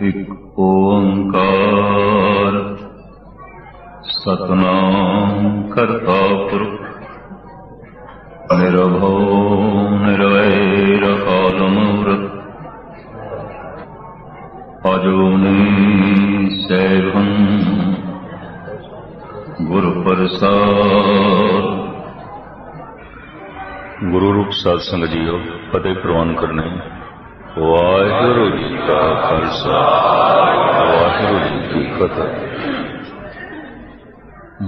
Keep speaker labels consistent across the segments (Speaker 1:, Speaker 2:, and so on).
Speaker 1: ਇਕ ਓੰਕਾਰ। ਸਤਨਾਮ ਕਰਤਾ ਪੁਰਖ। ਨਿਰਭਉ ਨਿਰਵੈਰ ਅਕਾਲ ਮੂਰਤ ਅਜੂਨੀ ਸੈਭੰ ਗੁਰ ਪ੍ਰਸਾਦ ਗੁਰੂ ਰੂਪ ਸਾਧ ਸੰਗਤ ਜੀਓ, ਫਤਿਹ ਪ੍ਰਵਾਨ ਕਰਨੇ। ਵਾਹਿਗੁਰੂ ਜੀ ਕਾ ਖਾਲਸਾ, ਵਾਹਿਗੁਰੂ ਜੀ ਕੀ ਫਤਿਹ।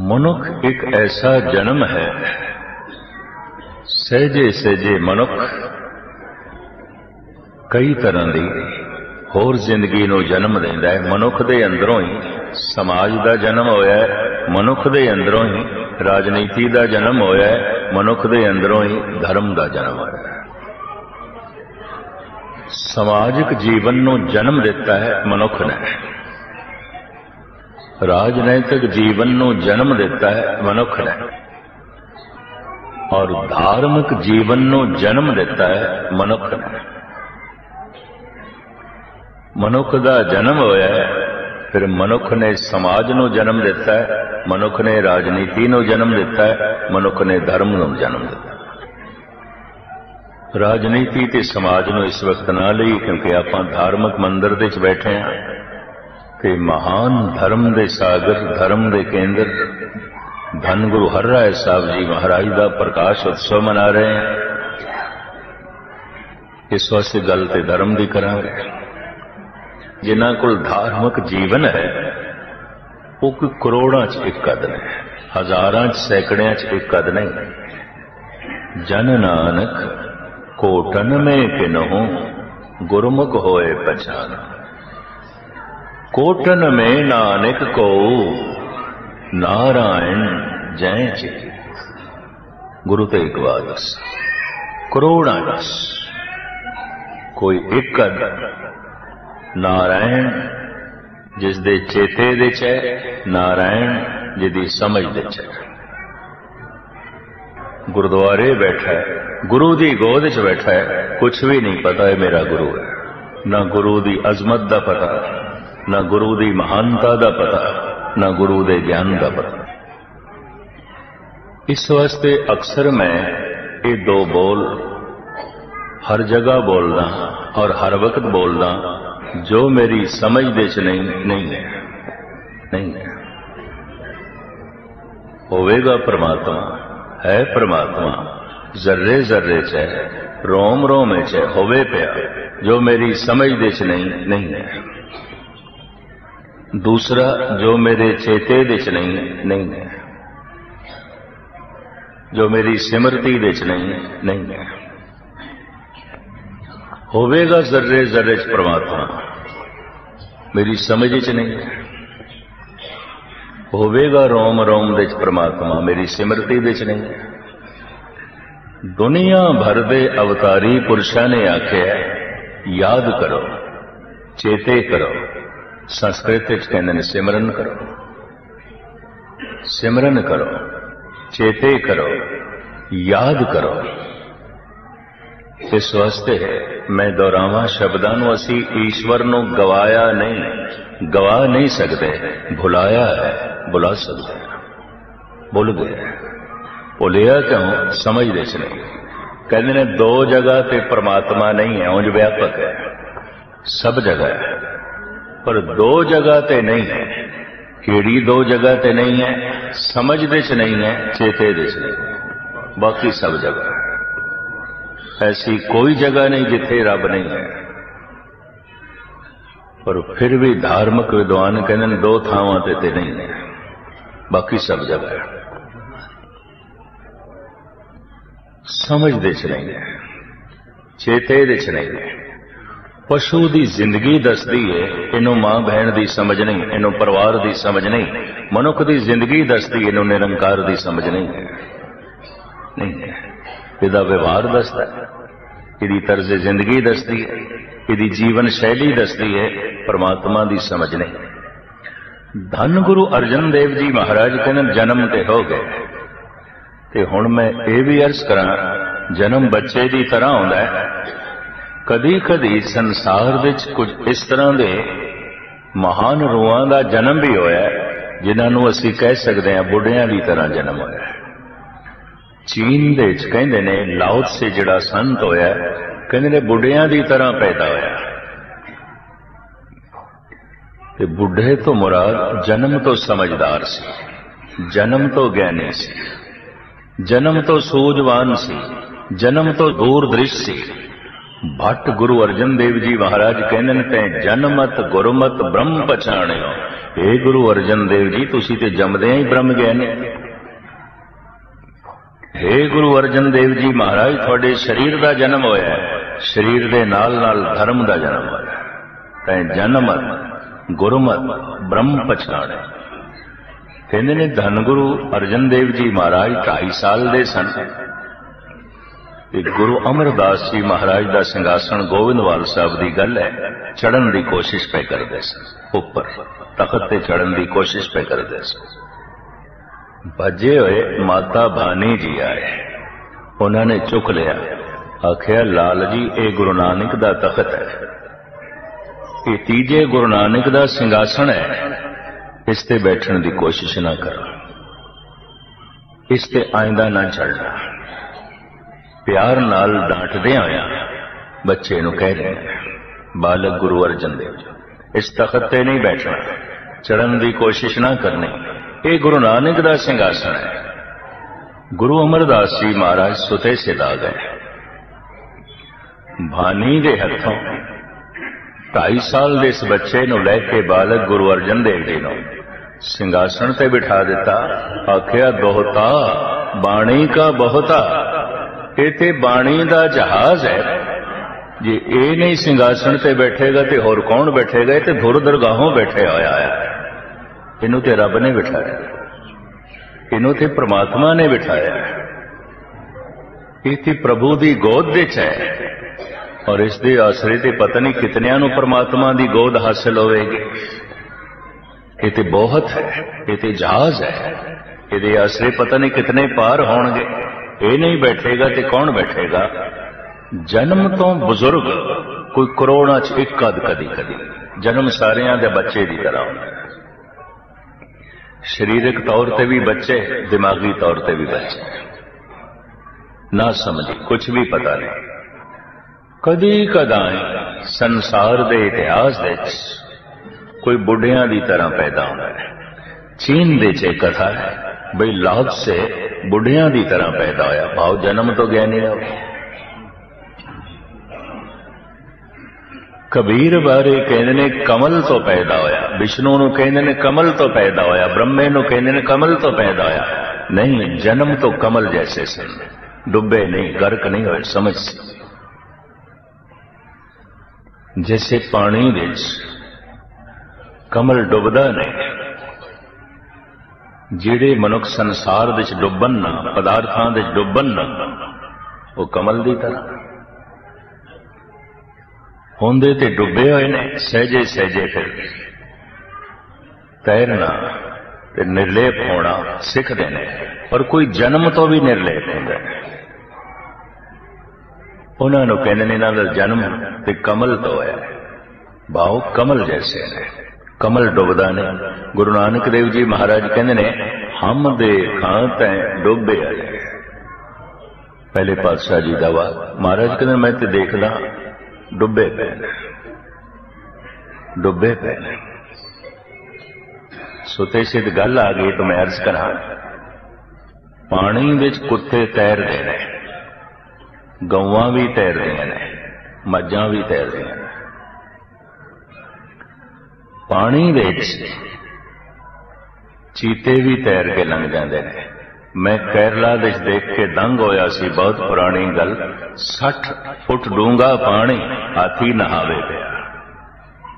Speaker 1: ਮਨੁੱਖ ਇੱਕ ਐਸਾ ਜਨਮ ਹੈ, ਸਹਿਜੇ ਸਹਿਜੇ ਮਨੁੱਖ ਕਈ ਤਰ੍ਹਾਂ ਦੀ ਹੋਰ ਜ਼ਿੰਦਗੀ ਨੂੰ ਜਨਮ ਦਿੰਦਾ ਹੈ। ਮਨੁੱਖ ਦੇ ਅੰਦਰੋਂ ਹੀ ਸਮਾਜ ਦਾ ਜਨਮ ਹੋਇਆ ਹੈ, ਮਨੁੱਖ ਦੇ ਅੰਦਰੋਂ ਹੀ ਰਾਜਨੀਤੀ ਦਾ ਜਨਮ ਹੋਇਆ ਹੈ, ਮਨੁੱਖ ਦੇ ਅੰਦਰੋਂ ਹੀ ਧਰਮ ਦਾ ਜਨਮ ਹੋਇਆ ਹੈ। ਸਮਾਜਿਕ ਜੀਵਨ ਨੂੰ ਜਨਮ ਦਿੱਤਾ ਹੈ ਮਨੁੱਖ ਨੇ। ਰਾਜਨੀਤਿਕ ਜੀਵਨ ਨੂੰ ਜਨਮ ਦਿੱਤਾ ਹੈ ਮਨੁੱਖ ਨੇ। ਔਰ ਧਾਰਮਿਕ ਜੀਵਨ ਨੂੰ ਜਨਮ ਦਿੱਤਾ ਹੈ ਮਨੁੱਖ ਨੇ। ਮਨੁੱਖ ਦਾ ਜਨਮ ਹੋਇਆ ਹੈ, ਫਿਰ ਮਨੁੱਖ ਨੇ ਸਮਾਜ ਨੂੰ ਜਨਮ ਦਿੱਤਾ ਹੈ, ਮਨੁੱਖ ਨੇ ਰਾਜਨੀਤੀ ਨੂੰ ਜਨਮ ਦਿੱਤਾ ਹੈ, ਮਨੁੱਖ ਨੇ ਧਰਮ ਨੂੰ ਜਨਮ ਦਿੱਤਾ ਰਾਜਨੀਤੀ ਤੇ ਸਮਾਜ ਨੂੰ ਇਸ ਵਕਤ ਨਾ ਲਈ, ਕਿਉਂਕਿ ਆਪਾਂ ਧਾਰਮਿਕ ਮੰਦਰ ਦੇ ਵਿੱਚ ਬੈਠੇ ਹਾਂ ਤੇ ਮਹਾਨ ਧਰਮ ਦੇ ਸਾਗਰ, ਧਰਮ ਦੇ ਕੇਂਦਰ, ਧੰਨ ਗੁਰੂ ਹਰਰਾਏ ਸਾਹਿਬ ਜੀ ਮਹਾਰਾਜ ਦਾ ਪ੍ਰਕਾਸ਼ ਉਤਸਵ ਮਨਾ ਰਹੇ ਹਾਂ। ਇਸ ਵਾਸਤੇ ਗੱਲ ਤੇ ਧਰਮ ਦੀ ਕਰਾਂਗੇ। ਜਿਨ੍ਹਾਂ ਕੋਲ ਧਾਰਮਿਕ ਜੀਵਨ ਹੈ, ਉਹ ਕੋਈ ਕਰੋੜਾਂ 'ਚ ਇੱਕ ਕਦ ਨਹੀਂ, ਹਜ਼ਾਰਾਂ 'ਚ ਸੈਂਕੜਿਆਂ 'ਚ ਇੱਕ ਕਦ ਨਹੀਂ। ਜਨ ਨਾਨਕ ਕੋਟਨ ਮੇ ਕਿਨਹੂ ਗੁਰਮੁਖ ਹੋਏ ਪਛਾਨ। ਕੋਟਨ ਮੇ ਨਾਨਕ ਕੋ ਨਾਰਾਇਣ ਜੈ ਜੀ ਗੁਰੂ ਤੇ ਇੱਕ ਵਾਦਸ ਕਰੋੜਾਂ ਦਸ। ਕੋਈ ਇੱਕ ਨਾਰਾਇਣ ਜਿਸ ਦੇ ਚੇਤੇ ਦੇ ਚ ਨਾਰਾਇਣ ਜਿਹਦੀ ਸਮਝ ਦੇ ਚ ਗੁਰਦੁਆਰੇ ਬੈਠਾ ਹੈ। ਗੁਰੂ ਦੀ ਗੋਦ 'ਚ ਬੈਠਾ ਹੈ। ਕੁਝ ਵੀ ਨਹੀਂ ਪਤਾ ਇਹ ਮੇਰਾ ਗੁਰੂ ਹੈ। ਨਾ ਗੁਰੂ ਦੀ ਅਜ਼ਮਤ ਦਾ ਪਤਾ, ਨਾ ਗੁਰੂ ਦੀ ਮਹਾਨਤਾ ਦਾ ਪਤਾ, ਨਾ ਗੁਰੂ ਦੇ ਗਿਆਨ ਦਾ ਪਤਾ। ਇਸ ਵਾਸਤੇ ਅਕਸਰ ਮੈਂ ਇਹ ਦੋ ਬੋਲ ਹਰ ਜਗ੍ਹਾ ਬੋਲਦਾ ਔਰ ਹਰ ਵਕਤ ਬੋਲਦਾ, ਜੋ ਮੇਰੀ ਸਮਝ ਦੇ ਚ ਨਹੀਂ ਨਹੀਂ ਹੈ। ਨਹੀਂ ਹੈ। ਹੋਵੇਗਾ ਪਰਮਾਤਮਾ, ਹੈ ਪਰਮਾਤਮਾ। ਜ਼ਰਰੇ ਜ਼ਰਰੇ ਚ ਹੈ ਰੋਮ ਰੋਮ ਚ ਹੈ ਹੋਵੇ ਪਿਆ ਜੋ ਮੇਰੀ ਸਮਝ ਦੇ ਚ ਨਹੀਂ ਨਹੀਂ ਹੈ ਦੂਸਰਾ ਜੋ ਮੇਰੇ ਚੇਤੇ ਦੇ ਚ ਨਹੀਂ ਨਹੀਂ ਹੈ ਜੋ ਮੇਰੀ ਸਿਮਰਤੀ ਦੇ ਚ ਨਹੀਂ ਨਹੀਂ ਹੈ ਹੋਵੇਗਾ ਜ਼ਰਰੇ ਜ਼ਰਰੇ ਚ ਪ੍ਰਮਾਤਮਾ ਮੇਰੀ ਸਮਝ ਚ ਨਹੀਂ ਹੈ ਹੋਵੇਗਾ ਰੋਮ ਰੋਮ ਦੇ ਚ ਦੁਨੀਆ ਭਰ ਦੇ ਅਵਤਾਰੀ ਪੁਰਸ਼ਾਂ ਨੇ ਆਖਿਆ ਯਾਦ ਕਰੋ ਚੇਤੇ ਕਰੋ ਸੰਸਕ੍ਰਿਤ ਵਿੱਚ ਕਹਿੰਦੇ ਨੇ ਸਿਮਰਨ ਕਰੋ ਸਿਮਰਨ ਕਰੋ ਚੇਤੇ ਕਰੋ ਯਾਦ ਕਰੋ ਇਸ ਵਾਸਤੇ ਮੈਂ ਦੁਹਰਾਵਾਂ ਸ਼ਬਦਾਂ ਨੂੰ ਅਸੀਂ ਈਸ਼ਵਰ ਨੂੰ ਗਵਾਇਆ ਨਹੀਂ ਗਵਾ ਨਹੀਂ ਸਕਦੇ ਭੁਲਾਇਆ ਹੈ ਭੁਲਾ ਸਕਦੇ ਭੁੱਲ ਗਏ ਭੁੱਲਿਆ ਕਿਉਂ ਸਮਝਦੇ ਚ ਨਹੀਂ ਕਹਿੰਦੇ ਨੇ ਦੋ ਜਗ੍ਹਾ ਤੇ ਪ੍ਰਮਾਤਮਾ ਨਹੀਂ ਹੈ ਉਂਝ ਵਿਆਪਕ ਹੈ ਸਭ ਜਗ੍ਹਾ ਹੈ ਪਰ ਦੋ ਜਗ੍ਹਾ ਤੇ ਨਹੀਂ ਹੈ ਕਿਹੜੀ ਦੋ ਜਗ੍ਹਾ ਤੇ ਨਹੀਂ ਹੈ ਸਮਝਦੇ ਚ ਨਹੀਂ ਹੈ ਚੇਤੇ ਦੇ ਚ ਨਹੀਂ ਬਾਕੀ ਸਭ ਜਗ੍ਹਾ ਐਸੀ ਕੋਈ ਜਗ੍ਹਾ ਨਹੀਂ ਜਿੱਥੇ ਰੱਬ ਨਹੀਂ ਹੈ ਪਰ ਫਿਰ ਵੀ ਧਾਰਮਿਕ ਵਿਦਵਾਨ ਕਹਿੰਦੇ ਨੇ ਦੋ ਥਾਵਾਂ ਤੇ ਤੇ ਨਹੀਂ ਹੈ ਬਾਕੀ ਸਭ ਸਮਝ ਹੈ ਚ ਨਹੀਂ ਹੈ ਚੇਤੇ ਦੇ ਚ ਨਹੀਂ ਹੈ ਪਸ਼ੂ ਦੀ ਜ਼ਿੰਦਗੀ ਦੱਸਦੀ ਹੈ ਇਹਨੂੰ ਮਾਂ ਭੈਣ ਦੀ ਸਮਝ ਨਹੀਂ, ਇਹਨੂੰ ਪਰਿਵਾਰ ਦੀ ਸਮਝ ਨਹੀਂ, ਮਨੁੱਖ ਦੀ ਜ਼ਿੰਦਗੀ ਦੱਸਦੀ ਇਹਨੂੰ ਨਿਰੰਕਾਰ ਦੀ ਸਮਝ ਨਹੀਂ। ਹੈ ਨਹੀਂ, ਇਹਦਾ ਵਿਵਹਾਰ ਦੱਸਦਾ ਇਹਦੀ ਤਰਜ਼ ਜ਼ਿੰਦਗੀ ਦੱਸਦੀ ਹੈ ਇਹਦੀ ਜੀਵਨ ਸ਼ੈਲੀ ਦੱਸਦੀ ਹੈ ਪਰਮਾਤਮਾ ਦੀ ਸਮਝ ਨਹੀਂ। ਧੰਨ ਗੁਰੂ ਅਰਜਨ ਦੇਵ ਜੀ ਮਹਾਰਾਜ ਕਹਿੰਦੇ ਜਨਮ ਤੇ ਹੋ ਗਏ। ਤੇ ਹੁਣ ਮੈਂ ਇਹ ਵੀ ਅਰਜ਼ ਕਰਾਂ, ਜਨਮ ਬੱਚੇ ਦੀ ਤਰ੍ਹਾਂ ਆਉਂਦਾ ਹੈ। ਕਦੀ ਕਦੀ ਸੰਸਾਰ ਵਿੱਚ ਕੁਝ ਇਸ ਤਰ੍ਹਾਂ ਦੇ ਮਹਾਨ ਰੂਹਾਂ ਦਾ ਜਨਮ ਵੀ ਹੋਇਆ ਜਿਨ੍ਹਾਂ ਨੂੰ ਅਸੀਂ ਕਹਿ ਸਕਦੇ ਹਾਂ ਬੁੱਢਿਆਂ ਦੀ ਤਰ੍ਹਾਂ ਜਨਮ ਹੋਇਆ ਚੀਨ ਦੇ ਵਿੱਚ ਕਹਿੰਦੇ ਨੇ, ਲਾਓ ਸੇ ਜਿਹੜਾ ਸੰਤ ਹੋਇਆ ਕਹਿੰਦੇ ਨੇ ਬੁੱਢਿਆਂ ਦੀ ਤਰ੍ਹਾਂ ਪੈਦਾ ਹੋਇਆ ਤੇ ਬੁੱਢੇ ਤੋਂ ਮੁਰਾਦ ਜਨਮ ਤੋਂ ਸਮਝਦਾਰ ਸੀ, ਜਨਮ ਤੋਂ ਗਿਆਨੀ ਸੀ। ਜਨਮ ਤੋਂ ਸੂਝਵਾਨ ਸੀ, ਜਨਮ ਤੋਂ ਦੂਰ ਦ੍ਰਿਸ਼ ਸੀ। ਭੱਟ ਗੁਰੂ ਅਰਜਨ ਦੇਵ ਜੀ ਮਹਾਰਾਜ ਕਹਿੰਦੇ ਨੇ ਤੈ ਜਨਮਤ ਗੁਰਮਤ ਬ੍ਰਹਮ ਪਛਾਣਿਓ। ਏ ਗੁਰੂ ਅਰਜਨ ਦੇਵ ਜੀ, ਤੁਸੀਂ ਤੇ ਜੰਮਦੇ ਹੀ ਬ੍ਰਹਮ ਗਿਆਨੀ ਏ ਗੁਰੂ ਅਰਜਨ ਦੇਵ ਜੀ ਮਹਾਰਾਜ, ਤੁਹਾਡੇ ਸਰੀਰ ਦਾ ਜਨਮ ਹੋਇਆ ਸਰੀਰ ਦੇ ਨਾਲ ਨਾਲ ਧਰਮ ਦਾ ਜਨਮ ਹੋਇਆ ਤੈ ਜਨਮਤ, ਗੁਰਮਤ ਬ੍ਰਹਮ ਪਛਾਣਿਓ। ਕਹਿੰਦੇ ਨੇ ਧੰਨ ਗੁਰੂ ਅਰਜਨ ਦੇਵ ਜੀ ਮਹਾਰਾਜ 2.5 ਸਾਲ ਦੇ ਸਨ। ਤੇ ਗੁਰੂ ਅਮਰਦਾਸ ਜੀ ਮਹਾਰਾਜ ਦਾ ਸਿੰਘਾਸਣ ਗੋਬਿੰਦਵਾਲ ਸਾਹਿਬ ਦੀ ਗੱਲ ਹੈ ਚੜਨ ਦੀ ਕੋਸ਼ਿਸ਼ ਪੈ ਕਰਦੇ ਸਨ, ਉੱਪਰ, ਤਖਤ ਤੇ ਚੜਨ ਦੀ ਕੋਸ਼ਿਸ਼ ਪੈ ਕਰਦੇ ਸਨ। ਭੱਜੇ ਹੋਏ ਮਾਤਾ ਬਾਨੀ ਜੀ ਆਏ, ਉਹਨਾਂ ਨੇ ਚੁੱਕ ਲਿਆ, ਆਖਿਆ, ਲਾਲ ਜੀ, ਇਹ ਗੁਰੂ ਨਾਨਕ ਦਾ ਤਖਤ ਹੈ। ਇਹ ਤੀਜੇ ਗੁਰੂ ਨਾਨਕ ਦਾ ਸਿੰਘਾਸਣ ਹੈ। ਇਸ ਤੇ ਬੈਠਣ ਦੀ ਕੋਸ਼ਿਸ਼ ਨਾ ਕਰੋ। ਇਸ ਤੇ ਆਇੰਦਾ ਨਾ ਚੜਨਾ ਪਿਆਰ ਨਾਲ ਡਾਂਟਦੇ ਆਇਆ, ਬੱਚੇ ਨੂੰ ਕਹਿ ਰਹੇ ਬਾਲਕ ਗੁਰੂ ਅਰਜਨ ਦੇਵ ਜੀ, ਇਸ ਤਖਤ ਤੇ ਨਹੀਂ ਬੈਠਣਾ ਚੜਨ ਦੀ ਕੋਸ਼ਿਸ਼ ਨਾ ਕਰਨੀ। ਇਹ ਗੁਰੂ ਨਾਨਕ ਦਾ ਸਿੰਘਾਸਣ ਹੈ। ਗੁਰੂ ਅਮਰਦਾਸ ਜੀ ਮਹਾਰਾਜ ਸੁਤੇ ਸਿਦਾ ਗਏ ਭਾਨੀ ਦੇ ਹੱਥੋਂ 2.5 ਸਾਲ ਦੇ ਇਸ ਬੱਚੇ ਨੂੰ ਲੈ ਕੇ ਬਾਲਕ ਗੁਰੂ ਅਰਜਨ ਦੇਵ ਜੀ ਨੂੰ ਸਿੰਘਾਸਣ ਤੇ ਬਿਠਾ ਦਿੱਤਾ ਆਖਿਆ ਬਹੁਤਾ ਬਾਣੀ ਕਾ ਬਹੁਤਾ ਇਹ ਤੇ ਬਾਣੀ ਦਾ ਜਹਾਜ਼ ਹੈ ਜੇ ਇਹ ਨਹੀਂ ਸਿੰਘਾਸਣ ਤੇ ਬੈਠੇਗਾ ਤੇ ਹੋਰ ਕੌਣ ਬੈਠੇਗਾ ਇਹ ਤੇ ਧੁਰ ਦਰਗਾਹੋਂ ਬੈਠੇ ਹੋਇਆ ਹੈ ਇਹਨੂੰ ਤੇ ਰੱਬ ਨੇ ਬਿਠਾਇਆ ਇਹਨੂੰ ਤੇ ਪ੍ਰਮਾਤਮਾ ਨੇ ਬਿਠਾਇਆ ਇਹ ਤੇ ਪ੍ਰਭੂ ਦੀ ਗੋਦ ਵਿੱਚ ਹੈ ਔਰ ਇਸ ਦੇ ਆਸਰੇ ਤੇ ਪਤਾ ਨਹੀਂ ਕਿਤਨਿਆਂ ਨੂੰ ਪ੍ਰਮਾਤਮਾ ਦੀ ਗੋਦ ਹਾਸਲ ਹੋਵੇਗੀ ਇਹ ਤੇ ਬਹੁਤ ਹੈ, ਇਹ ਤੇ ਜਹਾਜ਼ ਹੈ। ਇਹਦੇ ਆਸਰੇ ਪਤਾ ਨਹੀਂ ਕਿਤਨੇ ਪਾਰ ਹੋਣਗੇ। ਇਹ ਨਹੀਂ ਬੈਠੇਗਾ ਤੇ ਕੌਣ ਬੈਠੇਗਾ? ਜਨਮ ਤੋਂ ਬਜ਼ੁਰਗ ਕੋਈ ਕਰੋੜਾਂ ਚ ਇੱਕ ਕਦ ਕਦੀ ਕਦੀ। ਜਨਮ ਸਾਰਿਆਂ ਦੇ ਬੱਚੇ ਦੀ ਤਰ੍ਹਾਂ ਸਰੀਰਕ ਤੌਰ ਤੇ ਵੀ ਬੱਚੇ, ਦਿਮਾਗੀ ਤੌਰ ਤੇ ਵੀ ਬੱਚੇ। ਨਾ ਸਮਝੀ ਕੁਝ ਵੀ ਪਤਾ ਨਹੀਂ। ਕਦੀ ਕਦਾਈ ਸੰਸਾਰ ਦੇ ਇਤਿਹਾਸ ਵਿੱਚ ਕੋਈ ਬੁੱਢਿਆਂ ਦੀ ਤਰ੍ਹਾਂ ਪੈਦਾ ਹੁੰਦਾ ਹੈ ਚੀਨ ਦੇ ਚ ਕਥਾ ਹੈ ਬਈ ਲਾਭ ਸੇ ਬੁੱਢਿਆਂ ਦੀ ਤਰ੍ਹਾਂ ਪੈਦਾ ਹੋਇਆ ਭਾਵ ਜਨਮ ਤੋਂ ਗਿਆਨੀ ਹੋ ਕਬੀਰ ਬਾਰੇ ਕਹਿੰਦੇ ਨੇ ਕਮਲ ਤੋਂ ਪੈਦਾ ਹੋਇਆ ਵਿਸ਼ਨੂੰ ਨੂੰ ਕਹਿੰਦੇ ਨੇ ਕਮਲ ਤੋਂ ਪੈਦਾ ਹੋਇਆ ਬ੍ਰਹਮੇ ਨੂੰ ਕਹਿੰਦੇ ਨੇ ਕਮਲ ਤੋਂ ਪੈਦਾ ਹੋਇਆ ਨਹੀਂ ਜਨਮ ਤੋਂ ਕਮਲ ਜੈਸੇ ਸਨ ਡੁੱਬੇ ਨਹੀਂ ਗਰਕ ਨਹੀਂ ਹੋਏ ਸਮਝ ਜੈਸੇ ਪਾਣੀ ਵਿੱਚ ਕਮਲ ਡੁੱਬਦਾ ਨਹੀਂ ਜਿਹੜੇ ਮਨੁੱਖ ਸੰਸਾਰ ਵਿੱਚ ਡੁੱਬਣ ਨਾ, ਪਦਾਰਥਾਂ ਵਿੱਚ ਡੁੱਬਣ ਨਾ, ਉਹ ਕਮਲ ਦੀ ਤਰ੍ਹਾਂ। ਹੁੰਦੇ ਤੇ ਡੁੱਬੇ ਹੋਏ ਨੇ, ਸਹਜੇ ਸਹਜੇ ਫਿਰ। ਤੈਰਨਾ ਤੇ ਨਿਰਲੇਪ ਹੋਣਾ ਸਿੱਖਦੇ ਨੇ, ਪਰ ਕੋਈ ਜਨਮ ਤੋਂ ਵੀ ਨਿਰਲੇਪ ਹੁੰਦਾ ਉਹਨਾਂ ਨੂੰ ਕਹਿੰਦੇ ਨੇ ਇਹਨਾਂ ਦਾ ਜਨਮ ਤੇ ਕਮਲ ਤੋਂ ਹੈ ਬਾਹੂ ਕਮਲ ਜੈਸੇ ਨੇ। ਕਮਲ ਡੁੱਬਦਾ ਨੇ। ਗੁਰੂ ਨਾਨਕ ਦੇਵ ਜੀ ਮਹਾਰਾਜ ਕਹਿੰਦੇ ਨੇ, ਹਮ ਦੇ ਖਾਂ ਤੈ ਡੁੱਬੇ ਆਏ ਪਹਿਲੇ ਪਾਤਸ਼ਾਹ ਜੀ ਦਾ ਵਾ ਮਹਾਰਾਜ ਕਹਿੰਦੇ ਮੈਂ ਤੇ ਦੇਖਦਾ, ਡੁੱਬੇ ਪਏ ਨੇ। ਡੁੱਬੇ ਪਏ ਨੇ। ਸੁਤੇ ਸਿੱਧ ਗੱਲ ਆ ਗਈ ਤਾਂ ਮੈਂ ਅਰਜ਼ ਕਰਾਂ, ਪਾਣੀ ਵਿੱਚ ਕੁੱਤੇ ਤੈਰਦੇ ਨੇ, ਗਊਆਂ ਵੀ ਤੈਰਦੀਆਂ ਨੇ, ਮੱਝਾਂ ਵੀ ਤੈਰਦੀਆਂ ਨੇ। ਪਾਣੀ ਵਿੱਚ ਚੀਤੇ ਵੀ ਤੈਰ ਕੇ ਲੰਘ ਜਾਂਦੇ ਨੇ। ਮੈਂ ਕੇਰਲਾ ਵਿੱਚ ਦੇਖ ਕੇ ਦੰਗ ਹੋਇਆ ਸੀ, ਬਹੁਤ ਪੁਰਾਣੀ ਗੱਲ। 60 ਫੁੱਟ ਡੂੰਗਾ ਪਾਣੀ ਹਾਥੀ ਨਹਾਵੇ ਪਿਆ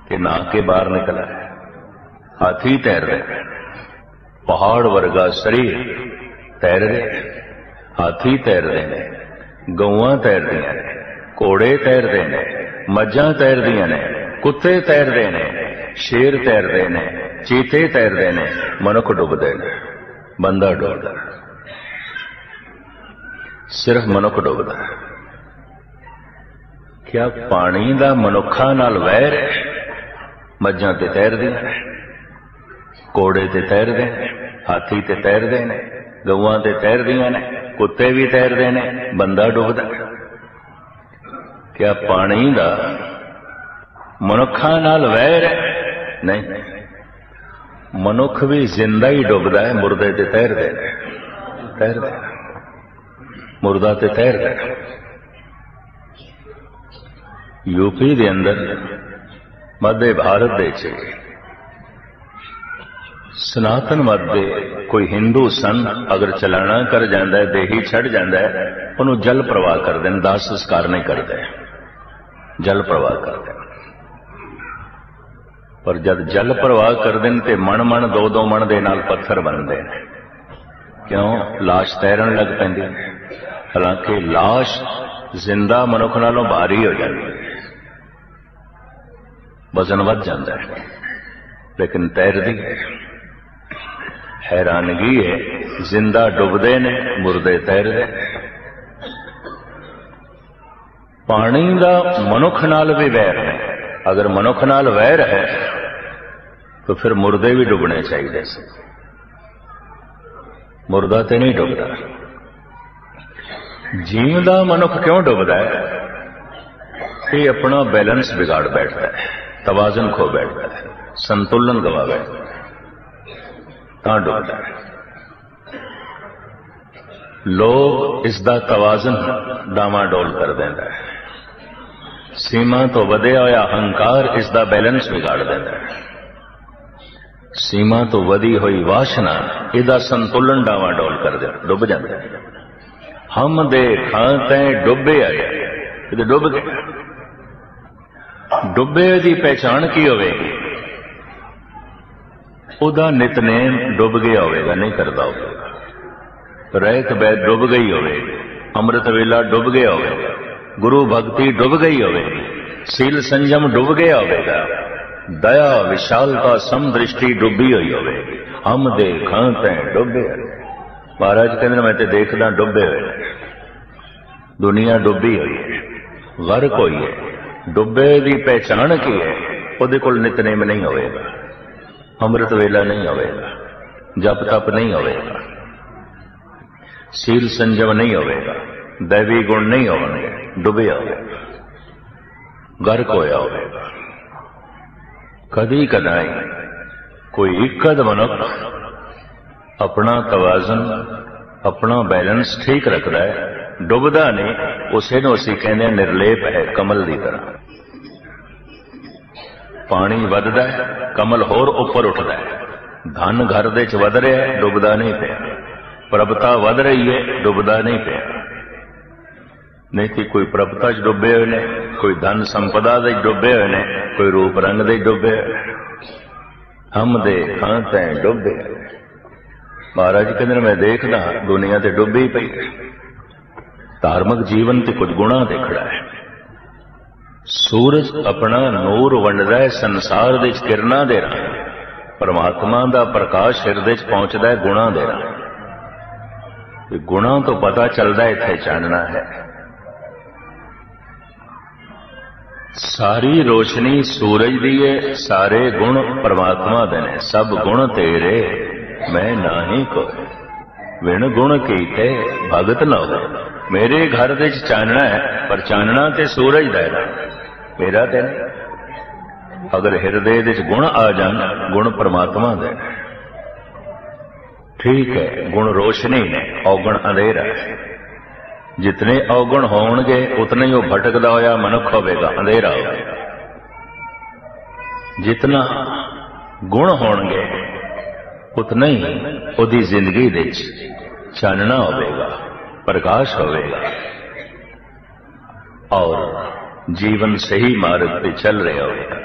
Speaker 1: ਕਿ ਨਹਾ ਕੇ ਬਾਹਰ ਨਿਕਲਿਆ। ਹਾਥੀ ਤੈਰ ਰਹੇ ਪਹਾੜ ਵਰਗਾ ਸਰੀਰ ਤੈਰ ਰਹੇ ਹਾਥੀ ਤੈਰਦੇ ਨੇ। ਗਊਆਂ ਤੈਰਦੀਆਂ ਨੇ। ਘੋੜੇ ਤੈਰਦੇ ਨੇ। ਮੱਝਾਂ ਤੈਰਦੀਆਂ ਨੇ। ਕੁੱਤੇ ਤੈਰਦੇ ਨੇ। ਸ਼ੇਰ ਤੈਰਦੇ ਨੇ, ਚੀਤੇ ਤੈਰਦੇ ਨੇ, ਮਨੁੱਖ ਡੁੱਬਦੇ ਨੇ, ਬੰਦਾ ਡੁੱਬਦਾ। ਸਿਰਫ ਮਨੁੱਖ ਡੁੱਬਦਾ। ਕਿਆ ਪਾਣੀ ਦਾ ਮਨੁੱਖਾਂ ਨਾਲ ਵੈਰ ਮੱਝਾਂ ਤੇ ਤੈਰਦੇ ਨੇ ਕੋੜੇ ਤੇ ਤੈਰਦੇ ਨੇ, ਹਾਥੀ ਤੇ ਤੈਰਦੇ ਨੇ, ਗਊਆਂ ਤੇ ਤੈਰਦੀਆਂ ਨੇ, ਕੁੱਤੇ ਵੀ ਤੈਰਦੇ ਨੇ, ਬੰਦਾ ਡੁੱਬਦਾ। ਕਿਆ ਪਾਣੀ ਦਾ ਮਨੁੱਖਾਂ ਨਾਲ ਵਹਿਰ ਹੈ? ਨਹੀਂ। ਮਨੁੱਖ ਵੀ ਜ਼ਿੰਦਾ ਹੀ ਡੁੱਬਦਾ ਹੈ, ਮੁਰਦੇ ਤੇ ਤੈਰਦੇ ਨੇ ਤੈਰਦੇ ਮੁਰਦਾ ਤੇ ਤੈਰਦਾ ਯੂਪੀ ਦੇ ਅੰਦਰ, ਮੱਧ ਭਾਰਤ ਦੇ ਚ ਸਨਾਤਨ ਮਤ ਦੇ ਕੋਈ ਹਿੰਦੂ ਸੰਤ ਅਗਰ ਚਲਾਣਾ ਕਰ ਜਾਂਦਾ ਹੈ, ਦੇਹੀ ਛੱਡ ਜਾਂਦਾ ਹੈ, ਉਹਨੂੰ ਜਲ ਪ੍ਰਵਾਹ ਕਰਦੇ ਨੇ ਦਾਸ ਸੰਸਕਾਰ ਨਹੀਂ ਕਰਦੇ ਜਲ ਪ੍ਰਵਾਹ ਕਰਦੇ ਪਰ ਜਦ ਜਲ ਪ੍ਰਵਾਹ ਕਰਦੇ ਨੇ ਤੇ ਮਣ ਮਣ ਦੋ ਦੋ ਮਣ ਦੇ ਨਾਲ ਪੱਥਰ ਬਣਦੇ ਨੇ ਕਿਉਂ লাশ ਤੈਰਨ ਲੱਗ ਪੈਂਦੀ ਹਾਲਾਂਕਿ লাশ ਜ਼ਿੰਦਾ ਮਨੁੱਖ ਨਾਲੋਂ ਭਾਰੀ ਹੋ ਜਾਂਦੀ ਹੈ ਵਜ਼ਨ ਵੱਧ ਜਾਂਦਾ ਹੈ ਲੇਕਿਨ ਤੈਰਦੀ ਹੈ ਹੈਰਾਨਗੀ ਹੈ ਜ਼ਿੰਦਾ ਡੁੱਬਦੇ ਨੇ ਮੁਰਦੇ ਤੈਰਦੇ ਪਾਣੀ ਦਾ ਮਨੁੱਖ ਨਾਲ ਵੀ ਵੈਰ ਹੈ ਅਗਰ ਮਨੁੱਖ ਨਾਲ ਵੈਰ ਹੈ, ਤਾਂ ਫਿਰ ਮੁਰਦੇ ਵੀ ਡੁੱਬਣੇ ਚਾਹੀਦੇ ਸੀ। ਮੁਰਦਾ ਤੇ ਨਹੀਂ ਡੁੱਬਦਾ। ਜੀਵਦਾ ਮਨੁੱਖ ਕਿਉਂ ਡੁੱਬਦਾ ਹੈ? ਇਹ ਆਪਣਾ ਬੈਲੈਂਸ ਵਿਗਾੜ ਬੈਠਦਾ ਹੈ, ਤਵਾਜ਼ਨ ਖੋ ਬੈਠਦਾ ਹੈ, ਸੰਤੁਲਨ ਗਵਾ ਬੈਠਦਾ ਤਾਂ ਡੁੱਬਦਾ ਹੈ। ਲੋਕ ਇਸ ਦਾ ਤਵਾਜ਼ਨ ਡਾਵਾਡੋਲ ਕਰ ਦਿੰਦਾ ਹੈ। ਸੀਮਾ ਤੋਂ ਵਧਿਆ ਹੋਇਆ ਹੰਕਾਰ ਇਸ ਦਾ ਬੈਲੈਂਸ ਵਿਗਾੜ ਦਿੰਦਾ ਹੈ। ਸੀਮਾ ਤੋਂ ਵਧੀ ਹੋਈ ਵਾਸ਼ਨਾ ਇਹਦਾ ਸੰਤੁਲਨ ਡਾਵਾਡੋਲ ਕਰ ਦਿੰਦਾ ਡੁੱਬ ਜਾਂਦਾ ਹੈ। ਹਮ ਦੇ ਖਾਂ ਤੈ ਡੁੱਬੇ ਆਇਆ ਇਹ ਡੁੱਬ ਗਿਆ ਡੁੱਬੇ ਦੀ ਪਹਿਚਾਣ ਕੀ ਹੋਵੇਗੀ? ਉਹਦਾ ਨਿਤਨੇਮ ਡੁੱਬ ਗਿਆ ਹੋਵੇਗਾ, ਨਹੀਂ ਕਰਦਾ ਹੋਵੇਗਾ। ਰਹਿਤ ਬੈ ਡੁੱਬ ਗਈ ਹੋਵੇਗੀ। ਅੰਮ੍ਰਿਤ ਵੇਲਾ ਡੁੱਬ ਗਿਆ ਹੋਵੇਗਾ। ਗੁਰੂ ਭਗਤੀ ਡੁੱਬ ਗਈ ਹੋਵੇਗੀ ਸੀਲ ਸੰਜਮ ਡੁੱਬ ਗਿਆ ਹੋਵੇਗਾ, ਦਇਆ ਵਿਸ਼ਾਲਤਾ ਸਮਦ੍ਰਿਸ਼ਟੀ ਡੁੱਬੀ ਹੋਈ ਹੋਵੇਗੀ ਹਮ ਦੇ ਖਾਂ ਤੈ ਡੁੱਬੇ ਮਹਾਰਾਜ ਕਹਿੰਦੇ ਮੈਂ ਤੇ ਦੇਖਦਾ ਡੁੱਬੇ ਹੋਏ ਦੁਨੀਆ ਡੁੱਬੀ ਹੋਈ ਹੈ ਗਰਕ ਹੋਈ ਹੈ, ਡੁੱਬੇ ਦੀ ਪਹਿਚਾਣ ਕੀ ਹੈ, ਉਹਦੇ ਕੋਲ ਨਿਤਨੇਮ ਨਹੀਂ ਹੋਵੇਗਾ, ਅੰਮ੍ਰਿਤ ਵੇਲਾ ਨਹੀਂ ਹੋਵੇਗਾ, ਜਪ ਤਪ ਨਹੀਂ ਹੋਵੇਗਾ, ਸੀਲ ਸੰਜਮ ਨਹੀਂ ਹੋਵੇਗਾ, ਦੇਵੀ ਗੁਣ ਨਹੀਂ ਹੋਣਗੇ। ਡੁੱਬਿਆ ਹੋਵੇਗਾ ਗਰਕ ਹੋਇਆ ਹੋਵੇਗਾ ਕਦੀ ਕਦਾਈ ਕੋਈ ਇੱਕਦ ਮਨੁੱਖ ਆਪਣਾ ਤਵਾਜ਼ਨ, ਆਪਣਾ ਬੈਲੈਂਸ ਠੀਕ ਰੱਖਦਾ ਹੈ, ਡੁੱਬਦਾ ਨਹੀਂ, ਉਸੇ ਨੂੰ ਅਸੀਂ ਕਹਿੰਦੇ ਹਾਂ ਨਿਰਲੇਪ ਹੈ, ਕਮਲ ਦੀ ਤਰ੍ਹਾਂ। ਪਾਣੀ ਵੱਧਦਾ ਹੈ, ਕਮਲ ਹੋਰ ਉੱਪਰ ਉੱਠਦਾ ਹੈ। ਧਨ ਘਰ ਦੇ ਚ ਵਧ ਰਿਹਾ ਡੁੱਬਦਾ ਨਹੀਂ ਪਿਆ। ਪ੍ਰਭਤਾ ਵਧ ਰਹੀ ਹੈ, ਡੁੱਬਦਾ ਨਹੀਂ ਪਿਆ। ਨਹੀਂ ਤੇ ਕੋਈ ਪ੍ਰਭਤਾ ਚ ਡੁੱਬੇ ਹੋਏ ਨੇ, ਕੋਈ ਧਨ ਸੰਪਦਾ ਦੇ ਡੁੱਬੇ ਹੋਏ ਨੇ, ਕੋਈ ਰੂਪ ਰੰਗ ਦੇ ਡੁੱਬੇ ਹਮ ਦੇ ਖਾਂ ਤੈ ਡੁੱਬੇ ਮਹਾਰਾਜ ਕਹਿੰਦੇ ਮੈਂ ਦੇਖਦਾ ਦੁਨੀਆ ਤੇ ਡੁੱਬੀ ਪਈ ਧਾਰਮਿਕ ਜੀਵਨ ਤੇ ਕੁਝ ਗੁਣਾ ਦੇ ਖੜਾ ਹੈ। ਸੂਰਜ ਆਪਣਾ ਨੂਰ ਵੰਡਦਾ ਹੈ, ਸੰਸਾਰ ਦੇ ਵਿੱਚ ਕਿਰਨਾਂ ਦੇ ਰਾਹੀਂ। ਪਰਮਾਤਮਾ ਦਾ ਪ੍ਰਕਾਸ਼ ਹਿਰਦੇ 'ਚ ਪਹੁੰਚਦਾ ਹੈ, ਗੁਣਾ ਦੇ ਰਾਹੀਂ। ਇਹ ਗੁਣਾ ਤੋਂ ਪਤਾ ਚੱਲਦਾ ਇੱਥੇ ਚਾਨਣਾ ਹੈ। ਸਾਰੀ ਰੋਸ਼ਨੀ ਸੂਰਜ ਦੀ ਹੈ ਸਾਰੇ ਗੁਣ ਪਰਮਾਤਮਾ ਦੇ ਨੇ, ਸਭ ਗੁਣ ਤੇਰੇ, ਮੈਂ ਨਾਹੀ ਕੋਈ ਵਿਣ ਗੁਣ ਕੀਤੇ ਭਗਤ ਨਾ ਹੋ ਮੇਰੇ ਘਰ ਦੇ ਚ ਚਾਨਣਾ ਹੈ, ਪਰ ਚਾਨਣਾ ਤੇ ਸੂਰਜ ਦਾ ਹੈ। ਮੇਰਾ ਤੇ ਅਗਰ ਹਿਰਦੇ ਵਿੱਚ ਗੁਣ ਆ ਜਾਣ, ਗੁਣ ਪਰਮਾਤਮਾ ਦੇ ਠੀਕ ਹੈ, ਗੁਣ ਰੋਸ਼ਨੀ ਨੇ, ਔਗਣ ਅੰਧੇਰਾ। ਹੈ ਜਿਤਨੇ ਔਗਣ ਹੋਣਗੇ ਉਤਨੇ ਹੀ ਉਹ ਭਟਕਦਾ ਹੋਇਆ ਮਨੁੱਖ ਹੋਵੇਗਾ ਅੰਧੇਰਾ ਹੋਵੇਗਾ ਜਿਤਨਾ ਗੁਣ ਹੋਣਗੇ ਉਤਨਾ ਹੀ ਉਹਦੀ ਜ਼ਿੰਦਗੀ ਦੇ ਵਿੱਚ ਚਾਨਣਾ ਹੋਵੇਗਾ ਪ੍ਰਕਾਸ਼ ਹੋਵੇਗਾ ਔਰ ਜੀਵਨ ਸਹੀ ਮਾਰਗ ਤੇ ਚੱਲ ਰਿਹਾ ਹੋਵੇਗਾ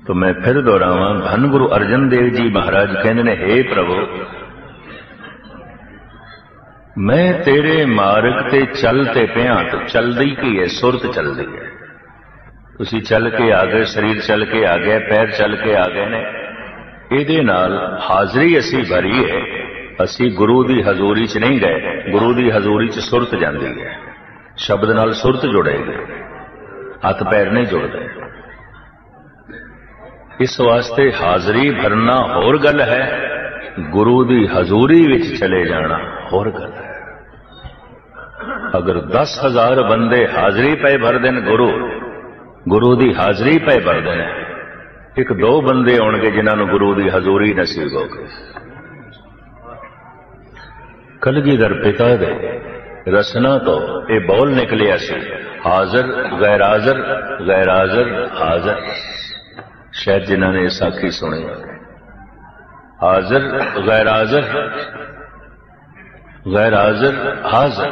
Speaker 1: तो मैं फिर दोहरावा धन गुरु अर्जन देव जी महाराज कहते ने हे प्रभु ਮੈਂ ਤੇਰੇ ਮਾਰਗ ਤੇ ਚੱਲ ਤੇ ਪਿਆ ਤੇ ਚੱਲਦੀ ਕੀ ਹੈ ਸੁਰਤ ਚੱਲਦੀ ਹੈ ਤੁਸੀਂ ਚੱਲ ਕੇ ਆ ਗਏ, ਸਰੀਰ ਚੱਲ ਕੇ ਆ ਗਿਆ, ਪੈਰ ਚੱਲ ਕੇ ਆ ਗਏ ਨੇ। ਇਹਦੇ ਨਾਲ ਹਾਜ਼ਰੀ ਅਸੀਂ ਭਰੀ ਹੈ ਅਸੀਂ ਗੁਰੂ ਦੀ ਹਜ਼ੂਰੀ 'ਚ ਨਹੀਂ ਗਏ, ਗੁਰੂ ਦੀ ਹਜ਼ੂਰੀ 'ਚ ਸੁਰਤ ਜਾਂਦੀ ਹੈ ਸ਼ਬਦ ਨਾਲ ਸੁਰਤ ਜੁੜੇਗੀ ਹੱਥ ਪੈਰ ਨਹੀਂ ਜੁੜਦੇ। ਇਸ ਵਾਸਤੇ ਹਾਜ਼ਰੀ ਭਰਨਾ ਹੋਰ ਗੱਲ ਹੈ। ਗੁਰੂ ਦੀ ਹਜ਼ੂਰੀ ਵਿੱਚ ਚਲੇ ਜਾਣਾ ਹੋਰ ਗੱਲ ਅਗਰ 10000 ਬੰਦੇ ਹਾਜ਼ਰੀ ਪਏ ਭਰਦੇ ਨੇ ਗੁਰੂ ਗੁਰੂ ਦੀ ਹਾਜ਼ਰੀ ਪਏ ਭਰਦੇ ਨੇ, ਇੱਕ ਦੋ ਬੰਦੇ ਆਉਣਗੇ ਜਿਨ੍ਹਾਂ ਨੂੰ ਗੁਰੂ ਦੀ ਹਜ਼ੂਰੀ ਨਸੀਬ ਹੋਵੇ ਕਲਗੀਧਰ ਪਿਤਾ ਦੇ ਰਸਨਾ ਤੋਂ ਇਹ ਬੋਲ ਨਿਕਲਿਆ ਸੀ, ਹਾਜ਼ਰ ਗੈਰ ਹਾਜ਼ਰ ਗੈਰ ਹਾਜ਼ਰ। ਹਾਜ਼ਰ ਸ਼ਾਇਦ ਜਿਨ੍ਹਾਂ ਨੇ ਸਾਖੀ ਸੁਣੀ ਹਾਜ਼ਰ ਗੈਰ ਹਾਜ਼ਰ ਗੈਰ ਹਾਜ਼ਰ ਹਾਜ਼ਰ।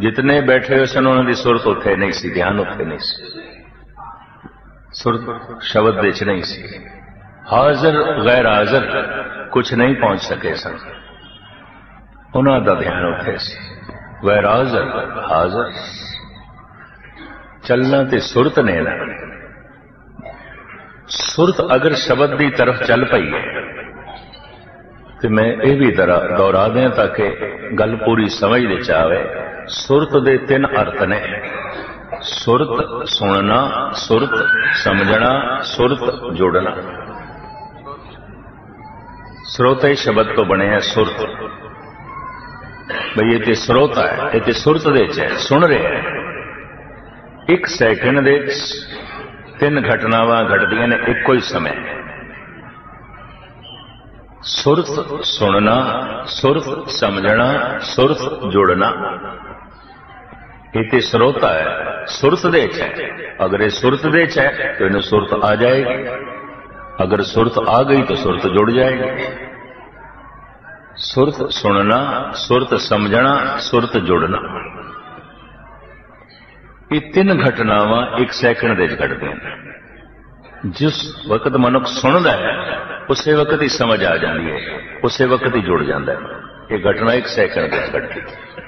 Speaker 1: ਜਿਤਨੇ ਬੈਠੇ ਹੋਏ ਸਨ ਉਹਨਾਂ ਦੀ ਸੁਰਤ ਉੱਥੇ ਨਹੀਂ ਸੀ ਧਿਆਨ ਉੱਥੇ ਨਹੀਂ ਸੀ ਸੁਰਤ ਸ਼ਬਦ ਵਿੱਚ ਨਹੀਂ ਸੀ ਹਾਜ਼ਰ ਗੈਰ ਹਾਜ਼ਰ ਕੁਝ ਨਹੀਂ ਪਹੁੰਚ ਸਕੇ ਸਨ ਉਹਨਾਂ ਦਾ ਧਿਆਨ ਉੱਥੇ ਸੀ ਗੈਰ ਹਾਜ਼ਰ ਹਾਜ਼ਰ ਚੱਲਣਾ ਤੇ ਸੁਰਤ ਨੇ ਨਾ ਸੁਰਤ ਅਗਰ ਸ਼ਬਦ ਦੀ ਤਰਫ ਚੱਲ ਪਈ ਹੈ ਤੇ ਮੈਂ ਇਹ ਵੀ ਦੁਹਰਾ ਦਿਆਂ ਤਾਂ ਕਿ ਗੱਲ ਪੂਰੀ ਸਮਝ ਵਿੱਚ ਆਵੇ ਸੁਰਤ ਦੇ ਤਿੰਨ ਅਰਥ ਨੇ। ਸੁਰਤ ਸੁਣਨਾ, ਸੁਰਤ ਸਮਝਣਾ, ਸੁਰਤ ਜੋੜਨਾ। ਸਰੋਤੇ ਸ਼ਬਦ ਤੋਂ ਬਣੇ ਹੈ ਸੁਰਤ। ਬਈ ਇਹ ਤੇ ਸਰੋਤਾ ਹੈ ਇਹ ਤੇ ਸੁਰਤ ਦੇ ਚ ਹੈ, ਸੁਣ ਰਿਹਾ ਹੈ ਇੱਕ ਸੈਕਿੰਡ ਦੇ ਤਿੰਨ ਘਟਨਾਵਾਂ ਘਟਦੀਆਂ ਨੇ, ਇੱਕੋ ਹੀ ਸਮੇਂ। ਸੁਰਤ ਸੁਣਨਾ, ਸੁਰਤ ਸਮਝਣਾ, ਸੁਰਤ ਜੋੜਨਾ। ਇਹ ਤੇ ਸਰੋਤਾ ਹੈ, ਸੁਰਤ ਦੇ ਚ ਹੈ। ਅਗਰ ਇਹ ਸੁਰਤ ਦੇ ਚ ਹੈ, ਤਾਂ ਇਹਨੂੰ ਸੁਰਤ ਆ ਜਾਏਗੀ। ਅਗਰ ਸੁਰਤ ਆ ਗਈ, ਤਾਂ ਸੁਰਤ ਜੁੜ ਜਾਏਗੀ। ਸੁਰਤ ਸੁਣਨਾ, ਸੁਰਤ ਸਮਝਣਾ, ਸੁਰਤ ਜੁੜਨਾ। ਇਹ ਤਿੰਨ ਘਟਨਾਵਾਂ ਇੱਕ ਸੈਕਿੰਡ ਦੇ ਵਿੱਚ ਘਟਦੀਆਂ ਨੇ। ਜਿਸ ਵਕਤ ਮਨੁੱਖ ਸੁਣਦਾ ਹੈ, ਉਸੇ ਵਕਤ ਹੀ ਸਮਝ ਆ ਜਾਂਦੀ ਹੈ, ਉਸੇ ਵਕਤ ਹੀ ਜੁੜ ਜਾਂਦਾ ਹੈ। ਇਹ ਘਟਨਾ ਇੱਕ ਸੈਕਿੰਡ ਦੇ ਵਿੱਚ ਹੈ।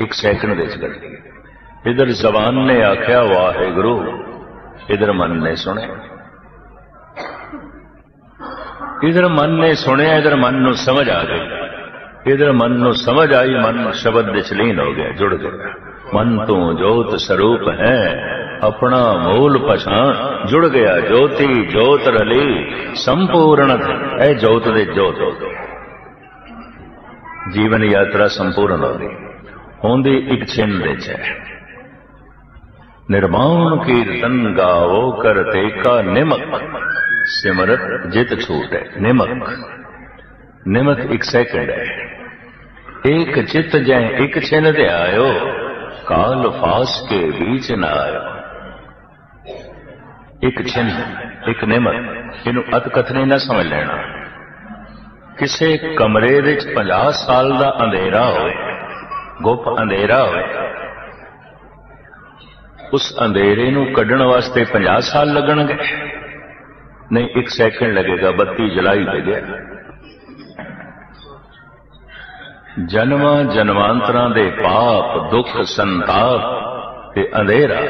Speaker 1: ਇੱਕ ਸੈਕਿੰਡ ਦੇ ਵਿੱਚ ਘਟਦੀ ਇਧਰ ਜ਼ਬਾਨ ਨੇ ਆਖਿਆ, ਵਾਹਿਗੁਰੂ, ਇਧਰ ਮਨ ਨੇ ਸੁਣਿਆ। ਇਧਰ ਮਨ ਨੇ ਸੁਣਿਆ, ਇਧਰ ਮਨ ਨੂੰ ਸਮਝ ਆ ਗਈ। ਇਧਰ ਮਨ ਨੂੰ ਸਮਝ ਆਈ, ਮਨ ਸ਼ਬਦ ਦੇ ਚਲੀਨ ਹੋ ਗਿਆ, ਜੁੜ ਗਿਆ। ਮਨ ਤੋਂ ਜੋਤ ਸਰੂਪ ਹੈ, ਆਪਣਾ ਮੂਲ ਪਛਾਣ ਜੁੜ ਗਿਆ। ਜੋਤੀ, ਜੋਤ ਰਲੀ, ਸੰਪੂਰਨ ਇਹ ਜੋਤ ਦੇ ਜੋਤ ਹੋ ਗਈ ਜੀਵਨ ਯਾਤਰਾ ਸੰਪੂਰਨ ਹੋ ਗਈ। ਹੁੰਦੀ ਇੱਕ ਛਿੰਨ ਵਿੱਚ ਹੈ। ਨਿਰਮਾਣ ਕੀਰਤਨ ਗਾਵੋ ਕਰਤੇ ਕਾ ਨਿਮਕ, ਸਿਮਰਤ ਜਿਤ ਹੈ, ਨਿਮਕ। ਨਿਮਕ ਇੱਕ ਸੈਕਿੰਡ ਹੈ। ਇੱਕ ਚਿਤ ਜੈ ਇੱਕ ਛਿਨ ਤੇ ਆਇਓ ਕਾਲ ਫਾਸ ਕੇ ਵਿੱਚ ਨਾ ਆਇਓ। ਇੱਕ ਛਿਨ, ਇੱਕ ਨਿਮਕ, ਇਹਨੂੰ ਅਤ ਨਾ ਸਮਝ ਲੈਣਾ। ਕਿਸੇ ਕਮਰੇ ਵਿੱਚ 50 ਸਾਲ ਦਾ ਅੰਧੇਰਾ ਹੋਵੇ ਗੁੱਪ ਅੰਧੇਰਾ ਹੋਵੇ। ਉਸ ਅੰਧੇਰੇ ਨੂੰ ਕੱਢਣ ਵਾਸਤੇ 50 ਸਾਲ ਲੱਗਣਗੇ। ਨਹੀਂ, ਇੱਕ ਸੈਕਿੰਡ ਲੱਗੇਗਾ, ਬੱਤੀ ਜਲਾਈ ਦੇ ਗਿਆ ਜਨਮਾਂ ਜਨਮਾਂਤਰਾਂ ਦੇ ਪਾਪ, ਦੁੱਖ, ਸੰਤਾਪ ਤੇ ਅੰਧੇਰਾ,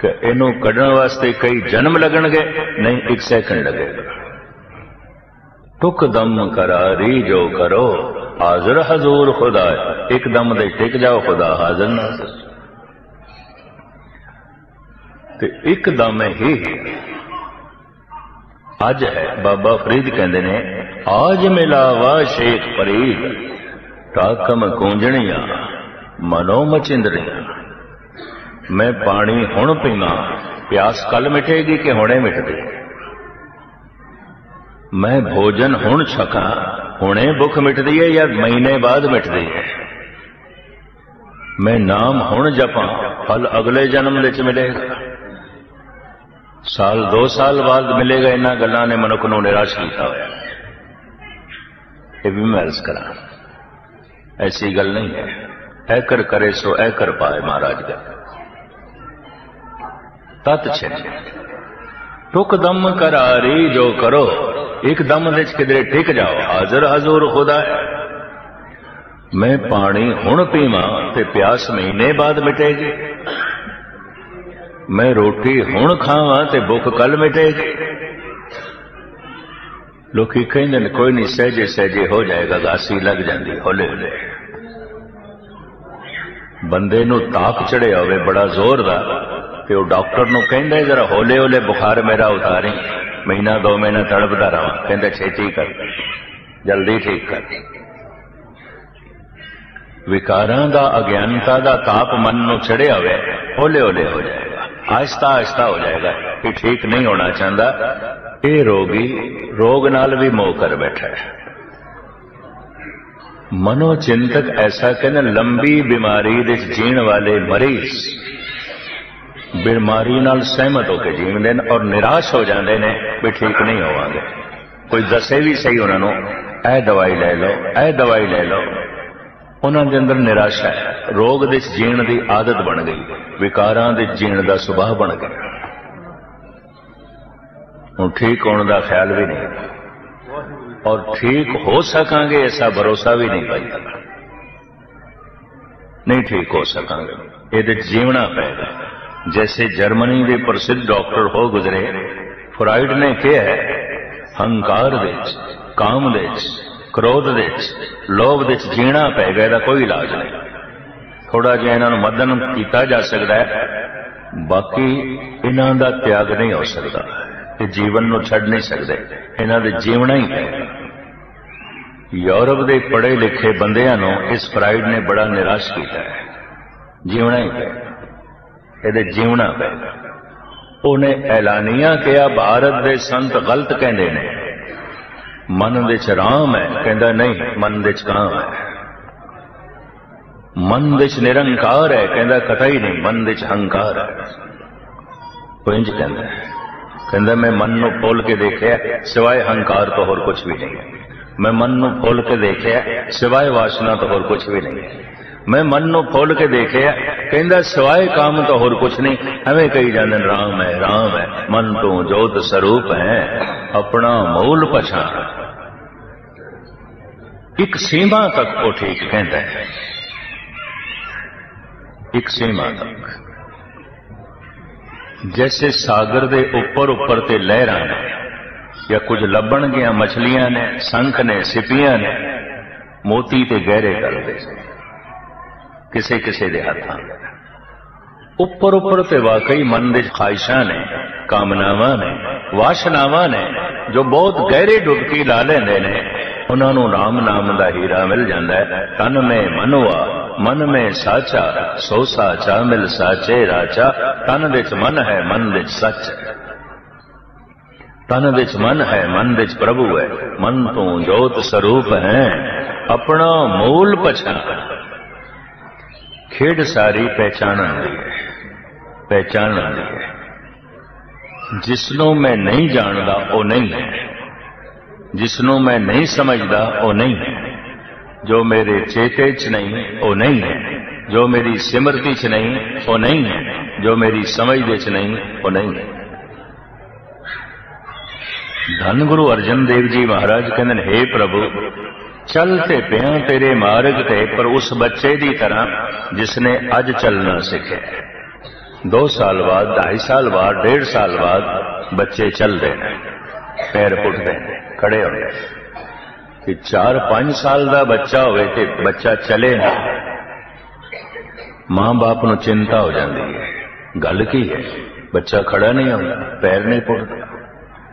Speaker 1: ਕਿ ਇਹਨੂੰ ਕੱਢਣ ਵਾਸਤੇ ਕਈ ਜਨਮ ਲੱਗਣਗੇ। ਨਹੀਂ, ਇੱਕ ਸੈਕਿੰਡ ਲੱਗੇਗਾ। ਟੁਕ ਦਮ ਕਰਾਰੀ ਜੋ ਕਰੋ। ਹਾਜ਼ਰ ਹਜ਼ੂਰ ਖੁਦਾ ਇੱਕ ਦਮ ਦੇ ਟਿਕ ਜਾਓ ਖੁਦਾ ਹਾਜ਼ਰ। ਨਾਜ਼ਰ ਤੇ ਇੱਕ ਦਮ ਹੀ ਅੱਜ ਹੈ, ਬਾਬਾ ਫਰੀਦ ਕਹਿੰਦੇ ਨੇ, ਆਜ ਮਿਲਾਵਾ ਸ਼ੇਖ ਫਰੀਦ, ਤਾਕਮ ਗੂੰਜਣੀਆਂ, ਮਨੋ ਮਚਿੰਦਰੀਆਂ। ਮੈਂ ਪਾਣੀ ਹੁਣ ਪੀਵਾਂ, ਪਿਆਸ ਕੱਲ ਮਿਟੇਗੀ ਕਿ ਹੁਣੇ ਮਿਟਦੀ। ਮੈਂ ਭੋਜਨ ਹੁਣ ਛਕਾਂ ਹੁਣੇ ਭੁੱਖ ਮਿਟਦੀ ਹੈ ਜਾਂ ਮਹੀਨੇ ਬਾਅਦ ਮਿਟਦੀ ਹੈ ਮੈਂ ਨਾਮ ਹੁਣ ਜਪਾਂ, ਫਲ ਅਗਲੇ ਜਨਮ ਵਿੱਚ ਮਿਲੇਗਾ। ਸਾਲ 2 ਸਾਲ ਬਾਅਦ ਮਿਲੇਗਾ, ਇਹਨਾਂ ਗੱਲਾਂ ਨੇ ਮਨੁੱਖ ਨੂੰ ਨਿਰਾਸ਼ ਕੀਤਾ ਹੋਇਆ। ਇਹ ਵੀ ਮੈਂ ਅਰਜ਼ ਕਰਾਂ। ਐਸੀ ਗੱਲ ਨਹੀਂ ਹੈ। ਐ ਕਰ ਕਰੇ ਸੋ ਐ ਕਰ ਪਾਏ ਮਹਾਰਾਜ ਦਾ। ਤਤ ਛੇ। ਟੁਕਦਮ ਕਰਾਰੀ ਜੋ ਕਰੋ। ਇੱਕ ਦਮ ਵਿੱਚ ਕਿਧਰੇ ਟਿਕ ਜਾਓ ਹਾਜ਼ਰ ਹਜ਼ੂਰ ਖੁਦਾ ਹੈ ਮੈਂ ਪਾਣੀ ਹੁਣ ਪੀਵਾਂ ਤੇ ਪਿਆਸ ਮਹੀਨੇ ਬਾਅਦ ਮਿਟੇਗੀ ਮੈਂ ਰੋਟੀ ਹੁਣ ਖਾਵਾਂ ਤੇ ਭੁੱਖ ਕੱਲ ਮਿਟੇਗੀ ਲੋਕੀ ਕਹਿੰਦੇ ਨੇ ਕੋਈ ਨਹੀਂ ਸਹਜੇ ਸਹਜੇ ਹੋ ਜਾਏਗਾ ਗਾਸੀ ਲੱਗ ਜਾਂਦੀ ਹੌਲੇ ਹੌਲੇ ਬੰਦੇ ਨੂੰ ਤਾਕ ਚੜਿਆ ਹੋਵੇ ਬੜਾ ਜ਼ੋਰ ਦਾ ਤੇ ਉਹ ਡਾਕਟਰ ਨੂੰ ਕਹਿੰਦਾ ਜਰਾ ਹੌਲੇ ਹੌਲੇ ਬੁਖਾਰ ਮੇਰਾ ਉਤਾਰੇ ਮਹੀਨਾ, ਦੋ ਮਹੀਨਾ ਤੜਪਦਾ ਰਹਾ। ਕਹਿੰਦਾ ਛੇਤੀ ਕਰ। ਜਲਦੀ ਠੀਕ ਕਰ। ਵਿਕਾਰਾਂ ਦਾ ਅਗਿਆਨਤਾ ਦਾ ਤਾਪ ਮਨ ਨੂੰ ਚੜਿਆ ਹੋਇਆ ਹੌਲੇ ਹੌਲੇ ਹੋ ਜਾਏਗਾ। ਆਹਿਸਤਾ ਆਹਿਸਤਾ ਹੋ ਜਾਏਗਾ ਕਿ ਠੀਕ ਨਹੀਂ ਹੋਣਾ ਚਾਹੁੰਦਾ। ਇਹ ਰੋਗੀ ਰੋਗ ਨਾਲ ਵੀ ਮੋਹ ਕਰ ਬੈਠਾ ਹੈ। ਮਨੋ ਐਸਾ ਕਹਿੰਦਾ, ਲੰਬੀ ਬਿਮਾਰੀ ਦੇ ਜੀਣ ਵਾਲੇ ਮਰੀਜ਼ ਬਿਮਾਰੀ ਨਾਲ ਸਹਿਮਤ ਹੋ ਕੇ ਜੀਵਦੇ ਨੇ ਔਰ ਨਿਰਾਸ਼ ਹੋ ਜਾਂਦੇ ਨੇ ਵੀ ਠੀਕ ਨਹੀਂ ਹੋਵਾਂਗੇ। ਕੋਈ ਦੱਸੇ ਵੀ ਸਹੀ ਉਹਨਾਂ ਨੂੰ, ਇਹ ਦਵਾਈ ਲੈ ਲਓ, ਇਹ ਦਵਾਈ ਲੈ ਲਓ। ਉਹਨਾਂ ਦੇ ਅੰਦਰ ਨਿਰਾਸ਼ਾ ਹੈ। ਰੋਗ ਦੇ ਜੀਣ ਦੀ ਆਦਤ ਬਣ ਗਈ। ਵਿਕਾਰਾਂ ਦੇ ਜੀਣ ਦਾ ਸੁਭਾਅ ਬਣ ਗਿਆ। ਹੁਣ ਠੀਕ ਹੋਣ ਦਾ ਖਿਆਲ ਵੀ ਨਹੀਂ। ਔਰ ਠੀਕ ਹੋ ਸਕਾਂਗੇ ਐਸਾ ਭਰੋਸਾ ਵੀ ਨਹੀਂ ਪਾਈ ਨਹੀਂ ਠੀਕ ਹੋ ਸਕਾਂਗੇ। ਇਹਦੇ ਜੀਵਣਾ ਪਏਗਾ ਜੈਸੇ ਜਰਮਨੀ ਦੇ ਪ੍ਰਸਿੱਧ ਡਾਕਟਰ ਹੋ ਗੁਜ਼ਰੇ ਫਰਾਇਡ ਨੇ ਕਿਹਾ ਹੰਕਾਰ ਵਿੱਚ ਕਾਮ ਵਿੱਚ ਕ੍ਰੋਧ ਵਿੱਚ ਲੋਭ ਵਿੱਚ ਜੀਣਾ ਪੈ ਗਿਆ ਇਹਦਾ ਕੋਈ ਇਲਾਜ ਨਹੀਂ ਥੋੜਾ ਜਿਹਾ ਇਹਨਾਂ ਨੂੰ ਮਦਨ ਕੀਤਾ ਜਾ ਸਕਦਾ ਹੈ ਬਾਕੀ ਇਹਨਾਂ ਦਾ ਤਿਆਗ ਨਹੀਂ ਹੋ ਸਕਦਾ ਇਹ ਜੀਵਨ ਨੂੰ ਛੱਡ ਨਹੀਂ ਸਕਦੇ ਇਹਨਾਂ ਦੇ ਜੀਵਣਾ ਹੀ ਪਏਗਾ ਯੂਰਪ ਦੇ ਪੜ੍ਹੇ ਲਿਖੇ ਬੰਦਿਆਂ ਨੂੰ ਇਸ ਫਰਾਇਡ ਨੇ ਬੜਾ ਨਿਰਾਸ਼ ਕੀਤਾ ਹੈ ਜੀਵਣਾ ਹੀ ਪਏਗਾ ਇਹਦੇ ਜੀਵਣਾ ਪਏਗਾ ਉਹਨੇ ਐਲਾਨੀਆਂ ਕਿਹਾ, ਭਾਰਤ ਦੇ ਸੰਤ ਗਲਤ ਕਹਿੰਦੇ ਨੇ। ਮਨ ਵਿੱਚ ਰਾਮ ਹੈ। ਕਹਿੰਦਾ, ਨਹੀਂ, ਮਨ ਵਿੱਚ ਕਾਮ ਹੈ। ਮਨ ਵਿੱਚ ਨਿਰੰਕਾਰ ਹੈ, ਕਹਿੰਦਾ ਕਤਈ ਨਹੀਂ, ਮਨ ਵਿੱਚ ਹੰਕਾਰ ਹੈ। ਉਹ ਕਹਿੰਦਾ ਕਹਿੰਦਾ, ਮੈਂ ਮਨ ਨੂੰ ਖੋਲ ਕੇ ਦੇਖਿਆ, ਸਿਵਾਏ ਹੰਕਾਰ ਤੋਂ ਹੋਰ ਕੁਝ ਵੀ ਨਹੀਂ ਹੈ। ਮੈਂ ਮਨ ਨੂੰ ਖੋਲ ਕੇ ਦੇਖਿਆ, ਸਿਵਾਏ ਵਾਸਨਾ ਤੋਂ ਹੋਰ ਕੁਝ ਵੀ ਨਹੀਂ ਹੈ। ਮੈਂ ਮਨ ਨੂੰ ਖੋਲ ਕੇ ਦੇਖਿਆ, ਕਹਿੰਦਾ, ਸਿਵਾਏ ਕਾਮ ਤਾਂ ਹੋਰ ਕੁਛ ਨਹੀਂ। ਐਵੇਂ ਕਹੀ ਜਾਂਦੇ ਨੇ, ਰਾਮ ਹੈ ਰਾਮ ਹੈ, ਮਨ ਤੋਂ ਜੋਤ ਸਰੂਪ ਹੈ, ਆਪਣਾ ਮੂਲ ਪਛਾਣ। ਇੱਕ ਸੀਮਾ ਤੱਕ ਉਹ ਠੀਕ ਕਹਿੰਦਾ ਹੈ। ਇੱਕ ਸੀਮਾ ਤੱਕ। ਜੈਸੇ ਸਾਗਰ ਦੇ ਉੱਪਰ ਉੱਪਰ ਤੇ ਲਹਿਰਾਂ ਨੇ, ਜਾਂ ਕੁਝ ਲੱਭਣਗੀਆਂ ਮਛਲੀਆਂ ਨੇ, ਸੰਖ ਨੇ, ਸਿਪੀਆਂ ਨੇ, ਮੋਤੀ ਤੇ ਗਹਿਰੇ ਕਰਦੇ ਕਿਸੇ ਕਿਸੇ ਦੇ ਹੱਥਾਂ। ਉੱਪਰ ਉੱਪਰ ਤੇ ਵਾਕਈ ਮਨ ਦੇ ਖਾਹਿਸ਼ਾਂ ਨੇ, ਕਾਮਨਾਵਾਂ ਨੇ, ਵਾਸ਼ਨਾਵਾਂ ਨੇ, ਜੋ ਬਹੁਤ ਗਹਿਰੇ ਡੁਬਕੀ ਲਾ ਲੈਂਦੇ ਨੇ, ਉਹਨਾਂ ਨੂੰ ਰਾਮ ਨਾਮ ਦਾ ਹੀਰਾ ਮਿਲ ਜਾਂਦਾ ਹੈ। ਤਨ ਮੇ ਮਨਵਾ ਮਨ ਮੇ ਸਾਚਾ, ਸੋ ਸਾਚਾ ਮਿਲ ਸਾਚੇ ਰਾਚਾ। ਤਨ ਵਿੱਚ ਮਨ ਹੈ, ਮਨ ਵਿੱਚ ਸੱਚ। ਹੈ ਤਨ ਵਿੱਚ ਮਨ ਹੈ, ਮਨ ਵਿੱਚ ਪ੍ਰਭੂ ਹੈ। ਮਨ ਤੋਂ ਜੋਤ ਸਰੂਪ ਹੈ। ਆਪਣਾ ਮੂਲ ਪਛਾਣ। ਖੇਡ ਸਾਰੀ ਪਹਿਚਾਣ ਆਉਂਦੀ ਹੈ। ਪਹਿਚਾਣ ਆਉਂਦੀ ਹੈ। ਜਿਸ ਨੂੰ ਮੈਂ ਨਹੀਂ ਜਾਣਦਾ, ਉਹ ਨਹੀਂ ਹੈ। ਜਿਸ ਨੂੰ ਮੈਂ ਨਹੀਂ ਸਮਝਦਾ, ਉਹ ਨਹੀਂ ਹੈ। ਜੋ ਮੇਰੇ ਚੇਤੇ 'ਚ ਨਹੀਂ, ਉਹ ਨਹੀਂ ਹੈ। ਜੋ ਮੇਰੀ ਸਿਮਰਤੀ 'ਚ ਨਹੀਂ, ਉਹ ਨਹੀਂ ਹੈ। ਜੋ ਮੇਰੀ ਸਮਝ ਦੇ 'ਚ ਨਹੀਂ, ਉਹ ਨਹੀਂ ਹੈ। ਧੰਨ ਗੁਰੂ ਅਰਜਨ ਦੇਵ ਜੀ ਮਹਾਰਾਜ ਕਹਿੰਦੇ ਨੇ हे ਪ੍ਰਭੂ ਚੱਲ ਤੇ ਪਿਆ ਤੇਰੇ ਮਾਰਗ ਤੇ, ਪਰ ਉਸ ਬੱਚੇ ਦੀ ਤਰ੍ਹਾਂ ਜਿਸਨੇ ਅੱਜ ਚੱਲਣਾ ਸਿੱਖਿਆ 2 ਸਾਲ ਬਾਅਦ 2.5 ਸਾਲ ਬਾਅਦ 1.5 ਸਾਲ ਬਾਅਦ ਬੱਚੇ ਚੱਲਦੇ ਨੇ। ਪੈਰ ਪੁੱਟਦੇ ਨੇ, ਖੜੇ ਹੁੰਦੇ ਕਿ 4-5 ਸਾਲ ਦਾ ਬੱਚਾ ਹੋਵੇ ਤੇ ਬੱਚਾ ਚਲੇ ਨਾ। ਮਾਂ-ਬਾਪ ਨੂੰ ਚਿੰਤਾ ਹੋ ਜਾਂਦੀ ਹੈ। ਗੱਲ ਕੀ ਹੈ? ਬੱਚਾ ਖੜਾ ਨਹੀਂ ਹੁੰਦਾ, ਪੈਰ ਨਹੀਂ ਪੁੱਟਦਾ।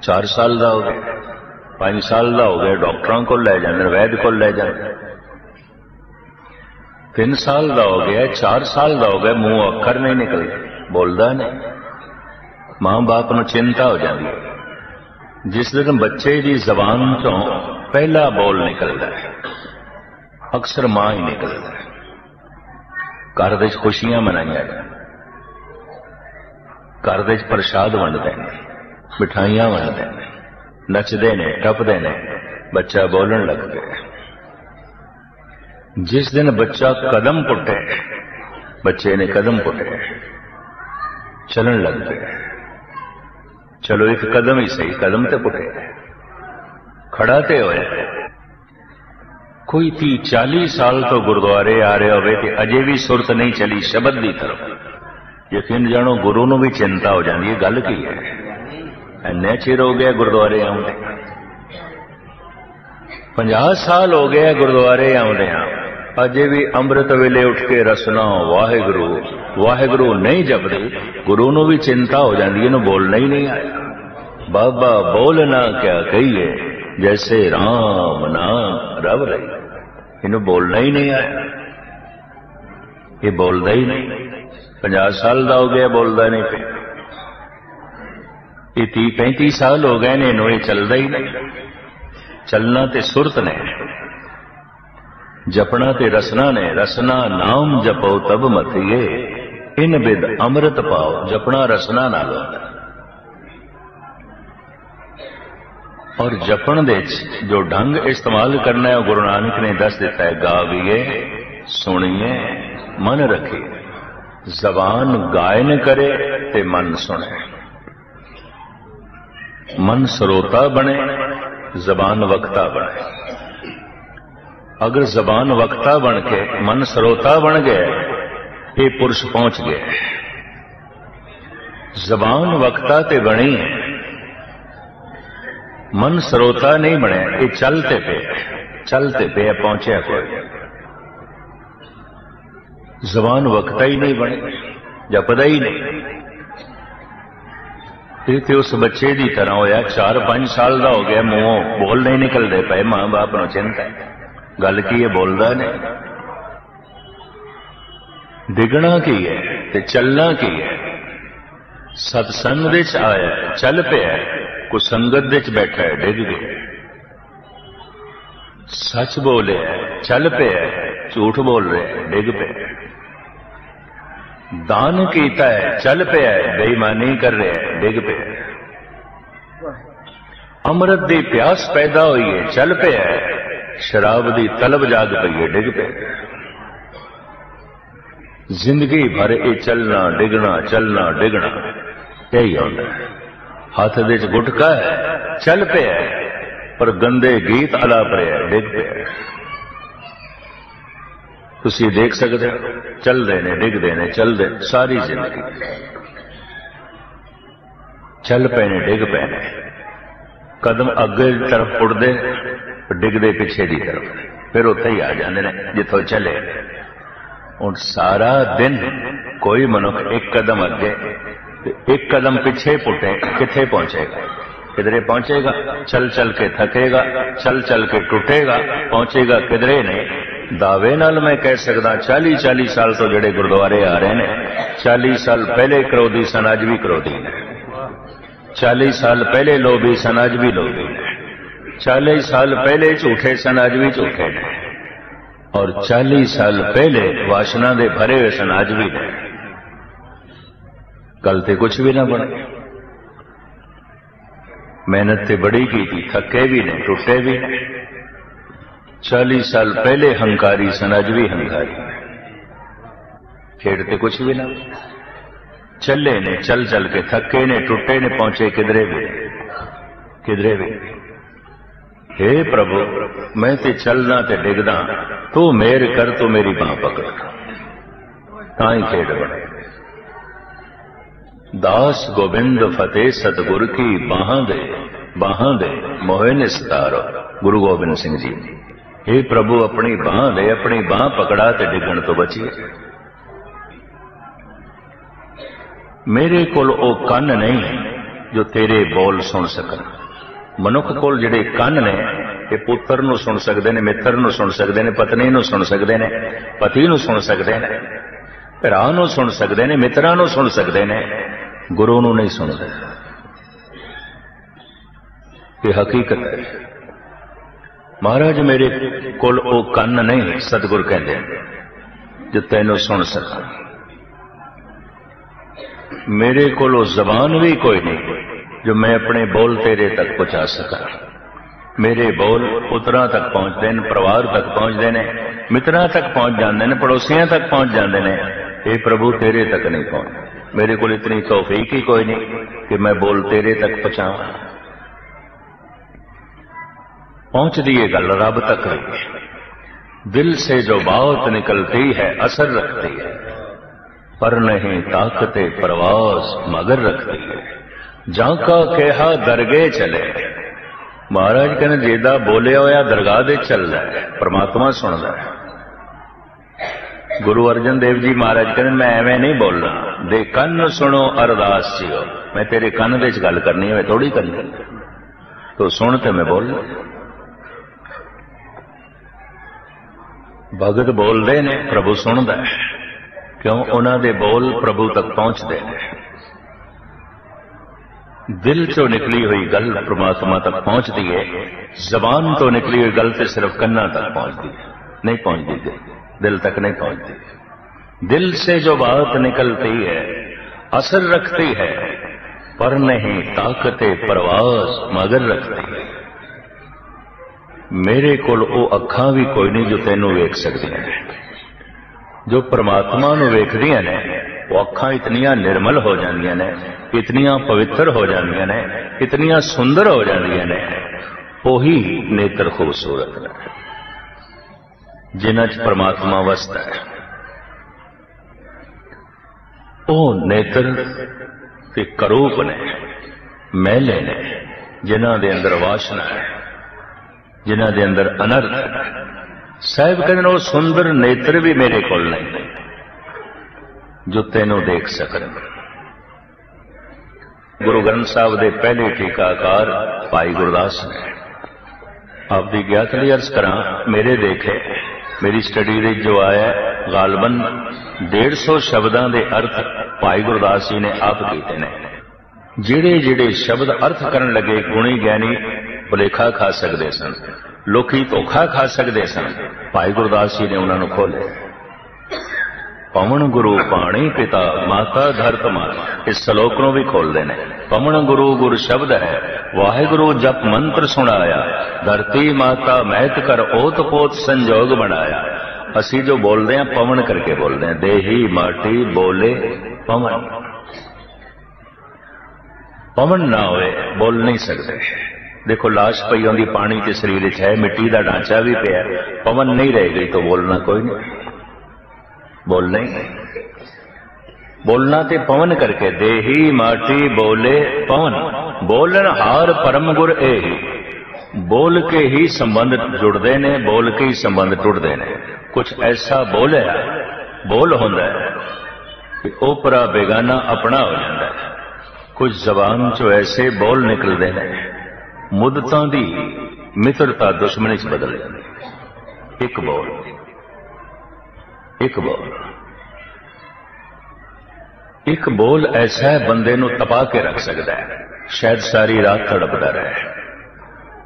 Speaker 1: 4 ਸਾਲ ਦਾ ਹੋ 5 ਸਾਲ ਦਾ ਹੋ ਗਿਆ, ਡਾਕਟਰਾਂ ਕੋਲ ਲੈ ਜਾਂਦੇ ਵੈਦ ਕੋਲ ਲੈ ਜਾਂਦੇ ਤਿੰਨ ਸਾਲ ਦਾ ਹੋ ਗਿਆ, ਚਾਰ ਸਾਲ ਦਾ ਹੋ ਗਿਆ, ਮੂੰਹ ਅੱਖਰ ਨਹੀਂ ਨਿਕਲਦੇ ਬੋਲਦਾ ਨਹੀਂ। ਮਾਂ-ਬਾਪ ਨੂੰ ਚਿੰਤਾ ਹੋ ਜਾਂਦੀ ਹੈ। ਜਿਸ ਦਿਨ ਬੱਚੇ ਦੀ ਜ਼ਬਾਨ ਤੋਂ ਪਹਿਲਾ ਬੋਲ ਨਿਕਲਦਾ ਹੈ, ਅਕਸਰ ਮਾਂ ਹੀ ਨਿਕਲਦਾ ਹੈ। ਘਰ ਵਿੱਚ ਖੁਸ਼ੀਆਂ ਮਨਾਈਆਂ ਜਾਂਦੀਆਂ ਘਰ ਵਿੱਚ ਪ੍ਰਸ਼ਾਦ ਵੰਡਦੇ ਨੇ, ਮਿਠਾਈਆਂ ਵੰਡਦੇ ਨੇ। ਨੱਚਦੇ ਨੇ ਟੱਪਦੇ ਨੇ ਬੱਚਾ ਬੋਲਣ ਲੱਗ ਪਿਆ ਜਿਸ ਦਿਨ ਬੱਚਾ ਕਦਮ ਪੁੱਟੇ ਬੱਚੇ ਨੇ ਕਦਮ ਪੁੱਟੇ ਚੱਲਣ ਲੱਗ ਪਿਆ ਚਲੋ ਇੱਕ ਕਦਮ ਹੀ ਸਹੀ ਕਦਮ ਤੇ ਪੁੱਟੇ ਖੜਾ ਤੇ ਹੋਇਆ ਕੋਈ 30 40 ਸਾਲ ਤੋਂ ਗੁਰਦੁਆਰੇ ਆ ਰਿਹਾ ਹੋਵੇ ਤੇ ਅਜੇ ਵੀ ਸੁਰਤ ਨਹੀਂ ਚਲੀ ਸ਼ਬਦ ਦੀ ਤਰਫ ਯਕੀਨ ਜਾਣੋ ਗੁਰੂ ਨੂੰ ਵੀ ਚਿੰਤਾ ਹੋ ਜਾਂਦੀ ਹੈ ਗੱਲ ਕੀ ਹੈ ਇੰਨੇ ਚਿਰ ਹੋ ਗਿਆ ਗੁਰਦੁਆਰੇ ਆਉਂਦੇ 50 ਸਾਲ ਹੋ ਗਏ ਗੁਰਦੁਆਰੇ ਆਉਂਦੇ ਆ ਅਜੇ ਵੀ ਅੰਮ੍ਰਿਤ ਵੇਲੇ ਉੱਠ ਕੇ ਰਸਨਾ ਵਾਹਿਗੁਰੂ ਵਾਹਿਗੁਰੂ ਨਹੀਂ ਜਪਦੇ। ਗੁਰੂ ਨੂੰ ਵੀ ਚਿੰਤਾ ਹੋ ਜਾਂਦੀ, ਇਹਨੂੰ ਬੋਲਣਾ ਹੀ ਨਹੀਂ ਆਇਆ। ਬਾਬਾ ਬੋਲਣਾ ਕਿਆ ਕਹੀਏ, ਜੈਸੇ RAM ਨਾਮ ਰਵ ਰਹੀ ਇਹਨੂੰ ਬੋਲਣਾ ਹੀ ਨਹੀਂ ਆਇਆ। ਇਹ ਬੋਲਦਾ ਹੀ ਨਹੀਂ। 50 ਸਾਲ ਦਾ ਹੋ ਗਿਆ, ਬੋਲਦਾ ਨਹੀਂ। ਪਿਆ ਇਹ 30 35 ਸਾਲ ਹੋ ਗਏ ਨੇ, ਇਹਨੂੰ ਇਹ ਚੱਲਦਾ ਹੀ ਨਹੀਂ। ਚੱਲਣਾ ਤੇ ਸੁਰਤ ਨੇ, ਜਪਣਾ ਤੇ ਰਸਨਾ ਨੇ, ਰਸਨਾ ਨਾਮ ਜਪੋ ਤਬ ਮਥੀਏ ਇਨ ਬਿਦ ਅੰਮ੍ਰਿਤ ਪਾਓ, ਜਪਣਾ ਰਸਨਾ ਨਾਲ ਔਰ ਜਪਣ ਦੇ ਜੋ ਢੰਗ ਇਸਤੇਮਾਲ ਕਰਨਾ ਹੈ, ਉਹ ਗੁਰੂ ਨਾਨਕ ਨੇ ਦੱਸ ਦਿੱਤਾ ਹੈ, ਗਾਵੀਏ, ਸੁਣੀਏ, ਮਨ ਰੱਖੀਏ। ਜ਼ਬਾਨ ਗਾਇਨ ਕਰੇ ਤੇ ਮਨ ਸੁਣੇ। ਮਨ ਸਰੋਤਾ ਬਣੇ ਜ਼ਬਾਨ ਵਕਤਾ ਬਣੇ ਅਗਰ ਜ਼ਬਾਨ ਵਕਤਾ ਬਣ ਕੇ ਮਨ ਸਰੋਤਾ ਬਣ ਗਿਆ ਇਹ ਪੁਰਸ਼ ਪਹੁੰਚ ਗਿਆ ਜ਼ਬਾਨ ਵਕਤਾ ਤੇ ਬਣੀ ਹੈ ਮਨ ਸਰੋਤਾ ਨਹੀਂ ਬਣਿਆ ਇਹ ਚੱਲਤੇ ਪਏ ਚੱਲਤੇ ਪਏ ਪਹੁੰਚਿਆ ਕੋਈ ਜ਼ਬਾਨ ਵਕਤਾ ਹੀ ਨਹੀਂ ਬਣੀ ਜਪਦਾ ਹੀ ਨਹੀਂ ਇਹ ਤੇ ਉਸ ਬੱਚੇ ਦੀ ਤਰ੍ਹਾਂ ਹੋਇਆ 4-5 ਸਾਲ ਦਾ ਹੋ ਗਿਆ, ਮੂੰਹੋਂ ਬੋਲ ਨਹੀਂ ਨਿਕਲਦੇ ਪਏ ਮਾਂ-ਬਾਪ ਨੂੰ ਚਿੰਤਾ ਗੱਲ ਕੀ ਹੈ, ਬੋਲਦਾ ਨਹੀਂ। ਡਿਗਣਾ ਕੀ ਹੈ ਤੇ ਚੱਲਣਾ ਕੀ ਹੈ? ਸਤਸੰਗ ਵਿੱਚ ਆਇਆ ਚੱਲ ਪਿਆ ਕੋ ਸੰਗਤ ਵਿੱਚ ਬੈਠਾ ਹੈ, ਡਿੱਗ ਗਿਆ ਸੱਚ ਬੋਲਿਆ ਚੱਲ ਪਿਆ ਝੂਠ ਬੋਲ ਰਿਹਾ ਡਿੱਗ ਪਿਆ ਦਾਨ ਕੀਤਾ ਹੈ ਚੱਲ ਪਿਆ ਬੇਈਮਾਨੀ ਕਰ ਰਿਹਾ ਡਿੱਗ ਪਿਆ ਅੰਮ੍ਰਿਤ ਦੀ ਪਿਆਸ ਪੈਦਾ ਹੋਈ ਹੈ, ਚੱਲ ਪਿਆ ਸ਼ਰਾਬ ਦੀ ਤਲਬ ਜਾਗ ਪਈ ਹੈ, ਡਿੱਗ ਪਿਆ ਜ਼ਿੰਦਗੀ ਭਰ ਇਹ ਚੱਲਣਾ, ਡਿੱਗਣਾ ਚੱਲਣਾ, ਡਿੱਗਣਾ, ਇਹੀ ਹੁੰਦਾ ਹੱਥ ਦੇ ਵਿੱਚ ਗੁਟਕਾ ਹੈ, ਚੱਲ ਪਿਆ ਪਰ ਗੰਦੇ ਗੀਤ ਅਲਾ ਪਿਆ ਡਿੱਗ ਪਿਆ ਤੁਸੀਂ ਦੇਖ ਸਕਦੇ ਹੋ, ਚੱਲਦੇ ਨੇ, ਡਿੱਗਦੇ ਨੇ, ਚੱਲਦੇ ਸਾਰੀ ਜ਼ਿੰਦਗੀ। ਚੱਲ ਪਏ ਨੇ ਡਿੱਗ ਪਏ ਨੇ ਕਦਮ ਅੱਗੇ ਤਰਫ ਉੱਡਦੇ, ਡਿੱਗਦੇ ਪਿੱਛੇ ਦੀ ਤਰਫ। ਫਿਰ ਉੱਥੇ ਹੀ ਆ ਜਾਂਦੇ ਨੇ, ਜਿੱਥੋਂ ਚੱਲੇ। ਹੁਣ ਸਾਰਾ ਦਿਨ ਕੋਈ ਮਨੁੱਖ ਇੱਕ ਕਦਮ ਅੱਗੇ ਤੇ ਇੱਕ ਕਦਮ ਪਿੱਛੇ ਪੁੱਟੇ, ਕਿੱਥੇ ਪਹੁੰਚੇਗਾ? ਕਿਧਰੇ ਪਹੁੰਚੇਗਾ? ਚਲ ਚਲ ਕੇ ਥਕੇਗਾ ਚਲ ਚਲ ਕੇ ਟੁੱਟੇਗਾ, ਪਹੁੰਚੇਗਾ ਕਿਧਰੇ ਨਹੀਂ? ਦਾਅਵੇ ਨਾਲ ਮੈਂ ਕਹਿ ਸਕਦਾ 40 40 ਸਾਲ ਤੋਂ ਜਿਹੜੇ ਗੁਰਦੁਆਰੇ ਆ ਰਹੇ ਨੇ 40 ਸਾਲ ਪਹਿਲੇ ਕਰੋਦੀ ਸਨ, ਅੱਜ ਵੀ ਕਰੋਦੀ ਨੇ। 40 ਸਾਲ ਪਹਿਲੇ ਲੋਭੀ ਸਨ, ਅੱਜ ਵੀ ਲੋਭੀ ਨੇ। 40 ਸਾਲ ਪਹਿਲੇ ਝੂਠੇ ਸਨ, ਅੱਜ ਵੀ ਝੂਠੇ ਨੇ। ਔਰ 40 ਸਾਲ ਪਹਿਲੇ ਵਾਸ਼ਨਾ ਦੇ ਭਰੇ ਹੋਏ ਸਨ, ਅੱਜ ਵੀ ਨੇ। ਕੱਲ ਤੇ ਕੁਝ ਵੀ ਨਾ ਬਣੇ। ਮਿਹਨਤ ਤੇ ਬੜੀ ਕੀਤੀ, ਥੱਕੇ ਵੀ ਨੇ, ਟੁੱਟੇ ਵੀ ਨੇ। 40 ਸਾਲ ਪਹਿਲੇ ਹੰਕਾਰੀ ਸਨ ਅੱਜ ਵੀ ਹੰਕਾਰੀ ਖੇਡ ਤੇ ਕੁਝ ਵੀ ਨਾ ਚੱਲੇ ਨੇ ਚੱਲ ਚੱਲ ਕੇ ਥੱਕੇ ਨੇ ਟੁੱਟੇ ਨੇ ਪਹੁੰਚੇ ਕਿਧਰੇ ਵੀ ਕਿਧਰੇ ਵੀ हे ਪ੍ਰਭु ਮੈਂ ਤੇ ਚੱਲਣਾ ਤੇ ਡਿੱਗਦਾ ਤੂੰ ਮੇਰ ਕਰ ਤੂੰ ਮੇਰੀ ਬਾਹ ਪਕੜ ਤਾਂ ਹੀ ਖੇਡ ਬਣੇ ਦਾਸ ਗੋਬਿੰਦ ਫਤਿਹ ਸਤਗੁਰ ਕੀ ਬਾਹਾਂ ਦੇ ਬਾਹਾਂ ਦੇ ਮੋਹਿ ਨਿਸਤਾਰੋ ਗੁਰੂ ਗੋਬਿੰਦ ਸਿੰਘ ਜੀ ਇਹ ਪ੍ਰਭੂ ਆਪਣੀ ਬਾਹ ਦੇ ਆਪਣੀ ਬਾਹ ਪਕੜਾ ਤੇ ਡਿੱਗਣ ਤੋਂ ਬਚੀਏ ਮੇਰੇ ਕੋਲ ਉਹ ਕੰਨ ਨਹੀਂ ਜੋ ਤੇਰੇ ਬੋਲ ਸੁਣ ਸਕਣ। ਮਨੁੱਖ ਕੋਲ ਜਿਹੜੇ ਕੰਨ ਨੇ, ਇਹ ਪੁੱਤਰ ਨੂੰ ਸੁਣ ਸਕਦੇ ਨੇ, ਮਿੱਤਰ ਨੂੰ ਸੁਣ ਸਕਦੇ ਨੇ, ਪਤਨੀ ਨੂੰ ਸੁਣ ਸਕਦੇ ਨੇ, ਪਤੀ ਨੂੰ ਸੁਣ ਸਕਦੇ ਨੇ, ਭਰਾ ਨੂੰ ਸੁਣ ਸਕਦੇ ਨੇ, ਮਿੱਤਰਾਂ ਨੂੰ ਸੁਣ ਸਕਦੇ ਨੇ, ਗੁਰੂ ਨੂੰ ਨਹੀਂ ਸੁਣਦੇ। ਇਹ ਹਕੀਕਤ ਹੈ। ਮਹਾਰਾਜ, ਮੇਰੇ ਕੋਲ ਉਹ ਕੰਨ ਨਹੀਂ, ਸਤਿਗੁਰ ਕਹਿੰਦੇ ਜੋ ਤੈਨੂੰ ਸੁਣ ਸਕਾਂ। ਮੇਰੇ ਕੋਲ ਉਹ ਜ਼ਬਾਨ ਵੀ ਕੋਈ ਨਹੀਂ, ਜੋ ਮੈਂ ਆਪਣੇ ਬੋਲ ਤੇਰੇ ਤੱਕ ਪਹੁੰਚਾ ਸਕਾਂ। ਮੇਰੇ ਬੋਲ ਪੁੱਤਰਾਂ ਤੱਕ ਪਹੁੰਚਦੇ ਨੇ, ਪਰਿਵਾਰ ਤੱਕ ਪਹੁੰਚਦੇ ਨੇ, ਮਿੱਤਰਾਂ ਤੱਕ ਪਹੁੰਚ ਜਾਂਦੇ ਨੇ, ਪੜੋਸੀਆਂ ਤੱਕ ਪਹੁੰਚ ਜਾਂਦੇ ਨੇ। ਇਹ ਪ੍ਰਭੂ ਤੇਰੇ ਤੱਕ ਨਹੀਂ ਪਹੁੰਚ ਮੇਰੇ ਕੋਲ ਇਤਨੀ ਤੌਫੀਕ ਹੀ ਕੋਈ ਨਹੀਂ ਕਿ ਮੈਂ ਬੋਲ ਤੇਰੇ ਤੱਕ ਪਹੁੰਚਾਵਾਂ। पहुंचती ये गल रब तक रही दिल से जो बात निकलती है असर रखती है पर नहीं ताकते प्रवास मगर रखती है जाका कहा दरगे चले ਮਹਾਰਾਜ ਕਹਿੰਦੇ ਜਿਹਦਾ ਬੋਲਿਆ ਹੋਇਆ ਦਰਗਾਹ ਦੇ ਚੱਲਦਾ ਹੈ ਪਰਮਾਤਮਾ ਸੁਣਦਾ ਹੈ ਗੁਰੂ ਅਰਜਨ ਦੇਵ ਜੀ ਮਹਾਰਾਜ ਕਹਿੰਦੇ ਮੈਂ ਐਵੇਂ ਨਹੀਂ ਬੋਲਣਾ ਦੇ ਕੰਨ ਸੁਣੋ ਅਰਦਾਸ ਜੀਓ ਮੈਂ ਤੇਰੇ ਕੰਨ ਵਿੱਚ ਗੱਲ ਕਰਨੀ ਹੈ ਥੋੜੀ ਕਰਨੀ ਤੋ ਸੁਣ ਤੇ ਮੈਂ ਬੋਲ ਭਗਤ ਬੋਲਦੇ ਨੇ ਪ੍ਰਭੂ ਸੁਣਦਾ ਹੈ ਕਿਉਂ ਉਹਨਾਂ ਦੇ ਬੋਲ ਪ੍ਰਭੂ ਤੱਕ ਪਹੁੰਚਦੇ ਨੇ ਦਿਲ ਚੋਂ ਨਿਕਲੀ ਹੋਈ ਗੱਲ ਪ੍ਰਮਾਤਮਾ ਤੱਕ ਪਹੁੰਚਦੀ ਹੈ ਜ਼ਬਾਨ ਤੋਂ ਨਿਕਲੀ ਹੋਈ ਗੱਲ ਤੇ ਸਿਰਫ ਕੰਨਾਂ ਤੱਕ ਪਹੁੰਚਦੀ ਹੈ नहीं पहुंचती दिल तक नहीं पहुंचती दिल से जो बात निकलती है असर रखती है पर नहीं ताकते प्रवास मगर रखती है ਮੇਰੇ ਕੋਲ ਉਹ ਅੱਖਾਂ ਵੀ ਕੋਈ ਨਹੀਂ ਜੋ ਤੈਨੂੰ ਵੇਖ ਸਕਦੀਆਂ ਨੇ। ਜੋ ਪ੍ਰਮਾਤਮਾ ਨੂੰ ਵੇਖਦੀਆਂ ਨੇ, ਉਹ ਅੱਖਾਂ ਇਤਨੀਆਂ ਨਿਰਮਲ ਹੋ ਜਾਂਦੀਆਂ ਨੇ, ਇਤਨੀਆਂ ਪਵਿੱਤਰ ਹੋ ਜਾਂਦੀਆਂ ਨੇ, ਇਤਨੀਆਂ ਸੁੰਦਰ ਹੋ ਜਾਂਦੀਆਂ ਨੇ, ਉਹੀ ਨੇਤਰ ਖੂਬਸੂਰਤ ਨੇ। ਜਿਨ੍ਹਾਂ 'ਚ ਪ੍ਰਮਾਤਮਾ ਵਸਦਾ ਹੈ। ਉਹ ਨੇਤਰ ਤੇ ਕਰੂਪ ਨੇ ਮਹਿਲੇ ਨੇ, ਜਿਨ੍ਹਾਂ ਦੇ ਅੰਦਰ ਵਾਸ਼ਨਾ ਹੈ। ਜਿਨ੍ਹਾਂ ਦੇ ਅੰਦਰ ਅਨਰਥ ਸਾਹਿਬ ਕਹਿੰਦੇ ਉਹ ਸੁੰਦਰ ਨੇਤਰ ਵੀ ਮੇਰੇ ਕੋਲ ਨਹੀਂ। ਜੋ ਤੈਨੂੰ ਦੇਖ ਸਕਣ। ਗੁਰੂ ਗ੍ਰੰਥ ਸਾਹਿਬ ਦੇ ਪਹਿਲੇ ਟੀਕਾਕਾਰ ਭਾਈ ਗੁਰਦਾਸ ਨੇ ਆਪ ਦੀ ਗਿਆਤ ਲਈ ਅਰਜ਼ ਕਰਾਂ, ਮੇਰੇ ਦੇਖੇ, ਮੇਰੀ ਸਟੱਡੀ ਦੇ ਜੋ ਆਇਆ, ਗਾਲਬਨ 150 ਸ਼ਬਦਾਂ ਦੇ ਅਰਥ ਭਾਈ ਗੁਰਦਾਸ ਜੀ ਨੇ ਆਪ ਕੀਤੇ ਨੇ। ਜਿਹੜੇ ਜਿਹੜੇ ਸ਼ਬਦ ਅਰਥ ਕਰਨ ਲੱਗੇ ਗੁਣੀ ਗਿਆਨੀ ਭੁਲੇਖਾ ਖਾ ਸਕਦੇ ਸਨ। ਲੋਕੀ ਧੋਖਾ ਖਾ ਸਕਦੇ ਸਨ। ਭਾਈ ਗੁਰਦਾਸ ਜੀ ਨੇ ਉਹਨਾਂ ਨੂੰ ਖੋਲੇ ਪਵਨ ਗੁਰੂ ਪਾਣੀ ਪਿਤਾ ਮਾਤਾ ਧਰਤ ਮਾਤਾ ਇਸ ਸ਼ਲੋਕ ਨੂੰ ਵੀ ਖੋਲਦੇ ਨੇ। ਪਵਨ ਗੁਰੂ ਗੁਰ ਸ਼ਬਦ ਹੈ, ਵਾਹਿਗੁਰੂ ਜਪ ਮੰਤਰ ਸੁਣਾਇਆ। ਧਰਤੀ ਮਾਤਾ ਮਹਿਤ ਕਰ ਓਤ ਪੋਤ ਸੰਜੋਗ ਬਣਾਇਆ। ਅਸੀਂ ਜੋ ਬੋਲਦੇ ਹਾਂ, ਪਵਨ ਕਰਕੇ ਬੋਲਦੇ ਹਾਂ। ਦੇਹੀ ਮਾਟੀ ਬੋਲੇ ਪਵਨ। ਪਵਨ ਨਾ ਹੋਵੇ ਬੋਲ ਨਹੀਂ ਸਕਦੇ। ਦੇਖੋ, ਲਾਸ਼ ਪਈ ਆਉਂਦੀ ਪਾਣੀ ਤੇ ਸਰੀਰ ਚ ਹੈ, ਮਿੱਟੀ ਦਾ ਢਾਂਚਾ ਵੀ ਪਿਆ ਪਵਨ ਨਹੀਂ ਰਹਿ ਗਈ ਤਾਂ ਬੋਲਣਾ ਕੋਈ ਨਹੀਂ। ਬੋਲਣਾ ਹੀ ਬੋਲਣਾ ਤੇ ਪਵਨ ਕਰਕੇ ਦੇਹੀ ਮਾਟੀ ਬੋਲੇ ਪਵਨ। ਬੋਲਣ ਹਾਰ ਪਰਮ ਗੁਰ ਇਹ ਬੋਲ ਕੇ ਹੀ ਸੰਬੰਧ ਜੁੜਦੇ ਨੇ, ਬੋਲ ਕੇ ਹੀ ਸੰਬੰਧ ਟੁੱਟਦੇ ਨੇ। ਕੁਝ ਐਸਾ ਬੋਲਿਆ ਬੋਲ ਹੁੰਦਾ ਹੈ ਕਿ ਉਪਰਾ ਬੇਗਾਨਾ ਆਪਣਾ ਹੋ ਜਾਂਦਾ ਹੈ। ਕੁਝ ਜ਼ਬਾਨ ਚੋਂ ਐਸੇ ਬੋਲ ਨਿਕਲਦੇ ਨੇ ਮੁੱਦਤਾਂ ਦੀ ਮਿੱਤਰਤਾ ਦੁਸ਼ਮਣੀ ਚ ਬਦਲ ਜਾਂਦੀ ਹੈ। ਇੱਕ ਬੋਲ ਇੱਕ ਬੋਲ। ਇੱਕ ਬੋਲ ਐਸਾ ਹੈ, ਬੰਦੇ ਨੂੰ ਤਪਾ ਕੇ ਰੱਖ ਸਕਦਾ ਹੈ। ਸ਼ਾਇਦ ਸਾਰੀ ਰਾਤ ਤੜਪਦਾ ਰਹੇ।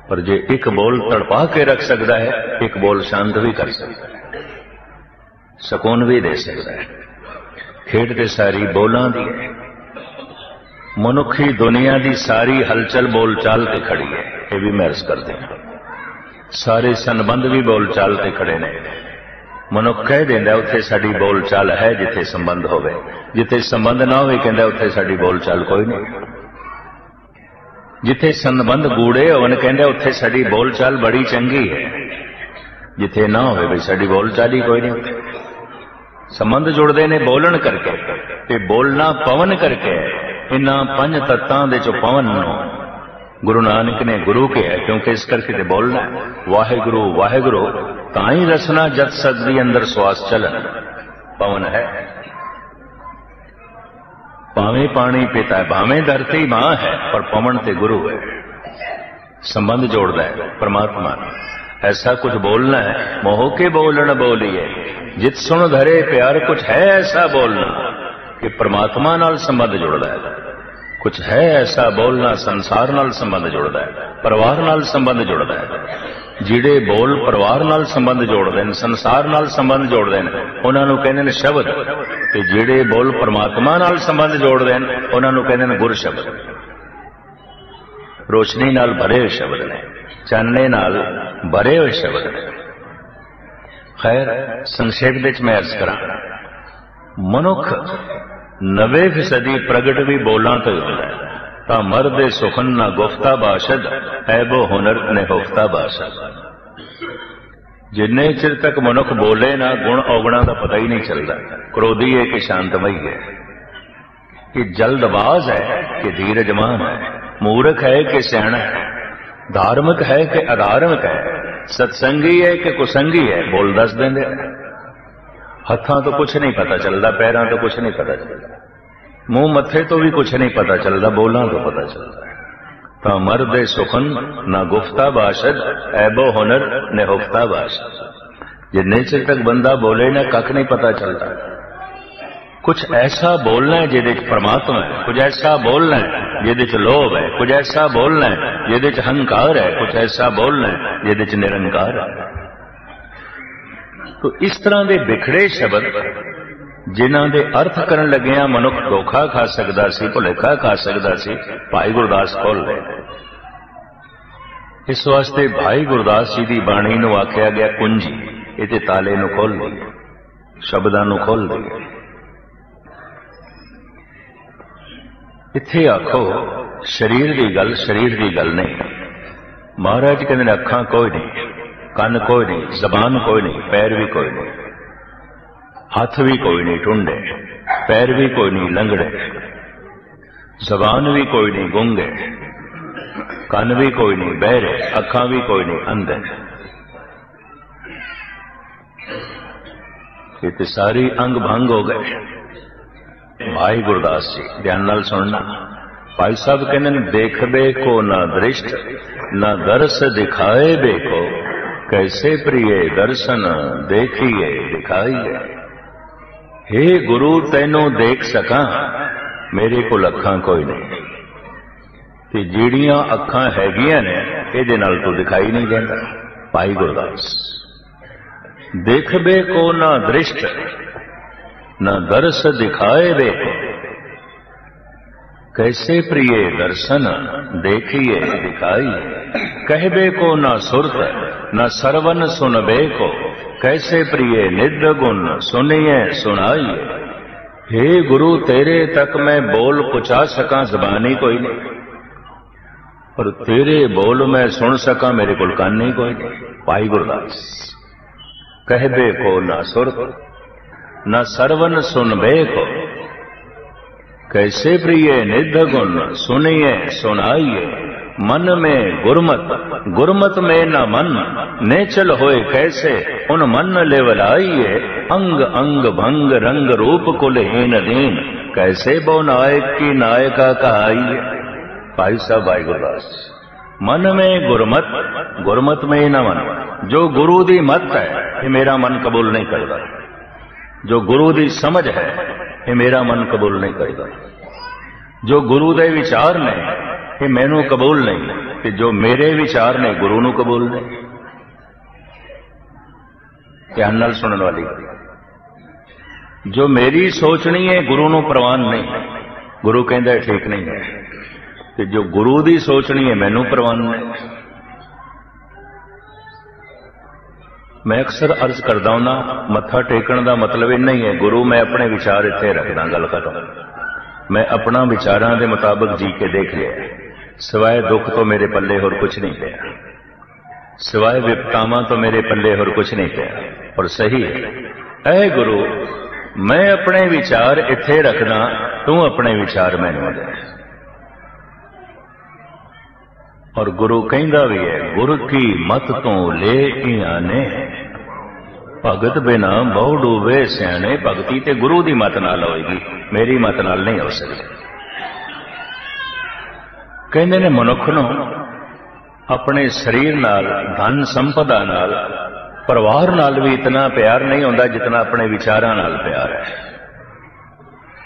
Speaker 1: ਪਰ ਜੇ ਇੱਕ ਬੋਲ ਤੜਪਾ ਕੇ ਰੱਖ ਸਕਦਾ ਹੈ, ਇੱਕ ਬੋਲ ਸ਼ਾਂਤ ਵੀ ਕਰ ਸਕਦਾ ਹੈ। ਸਕੂਨ ਵੀ ਦੇ ਸਕਦਾ ਹੈ। ਖੇਡ ਤੇ ਸਾਰੀ ਬੋਲਾਂ ਦੀ ਹੈ। ਮਨੁੱਖੀ ਦੁਨੀਆ ਦੀ ਸਾਰੀ ਹਲਚਲ ਬੋਲ ਚਾਲ ਤੇ ਖੜੀ ਹੈ। ਇਹ ਵੀ ਮੈਂ ਅਰਜ਼ ਕਰਦੇ ਹਾਂ। ਸਾਰੇ ਸੰਬੰਧ ਵੀ ਬੋਲ ਚਾਲ ਤੇ ਖੜੇ ਨੇ। ਮਨੁੱਖ ਕਹਿ ਦਿੰਦਾ, ਉੱਥੇ ਸਾਡੀ ਬੋਲਚਾਲ ਹੈ ਜਿੱਥੇ ਸੰਬੰਧ ਹੋਵੇ। ਜਿੱਥੇ ਸੰਬੰਧ ਨਾ ਹੋਵੇ, ਕਹਿੰਦਾ, ਉੱਥੇ ਸਾਡੀ ਬੋਲਚਾਲ ਕੋਈ ਨਹੀਂ। ਜਿੱਥੇ ਸੰਬੰਧ ਗੂੜੇ ਹੋਣ ਕਹਿੰਦਾ, ਉੱਥੇ ਸਾਡੀ ਬੋਲਚਾਲ ਬੜੀ ਚੰਗੀ ਹੈ। ਜਿੱਥੇ ਨਾ ਹੋਵੇ, ਵੀ ਸਾਡੀ ਬੋਲਚਾਲ ਹੀ ਕੋਈ ਨਹੀਂ ਸੰਬੰਧ ਜੁੜਦੇ ਨੇ ਬੋਲਣ ਕਰਕੇ ਤੇ ਬੋਲਣਾ ਪਵਨ ਕਰਕੇ। ਇਨਾਂ ਪੰਜ ਤੱਤਾਂ ਦੇ ਚੋਂ ਪਵਨ ਨੂੰ ਗੁਰੂ ਨਾਨਕ ਨੇ ਗੁਰੂ ਕਿਹਾ ਕਿਉਂਕਿ ਇਸ ਕਰਕੇ ਤੇ ਬੋਲਣਾ ਵਾਹਿਗੁਰੂ ਵਾਹਿਗੁਰੂ ਤਾਂ ਹੀ ਰਸਨਾ ਜਤ ਸਕਦੀ ਅੰਦਰ ਸਵਾਸ ਚਲਨ ਪਵਨ ਹੈ ਭਾਵੇਂ ਪਾਣੀ ਪੀਤਾ ਹੈ ਭਾਵੇਂ ਧਰਤੀ ਮਾਂ ਹੈ ਪਰ ਪਵਨ ਤੇ ਗੁਰੂ ਹੈ ਸੰਬੰਧ ਜੋੜਦਾ ਹੈ ਪਰਮਾਤਮਾ ऐसा कुछ बोलना है मोह के बोलन बोलिए जित सुन धरे प्यार कुछ है ऐसा बोलना ਕਿ ਪ੍ਰਮਾਤਮਾ ਨਾਲ ਸੰਬੰਧ ਜੁੜਦਾ ਹੈ ਕੁਝ ਹੈ ਐਸਾ ਬੋਲਣਾ ਸੰਸਾਰ ਨਾਲ ਸੰਬੰਧ ਜੁੜਦਾ ਹੈ ਪਰਿਵਾਰ ਨਾਲ ਸੰਬੰਧ ਜੁੜਦਾ ਹੈ ਜਿਹੜੇ ਬੋਲ ਪਰਿਵਾਰ ਨਾਲ ਸੰਬੰਧ ਜੋੜਦੇ ਨੇ, ਸੰਸਾਰ ਨਾਲ ਸੰਬੰਧ ਜੋੜਦੇ ਨੇ, ਉਹਨਾਂ ਨੂੰ ਕਹਿੰਦੇ ਨੇ ਸ਼ਬਦ। ਤੇ ਜਿਹੜੇ ਬੋਲ ਪਰਮਾਤਮਾ ਨਾਲ ਸੰਬੰਧ ਜੋੜਦੇ ਨੇ, ਉਹਨਾਂ ਨੂੰ ਕਹਿੰਦੇ ਨੇ ਗੁਰ ਸ਼ਬਦ। ਰੋਸ਼ਨੀ ਨਾਲ ਭਰੇ ਹੋਏ ਸ਼ਬਦ ਨੇ, ਚਾਨਣੇ ਨਾਲ ਭਰੇ ਹੋਏ ਸ਼ਬਦ ਨੇ। ਖੈਰ, ਸੰਖੇਪ ਵਿੱਚ ਮੈਂ ਅਰਜ਼ ਕਰਾਂ, ਮਨੁੱਖ 90% ਪ੍ਰਗਟ ਵੀ ਬੋਲਾਂ ਤੋਂ ਹੁੰਦਾ ਤਾਂ ਮਰਦੇ ਸੁਖਨ ਨਾ ਗੁਫਤਾ ਬਾਸ਼ਦ, ਐਬੋ ਹੁਨਰ ਨੇ ਹੁਫਤਾ ਬਾਸ਼ਦ। ਜਿੰਨੇ ਚਿਰ ਤੱਕ ਮਨੁੱਖ ਬੋਲੇ ਨਾ, ਗੁਣ ਔਗਣਾ ਦਾ ਪਤਾ ਹੀ ਨਹੀਂ ਚੱਲਦਾ। ਕ੍ਰੋਧੀ ਹੈ ਕਿ ਸ਼ਾਂਤਮਈ ਹੈ। ਕਿ ਜਲਦਬਾਜ਼ ਹੈ, ਕਿ ਧੀਰਜਮਾਨ ਹੈ। ਮੂਰਖ ਹੈ ਕਿ ਸਿਆਣਾ ਹੈ। ਧਾਰਮਿਕ ਹੈ ਕਿ ਅਧਾਰਮਿਕ ਹੈ। ਸਤਸੰਗੀ ਹੈ ਕਿ ਕੁਸੰਗੀ ਹੈ, ਬੋਲ ਦੱਸ ਦਿੰਦੇ ਹੱਥਾਂ ਤੋਂ ਕੁਝ ਨਹੀਂ ਪਤਾ ਚੱਲਦਾ, ਪੈਰਾਂ ਤੋਂ ਕੁਝ ਨਹੀਂ ਪਤਾ ਚੱਲਦਾ। ਮੂੰਹ ਮੱਥੇ ਤੋਂ ਵੀ ਕੁਝ ਨਹੀਂ ਪਤਾ ਚੱਲਦਾ, ਬੋਲਾਂ ਤੋਂ ਪਤਾ ਚੱਲਦਾ। ਤਾਂ ਮਰਦੇ ਸੁਖਨ ਨਾ ਗੁਫਤਾ ਬਾਸ਼ਦ ਐਬੋ ਹੁਨਰ ਨੇ ਹੁਫਤਾ ਬਾਸ਼ਦ ਜਿੰਨੇ ਚਿਰ ਤੱਕ ਬੰਦਾ ਬੋਲੇ ਨਾ ਕੱਖ ਨਹੀਂ ਪਤਾ ਚੱਲਦਾ। ਕੁਝ ਐਸਾ ਬੋਲਣਾ ਹੈ ਜਿਹਦੇ ਚ ਪਰਮਾਤਮਾ ਹੈ ਕੁਝ ਐਸਾ ਬੋਲਣਾ ਹੈ ਜਿਹਦੇ ਚ ਲੋਭ ਹੈ ਕੁਝ ਐਸਾ ਬੋਲਣਾ ਹੈ ਜਿਹਦੇ ਚ ਹੰਕਾਰ ਹੈ ਕੁਝ ਐਸਾ ਬੋਲਣਾ ਹੈ ਜਿਹਦੇ ਚ ਨਿਰੰਕਾਰ ਹੈ। ਤੋ ਇਸ ਤਰ੍ਹਾਂ ਦੇ ਵਿਖੜੇ ਸ਼ਬਦ ਜਿਨ੍ਹਾਂ ਦੇ ਅਰਥ ਕਰਨ ਲੱਗਿਆਂ ਮਨੁੱਖ ਧੋਖਾ ਖਾ ਸਕਦਾ ਸੀ, ਭੁਲੇਖਾ ਖਾ ਸਕਦਾ ਸੀ, ਭਾਈ ਗੁਰਦਾਸ ਖੋਲ ਲੈ ਇਸ ਵਾਸਤੇ ਭਾਈ ਗੁਰਦਾਸ ਜੀ ਦੀ ਬਾਣੀ ਨੂੰ ਆਖਿਆ ਗਿਆ ਕੁੰਜੀ ਇਹਦੇ ਤਾਲੇ ਨੂੰ ਖੋਲ ਲਈ ਸ਼ਬਦਾਂ ਨੂੰ ਖੋਲ ਲਈ ਇੱਥੇ ਆਖੋ, ਸਰੀਰ ਦੀ ਗੱਲ ਸਰੀਰ ਦੀ ਗੱਲ ਨਹੀਂ। ਮਹਾਰਾਜ ਕਹਿੰਦੇ ਨੇ ਅੱਖਾਂ ਕੋਈ ਨਹੀਂ। ਕੰਨ ਕੋਈ ਨਹੀਂ, ਜ਼ਬਾਨ ਕੋਈ ਨਹੀਂ, ਪੈਰ ਵੀ ਕੋਈ ਨਹੀਂ। ਹੱਥ ਵੀ ਕੋਈ ਨਹੀਂ ਟੁੰਡੇ, ਪੈਰ ਵੀ ਕੋਈ ਨਹੀਂ ਲੰਗੜੇ ਜ਼ਬਾਨ ਵੀ ਕੋਈ ਨਹੀਂ ਗੁੰਗੇ, ਕੰਨ ਵੀ ਕੋਈ ਨਹੀਂ ਬਹਿਰੇ, ਅੱਖਾਂ ਵੀ ਕੋਈ ਨਹੀਂ ਅੰਧੇ। ਇਹ ਤੇ ਸਾਰੀ ਅੰਗ ਭੰਗ ਹੋ ਗਏ। ਭਾਈ ਗੁਰਦਾਸ ਜੀ, ਧਿਆਨ ਨਾਲ ਸੁਣਨਾ। ਭਾਈ ਸਾਹਿਬ ਕਹਿੰਦੇ ਨੇ ਦੇਖਦੇ ਕੋ ਨਾ ਦ੍ਰਿਸ਼ਟ, ਨਾ ਦਰਸ ਦਿਖਾਏ ਬੇਕੋ कैसे प्रिय दर्शन देखिए दिखाइए हे गुरु ਤੈਨੂੰ ਦੇਖ ਸਕਾਂ ਮੇਰੇ ਕੋਲ ਅੱਖਾਂ ਕੋਈ ਨਹੀਂ ਤੇ ਜਿਹੜੀਆਂ ਅੱਖਾਂ ਹੈਗੀਆਂ ਨੇ ਇਹਦੇ ਨਾਲ ਤੂੰ ਦਿਖਾਈ ਨਹੀਂ ਦਿੰਦਾ ਭਾਈ ਗੁਰਦਾਸ ਦੇਖਬੇ ਕੋ ਨਾ ਦ੍ਰਿਸ਼ਟ ਨਾ ਦਰਸ ਦਿਖਾਏ ਬੇ कैसे प्रिय दर्शन देखिए दिखाइए कहबे को न सुरत न सरवन सुनबे को कैसे प्रिय निध गुण सुनिए सुनाइए हे गुरु तेरे तक मैं बोल पुचा सका जबानी कोई नहीं पर तेरे बोल मैं सुन सका मेरे को कान नहीं कोई नहीं भाई गुरदास कहबे को न सुरत न सरवन सुनबे को कैसे प्रिय निध गुण, सुनिए, सुनाइए। मन में गुरमत गुरमत में न मन। नेचल होए कैसे, उन मन लेवल लेवलाइए अंग अंग, भंग, रंग रूप कुल हीन दीन। कैसे बो नायक की नायका कहाइए। भाई साहब भाई गुरुदास मन में गुरमत गुरमत में न मन। जो गुरु दी मत है, ये मेरा मन कबूल नहीं करता। जो गुरु दी समझ है ਇਹ ਮੇਰਾ ਮਨ ਕਬੂਲ ਨਹੀਂ ਕਰਦਾ। ਜੋ ਗੁਰੂ ਦੇ ਵਿਚਾਰ ਨੇ, ਇਹ ਮੈਨੂੰ ਕਬੂਲ ਨਹੀਂ, ਤੇ ਜੋ ਮੇਰੇ ਵਿਚਾਰ ਨੇ, ਗੁਰੂ ਨੂੰ ਕਬੂਲ ਨੇ ਧਿਆਨ ਨਾਲ ਸੁਣਨ ਵਾਲੀ ਜੋ ਮੇਰੀ ਸੋਚਣੀ ਹੈ, ਗੁਰੂ ਨੂੰ ਪ੍ਰਵਾਨ ਨਹੀਂ। ਗੁਰੂ ਕਹਿੰਦਾ ਠੀਕ ਨਹੀਂ ਹੈ। ਤੇ ਜੋ ਗੁਰੂ ਦੀ ਸੋਚਣੀ ਹੈ, ਮੈਨੂੰ ਪ੍ਰਵਾਨ ਨਹੀਂ। ਮੈਂ ਅਕਸਰ ਅਰਜ਼ ਕਰਦਾ ਹਾਂ ਮੱਥਾ ਟੇਕਣ ਦਾ ਮਤਲਬ ਇਹ ਨਹੀਂ ਹੈ, ਗੁਰੂ, ਮੈਂ ਆਪਣੇ ਵਿਚਾਰ ਇੱਥੇ ਰੱਖਦਾ ਗੱਲ ਖਤਮ। ਮੈਂ ਆਪਣਾ ਵਿਚਾਰਾਂ ਦੇ ਮੁਤਾਬਕ ਜੀ ਕੇ ਦੇਖ ਲਿਆ। ਸਿਵਾਏ ਦੁੱਖ ਤੋਂ ਮੇਰੇ ਪੱਲੇ ਹੋਰ ਕੁਝ ਨਹੀਂ ਪਿਆ। ਸਿਵਾਏ ਵਿਪਤਾਵਾਂ ਤੋਂ ਮੇਰੇ ਪੱਲੇ ਹੋਰ ਕੁਝ ਨਹੀਂ ਪਿਆ। ਔਰ ਸਹੀ ਹੈ, ਐ ਗੁਰੂ, ਮੈਂ ਆਪਣੇ ਵਿਚਾਰ ਇੱਥੇ ਰੱਖਦਾ, ਤੂੰ ਆਪਣੇ ਵਿਚਾਰ ਮੈਨੂੰ ਦੇ। ਔਰ ਗੁਰੂ ਕਹਿੰਦਾ ਵੀ ਹੈ, ਗੁਰ ਕੀ ਮਤ ਤੋਂ ਲੈ ਇਆਨੇ ਭਗਤ ਬਿਨਾ ਬਹੁ ਡੂਬੇ ਸਿਆਣੇ ਭਗਤੀ ਤੇ ਗੁਰੂ ਦੀ ਮਤ ਨਾਲ ਹੋਏਗੀ। ਮੇਰੀ ਮਤ ਨਾਲ ਨਹੀਂ ਹੋ ਸਕਦੀ। ਕਹਿੰਦੇ ਨੇ, ਮਨੁੱਖ ਨੂੰ ਆਪਣੇ ਸਰੀਰ ਨਾਲ, ਧਨ ਸੰਪਦਾ ਨਾਲ, ਪਰਿਵਾਰ ਨਾਲ ਵੀ ਇਤਨਾ ਪਿਆਰ ਨਹੀਂ ਹੁੰਦਾ ਜਿਤਨਾ ਆਪਣੇ ਵਿਚਾਰਾਂ ਨਾਲ ਪਿਆਰ ਹੈ।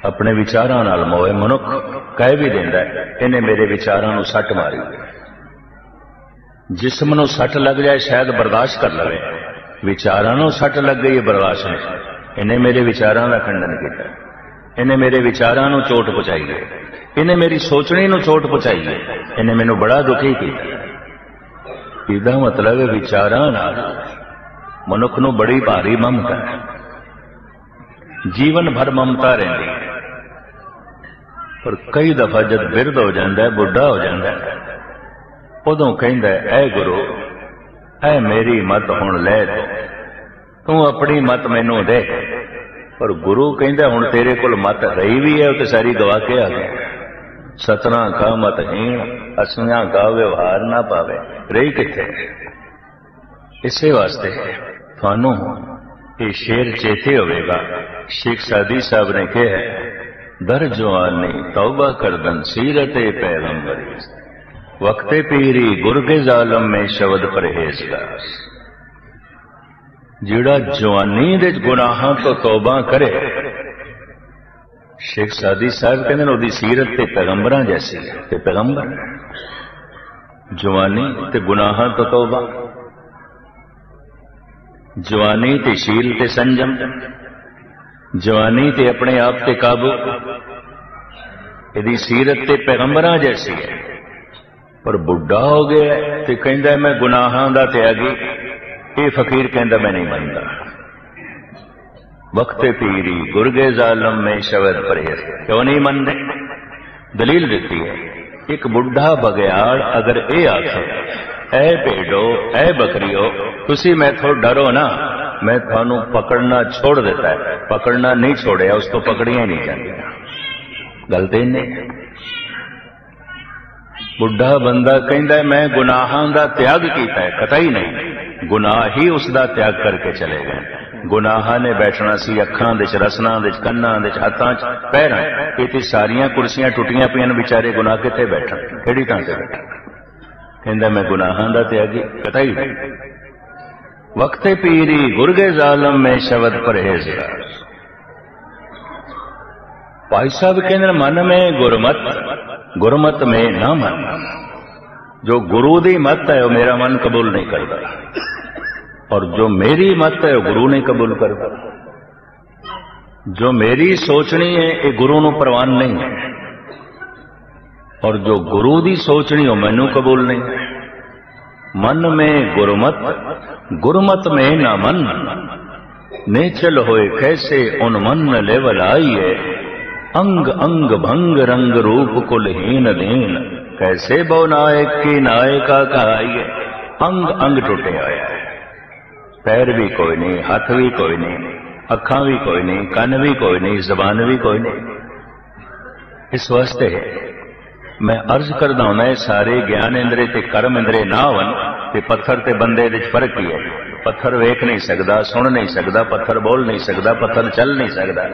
Speaker 1: ਆਪਣੇ ਵਿਚਾਰਾਂ ਨਾਲ ਮੋਏ ਮਨੁੱਖ, ਕਹਿ ਵੀ ਦਿੰਦਾ ਇਹਨੇ ਮੇਰੇ ਵਿਚਾਰਾਂ ਨੂੰ ਸੱਟ ਮਾਰੀ ਜਿਸਮ ਨੂੰ ਸੱਟ ਲੱਗ ਜਾਏ ਸ਼ਾਇਦ ਬਰਦਾਸ਼ਤ ਕਰ ਲਵੇ। ਵਿਚਾਰਾਂ ਨੂੰ ਸੱਟ ਲੱਗ ਗਈ ਬਰਦਾਸ਼ਤ ਨਹੀਂ। ਇਹਨੇ ਮੇਰੇ ਵਿਚਾਰਾਂ ਦਾ ਖੰਡਨ ਕੀਤਾ। ਇਹਨੇ ਮੇਰੇ ਵਿਚਾਰਾਂ ਨੂੰ ਚੋਟ ਪਹੁੰਚਾਈ ਹੈ। ਇਹਨੇ ਮੇਰੀ ਸੋਚਣੀ ਨੂੰ ਚੋਟ ਪਹੁੰਚਾਈ ਹੈ। ਇਹਨੇ ਮੈਨੂੰ ਬੜਾ ਦੁਖੀ ਕੀਤਾ। ਇਹਦਾ ਮਤਲਬ ਹੈ ਵਿਚਾਰਾਂ ਨਾਲ ਮਨੁੱਖ ਨੂੰ ਬੜੀ ਭਾਰੀ ਮਮਤਾ ਹੈ। ਜੀਵਨ ਭਰ ਮਮਤਾ ਰਹਿੰਦੀ ਪਰ ਕਈ ਦਫਾ ਜਦ ਬਿਰਧ ਹੋ ਜਾਂਦਾ ਹੈ, ਬੁੱਢਾ ਹੋ ਜਾਂਦਾ ਹੈ। ਉਦੋਂ ਕਹਿੰਦਾ, ਐ ਗੁਰੂ, ਐ ਮੇਰੀ ਮਤ ਹੁਣ ਲੈ ਤੂੰ। ਆਪਣੀ ਮਤ ਮੈਨੂੰ ਦੇ। ਪਰ ਗੁਰੂ ਕਹਿੰਦਾ, ਹੁਣ ਤੇਰੇ ਕੋਲ ਮਤ ਰਹੀ ਵੀ ਹੈ ਉਹ ਤੇ ਸਾਰੀ ਗਵਾ ਕੇ ਆ ਗਿਆ ਸਤਨਾ ਕਾ ਮਤ ਹੀਣ ਅਸਮਿਆਂ ਕਾ ਵਿਵਹਾਰ ਨਾ ਪਾਵੇ। ਰਹੀ ਕਿੱਥੇ? ਇਸੇ ਵਾਸਤੇ ਤੁਹਾਨੂੰ ਇਹ ਸ਼ੇਰ ਚੇਤੇ ਹੋਵੇਗਾ। ਸ਼ੇਖ ਸਾਦੀ ਸਾਹਿਬ ਨੇ ਕਿਹਾ, ਦਰ ਜਵਾਨੀ ਤੌਬਾ ਕਰਦਨ ਸੀਰਤੇ ਪੈਗੰਬਰੀ ਵਕਤੇ ਪੀਰੀ ਗੁਰਗੇ ਜ਼ਾਲਮ ਮੇ ਸ਼ਬਦ ਪਰਹੇਜ਼ਗਾਰ ਜਿਹੜਾ ਜਵਾਨੀ ਦੇ ਗੁਨਾਹਾਂ ਤੋਂ ਤੌਬਾ ਕਰੇ, ਸ਼ੇਖ ਸਾਦੀ ਸਾਹਿਬ ਕਹਿੰਦੇ ਨੇ ਉਹਦੀ ਸੀਰਤ ਤੇ ਪੈਗੰਬਰਾਂ ਜੈਸੀ ਤੇ ਪੈਗੰਬਰ। ਜਵਾਨੀ ਤੇ ਗੁਨਾਹਾਂ ਤੋਂ ਤੌਬਾ। ਜਵਾਨੀ ਤੇ ਸ਼ੀਲ ਤੇ ਸੰਜਮ। ਜਵਾਨੀ ਤੇ ਆਪਣੇ ਆਪ ਤੇ ਕਾਬੂ। ਇਹਦੀ ਸੀਰਤ ਤੇ ਪੈਗੰਬਰਾਂ ਜੈਸੀ ਹੈ। ਪਰ ਬੁੱਢਾ ਹੋ ਗਿਆ ਤੇ ਕਹਿੰਦਾ ਮੈਂ ਗੁਨਾਹਾਂ ਦਾ ਤਿਆਗੀ। ਇਹ ਫਕੀਰ ਕਹਿੰਦਾ ਮੈਂ ਨਹੀਂ ਮੰਨਦਾ। ਵਕਤੇ ਪੀਰੀ, ਗੁਰਗੇ ਜ਼ਾਲਮ ਮੇ ਸ਼ਬਦ ਪਰਹੇਜ਼। ਕਿਉਂ ਨਹੀਂ ਮੰਨਦੇ? ਦਲੀਲ ਦਿੱਤੀ ਹੈ, ਇੱਕ ਬੁੱਢਾ ਬਗਿਆੜ ਅਗਰ ਇਹ ਆਖੇ, ਐ ਭੇਡੋ, ਐ ਬੱਕਰੀਓ, ਤੁਸੀਂ ਮੈਥੋਂ ਡਰੋ ਨਾ। ਮੈਂ ਤੁਹਾਨੂੰ ਪਕੜਨਾ ਛੋੜ ਦਿੱਤਾ ਹੈ। ਪਕੜਨਾ ਨਹੀਂ ਛੋੜਿਆ, ਉਸ ਤੋਂ ਪਕੜੀਆਂ ਨਹੀਂ ਜਾਂਦੀਆਂ। ਗਲਤ ਇਹ ਨਹੀਂ ਬੁੱਢਾ ਬੰਦਾ ਕਹਿੰਦਾ, ਮੈਂ ਗੁਨਾਹਾਂ ਦਾ ਤਿਆਗ ਕੀਤਾ ਹੈ ਕਤਾ ਹੀ ਨਹੀਂ। ਗੁਨਾਹ ਹੀ ਉਸ ਦਾ ਤਿਆਗ ਕਰਕੇ ਚਲੇ ਗਏ। ਗੁਨਾਹਾਂ ਨੇ ਬੈਠਣਾ ਸੀ ਅੱਖਾਂ ਦੇ ਚ ਰਸਨਾਂ ਦੇ ਚ ਕੰਨਾਂ ਦੇ ਚ ਹੱਥਾਂ ਚ ਪੈਰਾਂ ਇਹ ਤੇ ਸਾਰੀਆਂ ਕੁਰਸੀਆਂ ਟੁੱਟੀਆਂ ਪਈਆਂ ਨੇ, ਵਿਚਾਰੇ ਗੁਨਾਹ ਕਿੱਥੇ ਬੈਠਣ? ਕਿਹੜੀ ਥਾਂ ਤੇ ਬੈਠਣ? ਕਹਿੰਦਾ, ਮੈਂ ਗੁਨਾਹਾਂ ਦਾ ਤਿਆਗੀ ਕਤਾ ਹੀ ਨਹੀਂ। ਵਕਤੇ ਪੀਰੀ, ਗੁਰਗੇ ਜ਼ਾਲਮ, ਮੈਂ ਸ਼ਬਦ ਪਰਹੇਜ਼ਗਾਰ। ਭਾਈ ਸਾਹਿਬ ਕਹਿੰਦੇ ਮਨ ਮੇ ਗੁਰਮਤ गुरमत में न मन। जो गुरु दी मत है, वो मेरा मन कबूल नहीं करता। और जो मेरी मत है, वो गुरु नहीं कबूल करता। जो मेरी सोचनी है, ये गुरु नु प्रवान नहीं है। और जो गुरु दी सोचनी हो मैनू कबूल नहीं मन में गुरुमत गुरुमत में ना मन। नेचल होए कैसे उन मन लेवल आई है। अंग अंग भंग रंग रूप कुलहीन दीन कैसे बो नायक की नायका कहाइए अंग अंग टूटे होया है पैर भी कोई नहीं हथ भी कोई नहीं अखा भी कोई नहीं कन भी कोई नहीं जबान भी कोई नहीं इस वास्ते मैं अर्ज करदा हूं मैं सारे ज्ञान इंद्रे ते कर्म इंद्रे ना होवन ते पत्थर ते बंदे दे फर्क ही है पत्थर वेख नहीं सकदा सुन नहीं सकदा पत्थर बोल नहीं सकदा पत्थर चल नहीं सकदा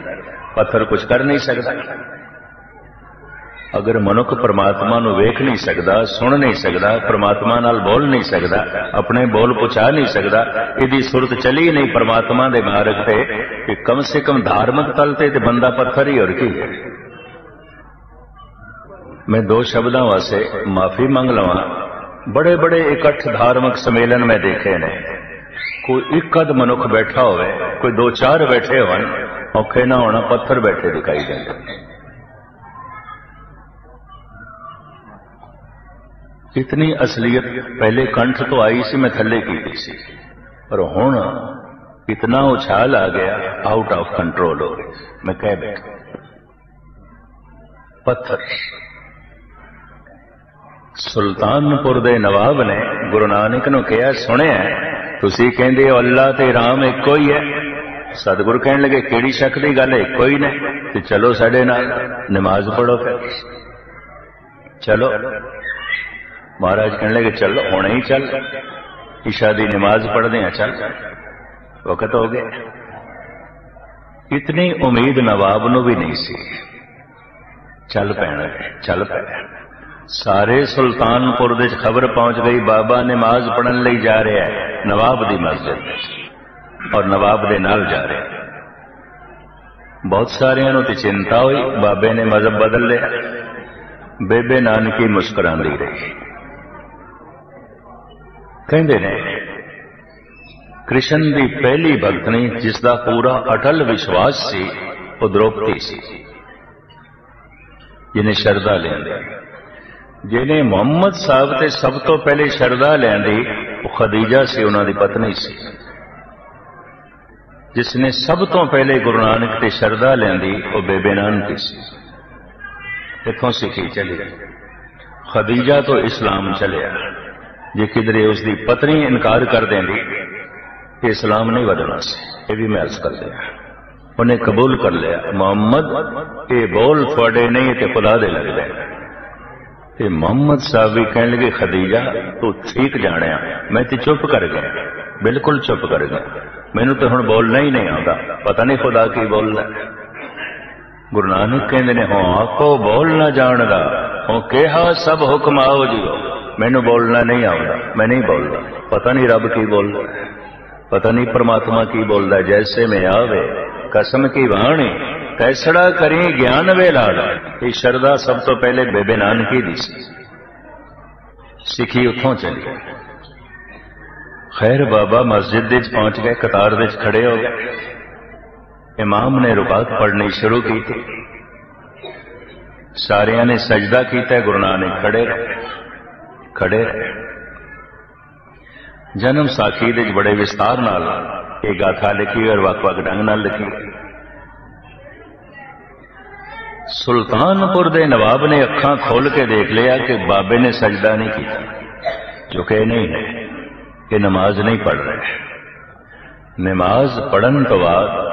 Speaker 1: ਪੱਥਰ ਕੁਝ ਕਰ ਨਹੀਂ ਸਕਦਾ। ਅਗਰ ਮਨੁੱਖ ਪਰਮਾਤਮਾ ਨੂੰ ਵੇਖ ਨਹੀਂ ਸਕਦਾ, ਸੁਣ ਨਹੀਂ ਸਕਦਾ, ਪਰਮਾਤਮਾ ਨਾਲ ਬੋਲ ਨਹੀਂ ਸਕਦਾ, ਆਪਣੇ ਬੋਲ ਪੁਚਾ ਨਹੀਂ ਸਕਦਾ, ਇਹਦੀ ਸੁਰਤ ਚਲੀ ਨਹੀਂ ਪਰਮਾਤਮਾ ਦੇ ਮਾਰਗ ਤੇ, ਕਿ ਕਮ ਸੇ ਕਮ ਧਾਰਮਿਕ ਤਲ ਤੇ ਤੇ ਬੰਦਾ ਪੱਥਰ ਹੀ ਹੋਰ ਕੀ ਮੈਂ ਦੋ ਸ਼ਬਦਾਂ ਵਾਸਤੇ ਮਾਫੀ ਮੰਗ ਲਵਾਂ। ਬੜੇ ਬੜੇ ਇਕੱਠ ਧਾਰਮਿਕ ਸੰਮੇਲਨ ਮੈਂ ਦੇਖੇ ਨੇ। ਕੋਈ ਇੱਕ ਅਦ ਮਨੁੱਖ ਬੈਠਾ ਹੋਵੇ, ਕੋਈ ਦੋ ਚਾਰ ਬੈਠੇ ਹੋਣ ਔਖੇ ਨਾ ਹੋਣਾ, ਪੱਥਰ ਬੈਠੇ ਦਿਖਾਈ ਦਿੰਦੇ ਇਤਨੀ ਅਸਲੀਅਤ ਪਹਿਲੇ ਕੰਠ ਤੋਂ ਆਈ ਸੀ, ਮੈਂ ਥੱਲੇ ਕੀਤੀ ਸੀ। ਪਰ ਹੁਣ ਇਤਨਾ ਉਛਾਲ ਆ ਗਿਆ ਆਊਟ ਆਫ ਕੰਟਰੋਲ ਹੋ ਗਿਆ ਮੈਂ ਕਹਿ ਬੈਠਾ। ਪੱਥਰ। ਸੁਲਤਾਨਪੁਰ ਦੇ ਨਵਾਬ ਨੇ ਗੁਰੂ ਨਾਨਕ ਨੂੰ ਕਿਹਾ, ਸੁਣਿਆ, ਤੁਸੀਂ ਕਹਿੰਦੇ ਹੋ, ਅੱਲਾ ਤੇ ਰਾਮ ਇੱਕੋ ਹੀ ਹੈ। ਸਤਿਗੁਰੂ ਕਹਿਣ ਲੱਗੇ, ਕਿਹੜੀ ਸ਼ੱਕ ਦੀ ਗੱਲ ਹੈ? ਕੋਈ ਨੇ। ਤੇ ਚਲੋ ਸਾਡੇ ਨਾਲ, ਨਮਾਜ਼ ਪੜੋ ਫਿਰ। ਚਲੋ। ਮਹਾਰਾਜ ਕਹਿਣ ਲੱਗੇ, ਚਲੋ, ਹੁਣੇ ਹੀ ਚੱਲ। ਇਸ਼ਾ ਦੀ ਨਮਾਜ਼ ਪੜਦੇ ਆ ਚੱਲ। ਵਕਤ ਹੋ ਗਿਆ। ਇਤਨੀ ਉਮੀਦ ਨਵਾਬ ਨੂੰ ਵੀ ਨਹੀਂ ਸੀ। ਚੱਲ ਪੈਣਾ ਚੱਲ ਪੈ ਸਾਰੇ ਸੁਲਤਾਨਪੁਰ ਦੇ ਖਬਰ ਪਹੁੰਚ ਗਈ, ਬਾਬਾ ਨਮਾਜ਼ ਪੜਨ ਲਈ ਜਾ ਰਿਹਾ ਹੈ, ਨਵਾਬ ਦੀ ਮਸਜਿਦ ਵਿੱਚ। ਔਰ ਨਵਾਬ ਦੇ ਨਾਲ ਜਾ ਰਿਹਾ। ਬਹੁਤ ਸਾਰਿਆਂ ਨੂੰ ਤੇ ਚਿੰਤਾ ਹੋਈ, ਬਾਬੇ ਨੇ ਮਜ਼ਹਬ ਬਦਲ ਲਿਆ। ਬੇਬੇ ਨਾਨਕੀ ਮੁਸਕਰਾਉਂਦੀ ਰਹੀ। ਕਹਿੰਦੇ ਨੇ, ਕ੍ਰਿਸ਼ਨ ਦੀ ਪਹਿਲੀ ਭਗਤਣੀ ਜਿਸ ਦਾ ਪੂਰਾ ਅਟਲ ਵਿਸ਼ਵਾਸ ਸੀ, ਉਹ ਦ੍ਰੋਪਦੀ ਸੀ। ਜਿਹਨੇ ਸ਼ਰਧਾ ਲੈਂਦੀ ਜਿਹਨੇ ਮੁਹੰਮਦ ਸਾਹਿਬ ਤੇ ਸਭ ਤੋਂ ਪਹਿਲੇ ਸ਼ਰਧਾ ਲੈਂਦੀ ਉਹ ਖਦੀਜਾ ਸੀ, ਉਹਨਾਂ ਦੀ ਪਤਨੀ ਸੀ। ਜਿਸ ਨੇ ਸਭ ਤੋਂ ਪਹਿਲੇ ਗੁਰੂ ਨਾਨਕ ਤੇ ਸ਼ਰਧਾ ਲੈਂਦੀ ਉਹ ਬੇਬੇ ਨਾਨਕੀ ਸੀ ਇਥੋਂ ਸਿੱਖੀ ਚਲੀ ਖਦੀਜਾ ਤੋਂ ਇਸਲਾਮ ਚਲਿਆ ਜੇ ਕਿਧਰੇ ਉਸ ਦੀ ਪਤਨੀ ਇਨਕਾਰ ਕਰ ਦਿੰਦੀ ਕਿ ਇਸਲਾਮ ਨਹੀਂ ਵਧਣਾ ਸੀ ਇਹ ਵੀ ਮੈਂ ਅਰਜ਼ ਕਰ ਦਿਆਂ ਉਹਨੇ ਕਬੂਲ ਕਰ ਲਿਆ ਮੁਹੰਮਦ ਇਹ ਬੋਲ ਤੁਹਾਡੇ ਨਹੀਂ ਤੇ ਖੁਦਾ ਦੇ ਲੱਗਦੇ ਤੇ ਮੁਹੰਮਦ ਸਾਹਿਬ ਵੀ ਕਹਿਣ ਲੱਗੇ ਖਦੀਜਾ ਤੂੰ ਠੀਕ ਜਾਣਿਆ ਮੈਂ ਤੇ ਚੁੱਪ ਕਰ ਗਿਆ ਬਿਲਕੁਲ ਚੁੱਪ ਕਰ ਗਿਆ ਮੈਨੂੰ ਤਾਂ ਹੁਣ ਬੋਲਣਾ ਹੀ ਨਹੀਂ ਆਉਂਦਾ। ਪਤਾ ਨਹੀਂ ਖੁਦਾ ਕੀ ਬੋਲਦਾ ਗੁਰੂ ਨਾਨਕ ਕਹਿੰਦੇ ਨੇ, ਹੋ ਆਖੋ ਬੋਲਣਾ ਜਾਣਦਾ। ਹੋ ਕਿਹਾ, ਸਭ ਹੁਕਮ ਆਓ ਜੀਓ। ਮੈਨੂੰ ਬੋਲਣਾ ਨਹੀਂ ਆਉਂਦਾ। ਮੈਂ ਨਹੀਂ ਬੋਲਦਾ। ਪਤਾ ਨਹੀਂ ਰੱਬ ਕੀ ਬੋਲਦਾ। ਪਤਾ ਨਹੀਂ ਪਰਮਾਤਮਾ ਕੀ ਬੋਲਦਾ। ਜੈਸੇ ਮੈਂ ਆਵੇ, ਕਸਮ ਕੀ ਬਾਣੀ ਕੈਸੜਾ ਕਰੀ ਗਿਆਨ ਵੇ ਲਾੜਾ ਇਹ ਸ਼ਰਦਾ ਸਭ ਤੋਂ ਪਹਿਲੇ ਬੇਬੇ ਨਾਨਕੀ ਦੀ ਸੀ। ਸਿੱਖੀ ਉੱਥੋਂ ਚਲੀ। ਖੈਰ ਬਾਬਾ ਮਸਜਿਦ ਵਿੱਚ ਪਹੁੰਚ ਗਏ, ਕਤਾਰ ਵਿੱਚ ਖੜੇ ਹੋ ਗਏ। ਇਮਾਮ ਨੇ ਰੁਕਾਤ ਪੜਨੀ ਸ਼ੁਰੂ ਕੀਤੀ। ਸਾਰਿਆਂ ਨੇ ਸਜਦਾ ਕੀਤਾ, ਗੁਰੂ ਨਾਨਕ ਖੜੇ ਖੜੇ ਜਨਮ ਸਾਖੀ ਦੇ ਬੜੇ ਵਿਸਤਾਰ ਨਾਲ ਇਹ ਗਾਥਾ ਲਿਖੀ ਔਰ ਵੱਖ-ਵੱਖ ਢੰਗ ਨਾਲ ਲਿਖੀ। ਸੁਲਤਾਨਪੁਰ ਦੇ ਨਵਾਬ ਨੇ ਅੱਖਾਂ ਖੋਲ ਕੇ ਦੇਖ ਲਿਆ ਕਿ ਬਾਬੇ ਨੇ ਸਜਦਾ ਨਹੀਂ ਕੀਤਾ, ਜੋ ਕਿ ਨਹੀਂ ਹੈ। ਕਿ ਨਮਾਜ਼ ਨਹੀਂ ਪੜ ਰਹੇ ਨਮਾਜ਼ ਪੜਨ ਤੋਂ ਬਾਅਦ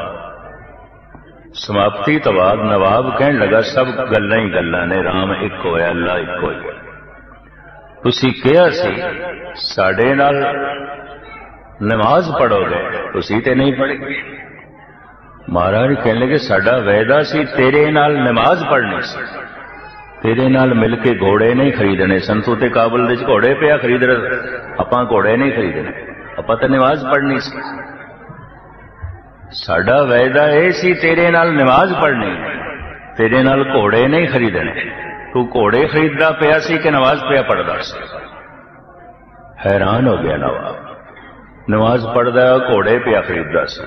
Speaker 1: ਸਮਾਪਤੀ ਤੋਂ ਬਾਅਦ ਨਵਾਬ ਕਹਿਣ ਲੱਗਾ ਸਭ ਗੱਲਾਂ ਹੀ ਗੱਲਾਂ ਨੇ RAM ਇੱਕ ਹੋਇਆ ਅੱਲਾ ਇੱਕ ਹੋਇਆ ਤੁਸੀਂ ਕਿਹਾ ਸੀ ਸਾਡੇ ਨਾਲ ਨਮਾਜ਼ ਪੜੋਗੇ ਤੁਸੀਂ ਤੇ ਨਹੀਂ ਪੜ੍ਹੀ ਮਹਾਰਾਜ ਕਹਿਣ ਲੱਗੇ ਸਾਡਾ ਵਾਅਦਾ ਸੀ ਤੇਰੇ ਨਾਲ ਨਮਾਜ਼ ਪੜ੍ਹਨੀ ਸੀ ਤੇਰੇ ਨਾਲ ਮਿਲ ਕੇ ਘੋੜੇ ਨਹੀਂ ਖਰੀਦਣੇ। ਸੰਤੂ ਤੇ ਕਾਬਲ ਦੇ ਘੋੜੇ ਪਿਆ ਖਰੀਦ ਰਹੇ ਆਪਾਂ ਘੋੜੇ ਨਹੀਂ ਖਰੀਦਣੇ। ਆਪਾਂ ਤਾਂ ਨਮਾਜ਼ ਪੜ੍ਹਨੀ ਸੀ। ਸਾਡਾ ਵਾਅਦਾ ਇਹ ਸੀ, ਤੇਰੇ ਨਾਲ ਨਮਾਜ਼ ਪੜ੍ਹਨੀ। ਤੇਰੇ ਨਾਲ ਘੋੜੇ ਨਹੀਂ ਖਰੀਦਣੇ। ਤੂੰ ਘੋੜੇ ਖਰੀਦਦਾ ਪਿਆ ਸੀ ਕਿ ਨਮਾਜ਼ ਪਿਆ ਪੜਦਾ ਸੀ? ਹੈਰਾਨ ਹੋ ਗਿਆ ਨਵਾਬ। ਨਮਾਜ਼ ਪੜਦਾ ਘੋੜੇ ਪਿਆ ਖਰੀਦਦਾ ਸੀ।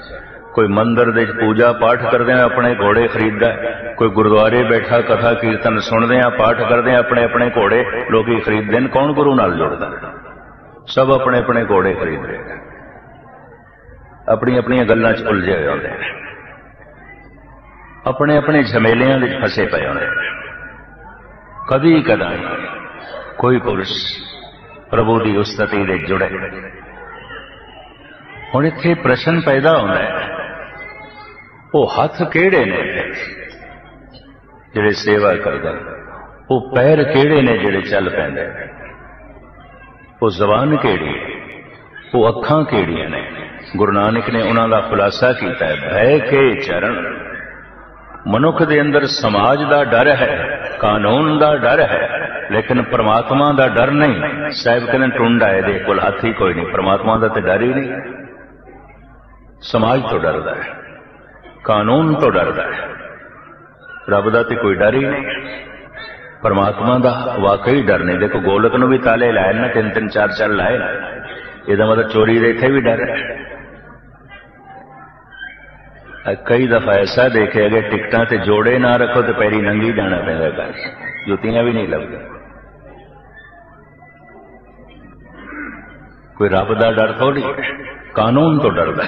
Speaker 1: ਕੋਈ ਮੰਦਰ ਦੇ ਪੂਜਾ ਪਾਠ ਕਰਦੇ ਆ, ਆਪਣੇ ਘੋੜੇ ਖਰੀਦਦਾ ਕੋਈ ਗੁਰਦੁਆਰੇ ਬੈਠਾ ਕਥਾ ਕੀਰਤਨ ਸੁਣਦੇ ਆ, ਪਾਠ ਕਰਦੇ ਆ, ਆਪਣੇ ਆਪਣੇ ਘੋੜੇ ਲੋਕੀ ਖਰੀਦਦੇ ਨੇ, ਕੌਣ ਗੁਰੂ ਨਾਲ ਜੁੜਦਾ? ਸਭ ਆਪਣੇ ਆਪਣੇ ਘੋੜੇ ਖਰੀਦਦੇ ਆਪਣੀ ਆਪਣੀਆਂ ਗੱਲਾਂ 'ਚ ਉਲਝੇ ਹੋਏ ਹੁੰਦੇ ਨੇ ਆਪਣੇ ਆਪਣੇ ਝਮੇਲਿਆਂ ਵਿੱਚ ਫਸੇ ਪਏ ਹੁੰਦੇ ਨੇ ਕਦੀ ਕਦਾਈ ਕੋਈ ਪੁਰਸ਼ ਪ੍ਰਭੂ ਦੀ ਉਸਤਤੀ ਦੇ ਜੁੜੇ। ਹੁਣ ਇੱਥੇ ਪ੍ਰਸ਼ਨ ਪੈਦਾ ਹੁੰਦਾ ਹੈ। ਉਹ ਹੱਥ ਕਿਹੜੇ ਨੇ? ਜਿਹੜੇ ਸੇਵਾ ਕਰਦਾ, ਉਹ ਪੈਰ ਕਿਹੜੇ ਨੇ ਜਿਹੜੇ ਚੱਲ ਪੈਂਦੇ? ਉਹ ਜ਼ਬਾਨ ਕਿਹੜੀ? ਉਹ ਅੱਖਾਂ ਕਿਹੜੀਆਂ ਨੇ? ਗੁਰੂ ਨਾਨਕ ਨੇ ਉਹਨਾਂ ਦਾ ਖੁਲਾਸਾ ਕੀਤਾ ਹੈ, ਭੈ ਕੇ ਚਰਨ। ਮਨੁੱਖ ਦੇ ਅੰਦਰ ਸਮਾਜ ਦਾ ਡਰ ਹੈ, ਕਾਨੂੰਨ ਦਾ ਡਰ ਹੈ, ਲੇਕਿਨ ਪ੍ਰਮਾਤਮਾ ਦਾ ਡਰ ਨਹੀਂ। ਸਾਹਿਬ ਕਹਿੰਦੇ ਟੁੰਡਾ ਹੈ ਦੇ ਕੋਲ ਹੱਥ ਹੀ ਕੋਈ ਨਹੀਂ, ਪ੍ਰਮਾਤਮਾ ਦਾ ਤੇ ਡਰ ਹੀ ਨਹੀਂ। ਸਮਾਜ ਤੋਂ ਡਰਦਾ ਹੈ। ਕਾਨੂੰਨ ਤੋਂ ਡਰਦਾ ਹੈ। ਰੱਬ ਦਾ ਤੇ ਕੋਈ ਡਰ ਹੀ ਨਹੀਂ। ਪਰਮਾਤਮਾ ਦਾ ਵਾਕਈ ਡਰ ਨਹੀਂ ਦੇਖੋ ਗੋਲਕ ਨੂੰ ਵੀ ਤਾਲੇ ਲਾਏ ਨਾ ਤਿੰਨ ਤਿੰਨ ਚਾਰ ਚਾਰ ਲਾਏ। ਇਹਦਾ ਮਤਲਬ ਚੋਰੀ ਦੇ ਇੱਥੇ ਵੀ ਡਰ ਹੈ। ਕਈ ਦਫਾ ਐਸਾ ਦੇਖਿਆ ਕਿ ਟਿਕਟਾਂ ਤੇ ਜੋੜੇ ਨਾ ਰੱਖੋ ਤੇ ਪੈਰੀ ਨੰਗੀ ਜਾਣਾ ਪੈਂਦਾ ਘਰ। ਜੁੱਤੀਆਂ ਵੀ ਨਹੀਂ ਲੱਭਦੀਆਂ। ਕੋਈ ਰੱਬ ਦਾ ਡਰ ਥੋੜੀ ਕਾਨੂੰਨ ਤੋਂ ਡਰਦਾ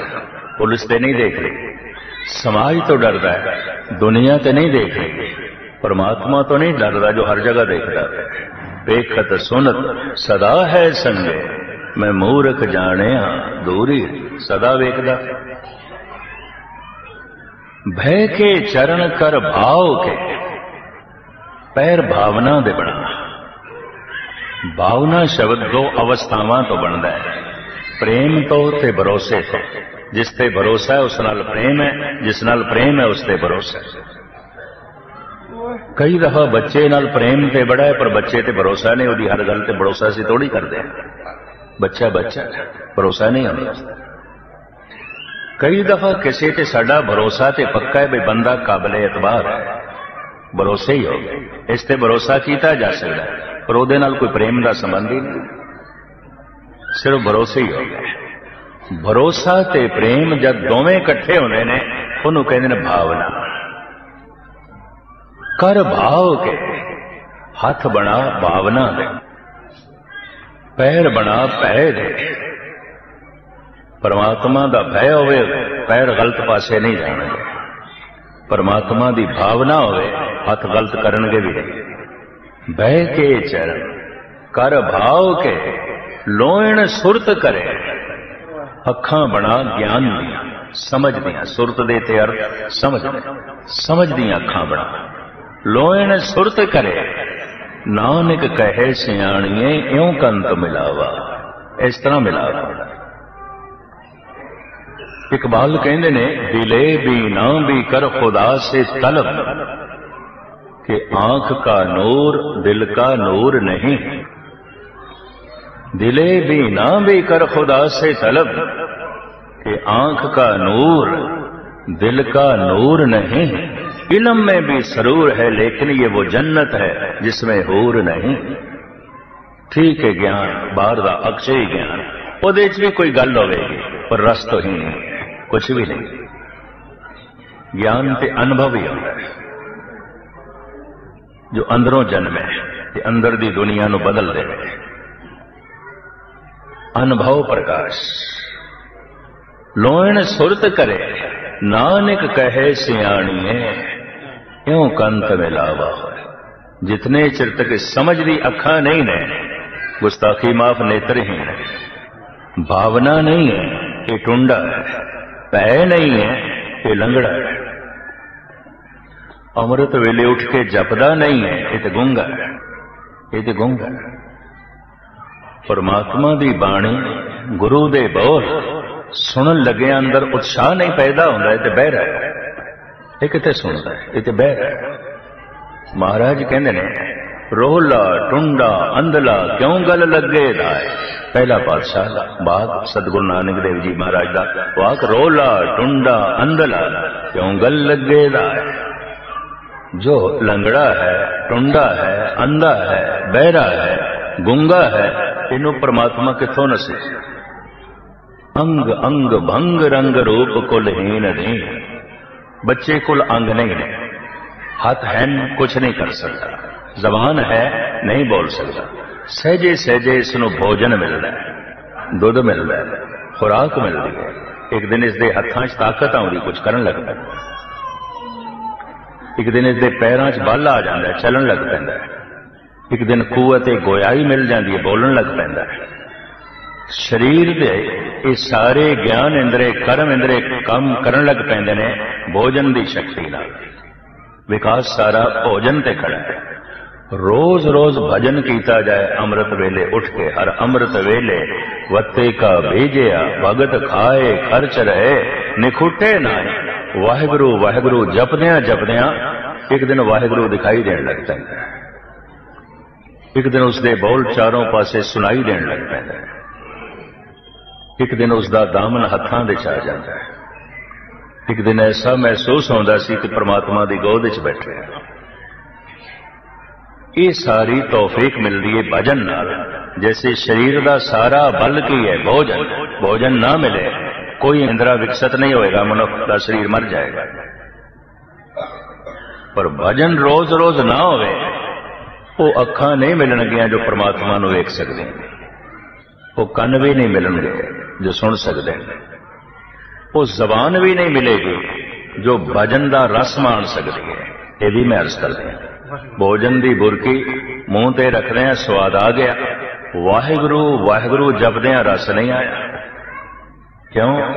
Speaker 1: ਪੁਲਿਸ ਤੇ ਨਹੀਂ ਦੇਖ ਰਹੀ। ਸਮਾਜ ਤੋਂ ਡਰਦਾ ਹੈ। ਦੁਨੀਆ ਤੇ ਨਹੀਂ ਦੇਖ ਪਰਮਾਤਮਾ ਤੋਂ ਨਹੀਂ ਡਰਦਾ ਜੋ ਹਰ ਜਗ੍ਹਾ ਦੇਖਦਾ। ਬੇਖਤ ਸੁਨਤ, ਸਦਾ ਹੈ ਸੰਗੇ। ਮੈਂ ਮੂਰਖ ਜਾਣਿਆ, ਦੂਰੀ ਸਦਾ ਵੇਖਦਾ। ਭੈ ਕੇ ਚਰਨ ਕਰ ਭਾਵ ਕੇ, ਪੈਰ ਭਾਵਨਾ ਦੇ ਬਣਾ ਭਾਵਨਾ ਸ਼ਬਦ ਦੋ ਅਵਸਥਾਵਾਂ ਤੋਂ ਬਣਦਾ ਹੈ। ਪ੍ਰੇਮ ਤੋਂ ਤੇ ਭਰੋਸੇ ਤੋਂ। ਜਿਸ ਤੇ ਭਰੋਸਾ ਹੈ, ਉਸ ਨਾਲ ਪ੍ਰੇਮ ਹੈ, ਜਿਸ ਨਾਲ ਪ੍ਰੇਮ ਹੈ, ਉਸ ਤੇ ਭਰੋਸਾ ਹੈ। ਕਈ ਦਫਾ ਬੱਚੇ ਨਾਲ ਪ੍ਰੇਮ ਤੇ ਬੜਾ ਹੈ, ਪਰ ਬੱਚੇ ਤੇ ਭਰੋਸਾ ਨਹੀਂ, ਉਹਦੀ ਹਰ ਗੱਲ ਤੇ ਭਰੋਸਾ ਸੀ ਥੋੜੀ ਕਰਦੇ ਬੱਚਾ ਬੱਚਾ ਭਰੋਸਾ ਨਹੀਂ ਹੁੰਦਾ ਕਈ ਦਫਾ ਕਿਸੇ ਤੇ ਸਾਡਾ ਭਰੋਸਾ ਤੇ ਪੱਕਾ ਹੈ ਵੀ ਬੰਦਾ ਕਾਬਲੇ ਇਤਬਾਰ ਹੈ। ਭਰੋਸੇ ਹੀ ਹੋ ਗਏ। ਇਸ ਤੇ ਭਰੋਸਾ ਕੀਤਾ ਜਾ ਸਕਦਾ ਪਰ ਉਹਦੇ ਨਾਲ ਕੋਈ ਪ੍ਰੇਮ ਦਾ ਸੰਬੰਧ ਹੀ ਨਹੀਂ। ਸਿਰਫ ਭਰੋਸੇ ਹੀ ਹੋ ਗਿਆ ਭਰੋਸਾ ਤੇ ਪ੍ਰੇਮ ਜਦ ਦੋਵੇਂ ਇਕੱਠੇ ਹੁੰਦੇ ਨੇ, ਉਹਨੂੰ ਕਹਿੰਦੇ ਨੇ ਭਾਵਨਾ। ਕਰ ਭਾਵ ਕੇ, ਹੱਥ ਬਣਾ ਭਾਵਨਾ ਦੇ, ਪੈਰ ਬਣਾ ਭੈ ਦੇ। ਪਰਮਾਤਮਾ ਦਾ ਭੈ ਹੋਵੇ, ਪੈਰ ਗਲਤ ਪਾਸੇ ਨਹੀਂ ਜਾਣਗੇ। ਪਰਮਾਤਮਾ ਦੀ ਭਾਵਨਾ ਹੋਵੇ, ਹੱਥ ਗਲਤ ਕਰਨਗੇ ਵੀ ਬਹਿ ਕੇ ਚਰਨ, ਕਰ ਭਾਵ ਕੇ, ਲੋਇਣ ਸੁਰਤ ਕਰੇ। ਅੱਖਾਂ ਬਣਾ ਗਿਆਨ ਦੀਆਂ ਸਮਝਦੀਆਂ ਸੁਰਤ ਦੇ ਤੇ ਅਰਥ ਸਮਝਦੇ ਸਮਝਦੀਆਂ ਅੱਖਾਂ ਬਣਾ। ਲੋਇਣ ਸੁਰਤ ਕਰੇ। ਨਾਨਕ ਕਹੇ ਸਿਆਣੀਏ, ਇਉਂ ਕੰਤ ਮਿਲਾਵਾ। ਇਸ ਤਰ੍ਹਾਂ ਮਿਲਾਵਾ ਇਕਬਾਲ ਕਹਿੰਦੇ ਨੇ ਦਿਲੇ ਵੀ ਨਾ ਵੀ ਕਰ ਖੁਦਾ ਸੇ ਤਲਬ। ਕਿ ਆਂਖ ਕਾ ਨੂਰ, ਦਿਲ ਕਾ ਨੂਰ ਨਹੀਂ। दिले भी ना भी कर खुदा से तलब कि आंख का नूर दिल का नूर नहीं इलम में भी सरूर है लेकिन ये वो जन्नत है जिसमें हूर नहीं ठीक है ज्ञान बाहर का अक्षय ज्ञान ਉਹਦੇ ਚ ਵੀ ਕੋਈ ਗੱਲ ਹੋਵੇਗੀ ਪਰ ਰਸ ਤੋਂ ਹੀ ਨਹੀਂ ਕੁਝ ਵੀ ਨਹੀਂ ਗਿਆਨ ਤੇ ਅਨੁਭਵ ਹੀ ਹੁੰਦਾ ਹੈ ਜੋ ਅੰਦਰੋਂ ਜਨਮੇ ਤੇ ਅੰਦਰ ਦੀ ਦੁਨੀਆ ਨੂੰ ਬਦਲ ਦੇਵੇ ਅਨੁਭਵ ਪ੍ਰਕਾਸ਼। ਲੋਇਣ ਸੁਰਤ ਕਰੇ, ਨਾਨਕ ਕਹੇ ਸਿਆਣੀਏ ਕਿਉਂ ਕੰਤ ਮਿਲਾਵਾ ਹੋਏ। ਜਿਤਨੇ ਚਿਰ ਤੱਕ ਸਮਝ ਦੀ ਅੱਖਾਂ ਨਹੀਂ ਨੇ, ਗੁਸਤਾਖੀ ਮਾਫ ਨੇਤਰਹੀਣ ਹੈ ਭਾਵਨਾ ਨਹੀਂ ਹੈ ਇਹ ਟੁੰਡਾ ਹੈ, ਭੈ ਨਹੀਂ ਹੈ ਇਹ ਲੰਗੜਾ ਹੈ। ਅੰਮ੍ਰਿਤ ਵੇਲੇ ਉੱਠ ਕੇ ਜਪਦਾ ਨਹੀਂ ਹੈ, ਇਹ ਤੇ ਗੁੰਗਾ ਹੈ, ਇਹ ਤੇ ਗੁੰਗਾ ਹੈ। ਪਰਮਾਤਮਾ ਦੀ ਬਾਣੀ ਗੁਰੂ ਦੇ ਬੋਲ ਸੁਣਨ ਲੱਗਿਆ ਅੰਦਰ ਉਤਸ਼ਾਹ ਨਹੀਂ ਪੈਦਾ ਹੁੰਦਾ, ਇਹ ਤੇ ਬਹਿਰਾ ਹੈ। ਇਹ ਕਿਤੇ ਸੁਣਦਾ ਇਹ ਤੇ ਬਹਿਰਾ ਹੈ। ਮਹਾਰਾਜ ਕਹਿੰਦੇ ਨੇ ਰੋਹਲਾ ਟੁੰਡਾ ਅੰਧਲਾ ਕਿਉਂ ਗੱਲ ਲੱਗੇ ਧਾਏ ਪਹਿਲਾ ਪਾਤਸ਼ਾਹ ਦਾ ਬਾਤ ਸਤਿਗੁਰੂ ਨਾਨਕ ਦੇਵ ਜੀ ਮਹਾਰਾਜ ਦਾ ਵਾਕ ਰੋਹਲਾ ਟੁੰਡਾ ਅੰਧਲਾ ਕਿਉਂ ਗੱਲ ਲੱਗੇ ਧਾਏ ਜੋ ਲੰਗੜਾ ਹੈ, ਟੁੰਡਾ ਹੈ, ਅੰਧਾ ਹੈ, ਬਹਿਰਾ ਹੈ ਗੁੰਗਾ ਹੈ, ਇਹਨੂੰ ਪ੍ਰਮਾਤਮਾ ਕਿੱਥੋਂ ਨਸੇ ਅੰਗ ਅੰਗ, ਭੰਗ ਰੰਗ ਰੂਪ ਕੁਲਹੀਨ ਨਹੀਂ। ਬੱਚੇ ਕੋਲ ਅੰਗ ਨਹੀਂ ਨੇ। ਹੱਥ ਹੈ ਕੁਝ ਨਹੀਂ ਕਰ ਸਕਦਾ। ਜ਼ਬਾਨ ਹੈ, ਨਹੀਂ ਬੋਲ ਸਕਦਾ। ਸਹਜੇ ਸਹਜੇ ਇਸ ਨੂੰ ਭੋਜਨ ਮਿਲਦਾ ਦੁੱਧ ਮਿਲਦਾ ਖੁਰਾਕ ਮਿਲਦੀ ਹੈ। ਇੱਕ ਦਿਨ ਇਸ ਦੇ ਹੱਥਾਂ 'ਚ ਤਾਕਤ ਆਉਂਦੀ ਕੁਝ ਕਰਨ ਲੱਗ ਪੈਂਦਾ ਇੱਕ ਦਿਨ ਇਸ ਦੇ ਪੈਰਾਂ 'ਚ ਬਲ ਆ ਜਾਂਦਾ ਚੱਲਣ ਲੱਗ ਪੈਂਦਾ ਹੈ। ਇੱਕ ਦਿਨ ਕੂਵਤ ਤੇ ਗੋਇਆਈ ਮਿਲ ਜਾਂਦੀ ਹੈ, ਬੋਲਣ ਲੱਗ ਪੈਂਦਾ ਹੈ। ਸਰੀਰ ਦੇ ਇਹ ਸਾਰੇ ਗਿਆਨ ਇੰਦਰੇ, ਕਰਮ ਇੰਦਰੇ ਕੰਮ ਕਰਨ ਲੱਗ ਪੈਂਦੇ ਨੇ, ਭੋਜਨ ਦੀ ਸ਼ਕਤੀ ਨਾਲ। ਵਿਕਾਸ ਸਾਰਾ ਭੋਜਨ ਤੇ ਖੜਾ ਹੈ। ਰੋਜ਼ ਰੋਜ਼ ਭਜਨ ਕੀਤਾ ਜਾਏ, ਅੰਮ੍ਰਿਤ ਵੇਲੇ ਉੱਠ ਕੇ, ਹਰ ਅੰਮ੍ਰਿਤ ਵੇਲੇ ਵੱਤੇ ਕਾ ਭੇਜਿਆ ਭਗਤ ਖਾਏ, ਖਰਚ ਰਹੇ, ਨਿਖੁੱਟੇ ਨਾ ਵਾਹਿਗੁਰੂ ਵਾਹਿਗੁਰੂ ਜਪਦਿਆਂ ਜਪਦਿਆਂ ਇੱਕ ਦਿਨ ਵਾਹਿਗੁਰੂ ਦਿਖਾਈ ਦੇਣ ਲੱਗ ਪੈਂਦਾ ਹੈ। ਇੱਕ ਦਿਨ ਉਸ ਦੇ ਬੋਲ ਚਾਰੋਂ ਪਾਸੇ ਸੁਣਾਈ ਦੇਣ ਲੱਗ ਪੈਂਦਾ ਹੈ। ਇੱਕ ਦਿਨ ਉਸ ਦਾ ਦਾਮਨ ਹੱਥਾਂ ਦੇ ਚ ਆ ਜਾਂਦਾ ਹੈ। ਇੱਕ ਦਿਨ ਐਸਾ ਮਹਿਸੂਸ ਹੁੰਦਾ ਸੀ ਕਿ ਪ੍ਰਮਾਤਮਾ ਦੀ ਗੋਦ ਵਿੱਚ ਬੈਠੇ ਹਾਂ ਇਹ ਸਾਰੀ ਤੌਫੀਕ ਮਿਲਦੀ ਹੈ ਭਜਨ ਨਾਲ। ਜੈਸੇ ਸਰੀਰ ਦਾ ਸਾਰਾ ਬਲ ਕੀ ਹੈ ਭੋਜਨ। ਭੋਜਨ ਨਾ ਮਿਲੇ, ਕੋਈ ਇੰਦਰਾ ਵਿਕਸਿਤ ਨਹੀਂ ਹੋਏਗਾ, ਮਨੁੱਖ ਦਾ ਸਰੀਰ ਮਰ ਜਾਏਗਾ। ਪਰ ਭਜਨ ਰੋਜ਼-ਰੋਜ਼ ਨਾ ਹੋਵੇ ਉਹ ਅੱਖਾਂ ਨਹੀਂ ਮਿਲਣਗੀਆਂ ਜੋ ਪ੍ਰਮਾਤਮਾ ਨੂੰ ਵੇਖ ਸਕਦੇ। ਉਹ ਕੰਨ ਵੀ ਨਹੀਂ ਮਿਲਣਗੇ ਜੋ ਸੁਣ ਸਕਦੇ। ਉਹ ਜ਼ਬਾਨ ਵੀ ਨਹੀਂ ਮਿਲੇਗੀ ਜੋ ਭਜਨ ਦਾ ਰਸ ਮਾਣ ਸਕਦੀ ਹੈ। ਇਹ ਵੀ ਮੈਂ ਅਰਜ਼ ਕਰਦਾ ਭੋਜਨ ਦੀ ਬੁਰਕੀ ਮੂੰਹ ਤੇ ਰੱਖਦੇ ਆ ਸਵਾਦ ਆ ਗਿਆ। ਵਾਹਿਗੁਰੂ ਵਾਹਿਗੁਰੂ, ਜਪਦਿਆਂ ਰਸ ਨਹੀਂ ਆਇਆ। ਕਿਉਂ?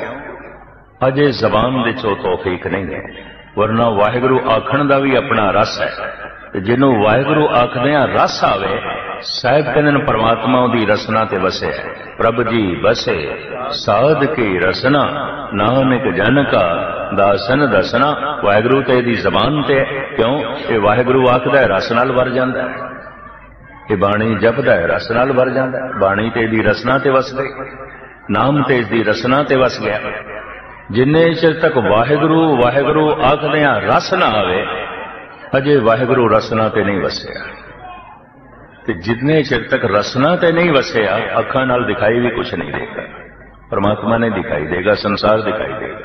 Speaker 1: ਅਜੇ ਜ਼ਬਾਨ ਵਿੱਚ ਉਹ ਤੌਫੀਕ ਨਹੀਂ ਹੈ। ਵਰਨਾ ਵਾਹਿਗੁਰੂ ਆਖਣ ਦਾ ਵੀ ਆਪਣਾ ਰਸ ਹੈ। ਤੇ ਜਿਹਨੂੰ ਵਾਹਿਗੁਰੂ ਆਖਦੇ ਆ ਰਸ ਆਵੇ, ਸਾਹਿਬ ਕਹਿੰਦੇ ਨੇ ਪਰਮਾਤਮਾ ਦੀ ਰਸਨਾ ਤੇ ਵਸੇ ਪ੍ਰਭ ਜੀ ਬਸੇ ਸਾਧ ਕੀ ਰਸਨਾ, ਨਾਨਕ ਜਨ ਕਾ, ਦਾਸਨ ਦਸਨਾ। ਵਾਹਿਗੁਰੂ ਤੇ ਦੀ ਜ਼ਬਾਨ ਤੇ ਕਿਉਂ? ਇਹ ਵਾਹਿਗੁਰੂ ਆਖਦਾ ਰਸ ਨਾਲ ਵਰ ਜਾਂਦਾ ਹੈ। ਇਹ ਬਾਣੀ ਜਪਦਾ ਹੈ, ਰਸ ਨਾਲ ਵਰ ਜਾਂਦਾ ਹੈ। ਬਾਣੀ ਤੇ ਦੀ ਰਸਨਾ ਤੇ ਵਸ ਗਈ ਨਾਮ ਤੇ ਇਸ ਦੀ ਰਸਨਾ ਤੇ ਵਸ ਗਿਆ। ਜਿੰਨੇ ਚਿਰ ਤੱਕ ਵਾਹਿਗੁਰੂ ਵਾਹਿਗੁਰੂ ਆਖਦੇ ਆ ਰਸ ਨਾ ਆਵੇ, ਅਜੇ ਵਾਹਿਗੁਰੂ ਰਸਨਾ ਤੇ ਨਹੀਂ ਵਸਿਆ। ਤੇ ਜਿੰਨੇ ਚਿਰ ਤੱਕ ਰਸਨਾ ਤੇ ਨਹੀਂ ਵਸਿਆ, ਅੱਖਾਂ ਨਾਲ ਦਿਖਾਈ ਵੀ ਕੁਝ ਨਹੀਂ ਦੇਗਾ। ਪਰਮਾਤਮਾ ਨੇ ਦਿਖਾਈ ਦੇਗਾ, ਸੰਸਾਰ ਦਿਖਾਈ ਦੇਗਾ।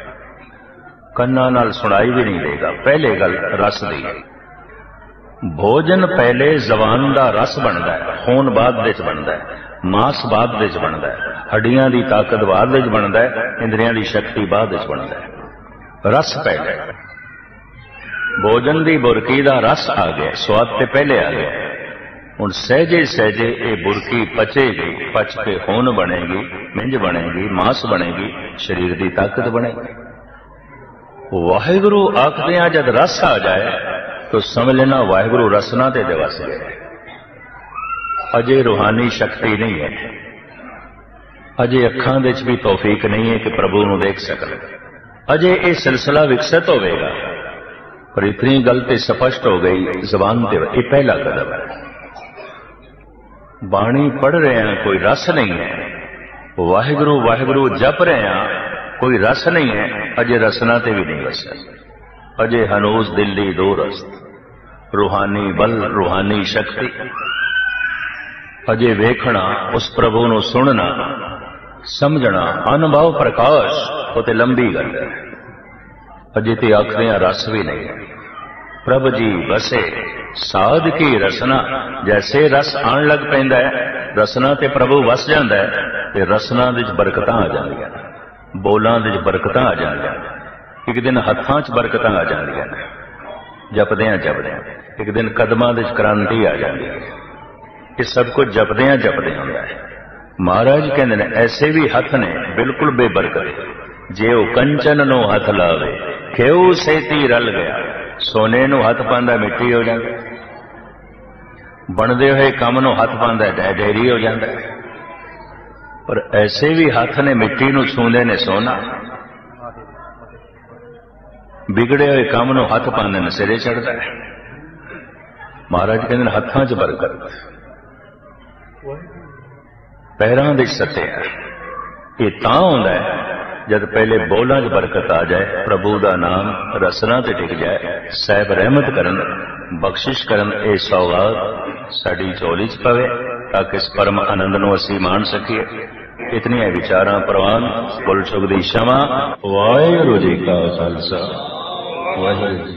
Speaker 1: ਕੰਨਾਂ ਨਾਲ ਸੁਣਾਈ ਵੀ ਨਹੀਂ ਦੇਗਾ, ਪਹਿਲੇ ਗੱਲ ਰਸ ਦੀ ਭੋਜਨ ਪਹਿਲੇ ਜ਼ਬਾਨ ਦਾ ਰਸ ਬਣਦਾ ਹੈ, ਖੂਨ ਬਾਅਦ ਵਿੱਚ ਬਣਦਾ ਹੈ। ਮਾਸ ਬਾਅਦ ਵਿੱਚ ਬਣਦਾ ਹੈ। ਹੱਡੀਆਂ ਦੀ ਤਾਕਤ ਬਾਅਦ ਵਿੱਚ ਬਣਦਾ ਹੈ, ਇੰਦਰੀਆਂ ਦੀ ਸ਼ਕਤੀ ਬਾਅਦ ਵਿੱਚ ਬਣਦਾ ਹੈ। ਰਸ ਪੈ ਗਿਆ ਭੋਜਨ ਦੀ ਬੁਰਕੀ ਦਾ ਰਸ ਆ ਗਿਆ ਸਵਾਦ ਤੇ ਪਹਿਲੇ ਆ ਗਿਆ ਹੁਣ ਸਹਿਜੇ ਸਹਿਜੇ ਇਹ ਬੁਰਕੀ ਪਚੇਗੀ, ਪਚ ਕੇ ਹੋਣ ਬਣੇਗੀ, ਮਿੰਜ ਬਣੇਗੀ, ਮਾਸ ਬਣੇਗੀ, ਸਰੀਰ ਦੀ ਤਾਕਤ ਬਣੇਗੀ। ਵਾਹਿਗੁਰੂ ਆਖਦੇ ਆ, ਜਦ ਰਸ ਆ ਜਾਏ, ਤਾਂ ਸਮਝ ਲੈਣਾ ਵਾਹਿਗੁਰੂ ਰਸਨਾ ਤੇ ਦਿਵਸ ਗਿਆ ਅਜੇ ਰੂਹਾਨੀ ਸ਼ਕਤੀ ਨਹੀਂ ਹੈ। ਅਜੇ ਅੱਖਾਂ ਦੇ ਵਿੱਚ ਵੀ ਤੌਫੀਕ ਨਹੀਂ ਹੈ ਕਿ ਪ੍ਰਭੂ ਨੂੰ ਦੇਖ ਸਕਣ। ਅਜੇ ਇਹ ਸਿਲਸਿਲਾ ਵਿਕਸਿਤ ਹੋਵੇਗਾ। ਪਰ ਇਤਨੀ ਗੱਲ ਤੇ ਸਪਸ਼ਟ ਹੋ ਗਈ ਜ਼ਬਾਨ ਤੇ। ਇਹ ਪਹਿਲਾ ਕਦਮ ਹੈ। ਬਾਣੀ ਪੜ ਰਹੇ ਹਾਂ, ਕੋਈ ਰਸ ਨਹੀਂ ਹੈ। ਵਾਹਿਗੁਰੂ ਵਾਹਿਗੁਰੂ ਜਪ ਰਹੇ ਹਾਂ, ਕੋਈ ਰਸ ਨਹੀਂ ਹੈ। ਅਜੇ ਰਸਨਾ ਤੇ ਵੀ ਨਹੀਂ ਵਸਿਆ ਅਜੇ ਹਨੂਸ ਦਿੱਲੀ ਦੋ ਰਸਤ ਰੂਹਾਨੀ ਬਲ, ਰੂਹਾਨੀ ਸ਼ਕਤੀ। ਅਜੇ ਵੇਖਣਾ, ਉਸ ਪ੍ਰਭੂ ਨੂੰ ਸੁਣਨਾ, ਸਮਝਣਾ, ਅਨੁਭਵ ਪ੍ਰਕਾਸ਼ ਉਹ ਤੇ ਲੰਬੀ ਗੱਲ ਹੈ। ਅਜੇ ਤੇ ਆਖਦੇ ਆ ਰਸ ਵੀ ਨਹੀਂ। ਹੈ ਪ੍ਰਭ ਜੀ ਵਸੇ, ਸਾਧ ਕੀ ਰਸਨਾ? ਜੈਸੇ ਰਸ ਆਣ ਲੱਗ ਪੈਂਦਾ ਹੈ, ਰਸਨਾ ਤੇ ਪ੍ਰਭੂ ਵਸ ਜਾਂਦਾ ਹੈ, ਤੇ ਰਸਨਾ ਵਿੱਚ ਬਰਕਤਾਂ ਆ ਜਾਂਦੀਆਂ ਨੇ। ਬੋਲਾਂ ਵਿੱਚ ਬਰਕਤਾਂ ਆ ਜਾਂਦੀਆਂ ਨੇ। ਇੱਕ ਦਿਨ ਹੱਥਾਂ 'ਚ ਬਰਕਤਾਂ ਆ ਜਾਂਦੀਆਂ ਨੇ। ਜਪਦਿਆਂ ਜਪਦਿਆਂ ਇੱਕ ਦਿਨ ਕਦਮਾਂ ਵਿੱਚ ਕ੍ਰਾਂਤੀ ਆ ਜਾਂਦੀ ਹੈ। ਇਹ ਸਭ ਕੁਝ ਜਪਦਿਆਂ ਜਪਦਿਆਂ ਹੁੰਦਾ ਹੈ। ਮਹਾਰਾਜ ਕਹਿੰਦੇ ਨੇ, ਐਸੇ ਵੀ ਹੱਥ ਨੇ, ਬਿਲਕੁਲ ਬੇਬਰਕਤ। ਜੇ ਉਹ ਕੰਚਨ ਨੂੰ ਹੱਥ ਲਾਵੇ ਕਿਉ ਸੇਤੀ ਰਲ ਗਿਆ। ਸੋਨੇ ਨੂੰ ਹੱਥ ਪਾਉਂਦਾ, ਮਿੱਟੀ ਹੋ ਜਾਂਦਾ। ਬਣਦੇ ਹੋਏ ਕੰਮ ਨੂੰ ਹੱਥ ਪਾਉਂਦਾ ਡੈਡੇਰੀ ਹੋ ਜਾਂਦਾ। ਪਰ ਐਸੇ ਵੀ ਹੱਥ ਨੇ, ਮਿੱਟੀ ਨੂੰ ਛੂੰਦੇ ਨੇ ਸੋਨਾ। ਵਿਗੜੇ ਹੋਏ ਕੰਮ ਨੂੰ ਹੱਥ ਪਾਉਂਦੇ ਨੇ, ਸਿਰੇ ਚੜਦਾ ਮਹਾਰਾਜ ਕਹਿੰਦੇ ਨੇ, ਹੱਥਾਂ 'ਚ ਬਰਕਤ। ਪੈਰਾਂ ਦੇ ਸੱਤਿਆ ਇਹ ਤਾਂ ਹੁੰਦਾ ਜਦ ਪਹਿਲੇ ਬੋਲਾਂ 'ਚ ਬਰਕਤ ਆ ਜਾਏ, ਪ੍ਰਭੂ ਦਾ ਨਾਮ ਰਸਨਾ ਤੇ ਟਿਕ ਜਾਏ, ਸਹਿਬ ਰਹਿਮਤ ਕਰਨ, ਬਖਸ਼ਿਸ਼ ਕਰਨ ਇਹ ਸੌਗਾਤ ਸਾਡੀ ਝੋਲੀ 'ਚ ਪਵੇ, ਤਾਂ ਕਿ ਇਸ ਪਰਮ ਆਨੰਦ ਨੂੰ ਅਸੀਂ ਮਾਣ ਸਕੀਏ। ਇਤਨੀਆਂ ਵਿਚਾਰਾਂ ਪ੍ਰਵਾਨ ਕੁਲ ਸੁਖ ਦੀ ਸ਼ਮਾ, ਵਾਹਿਗੁਰੂ ਜੀ ਕਾ ਖਾਲਸਾ। ਵਾਹਿਗੁਰੂ ਜੀ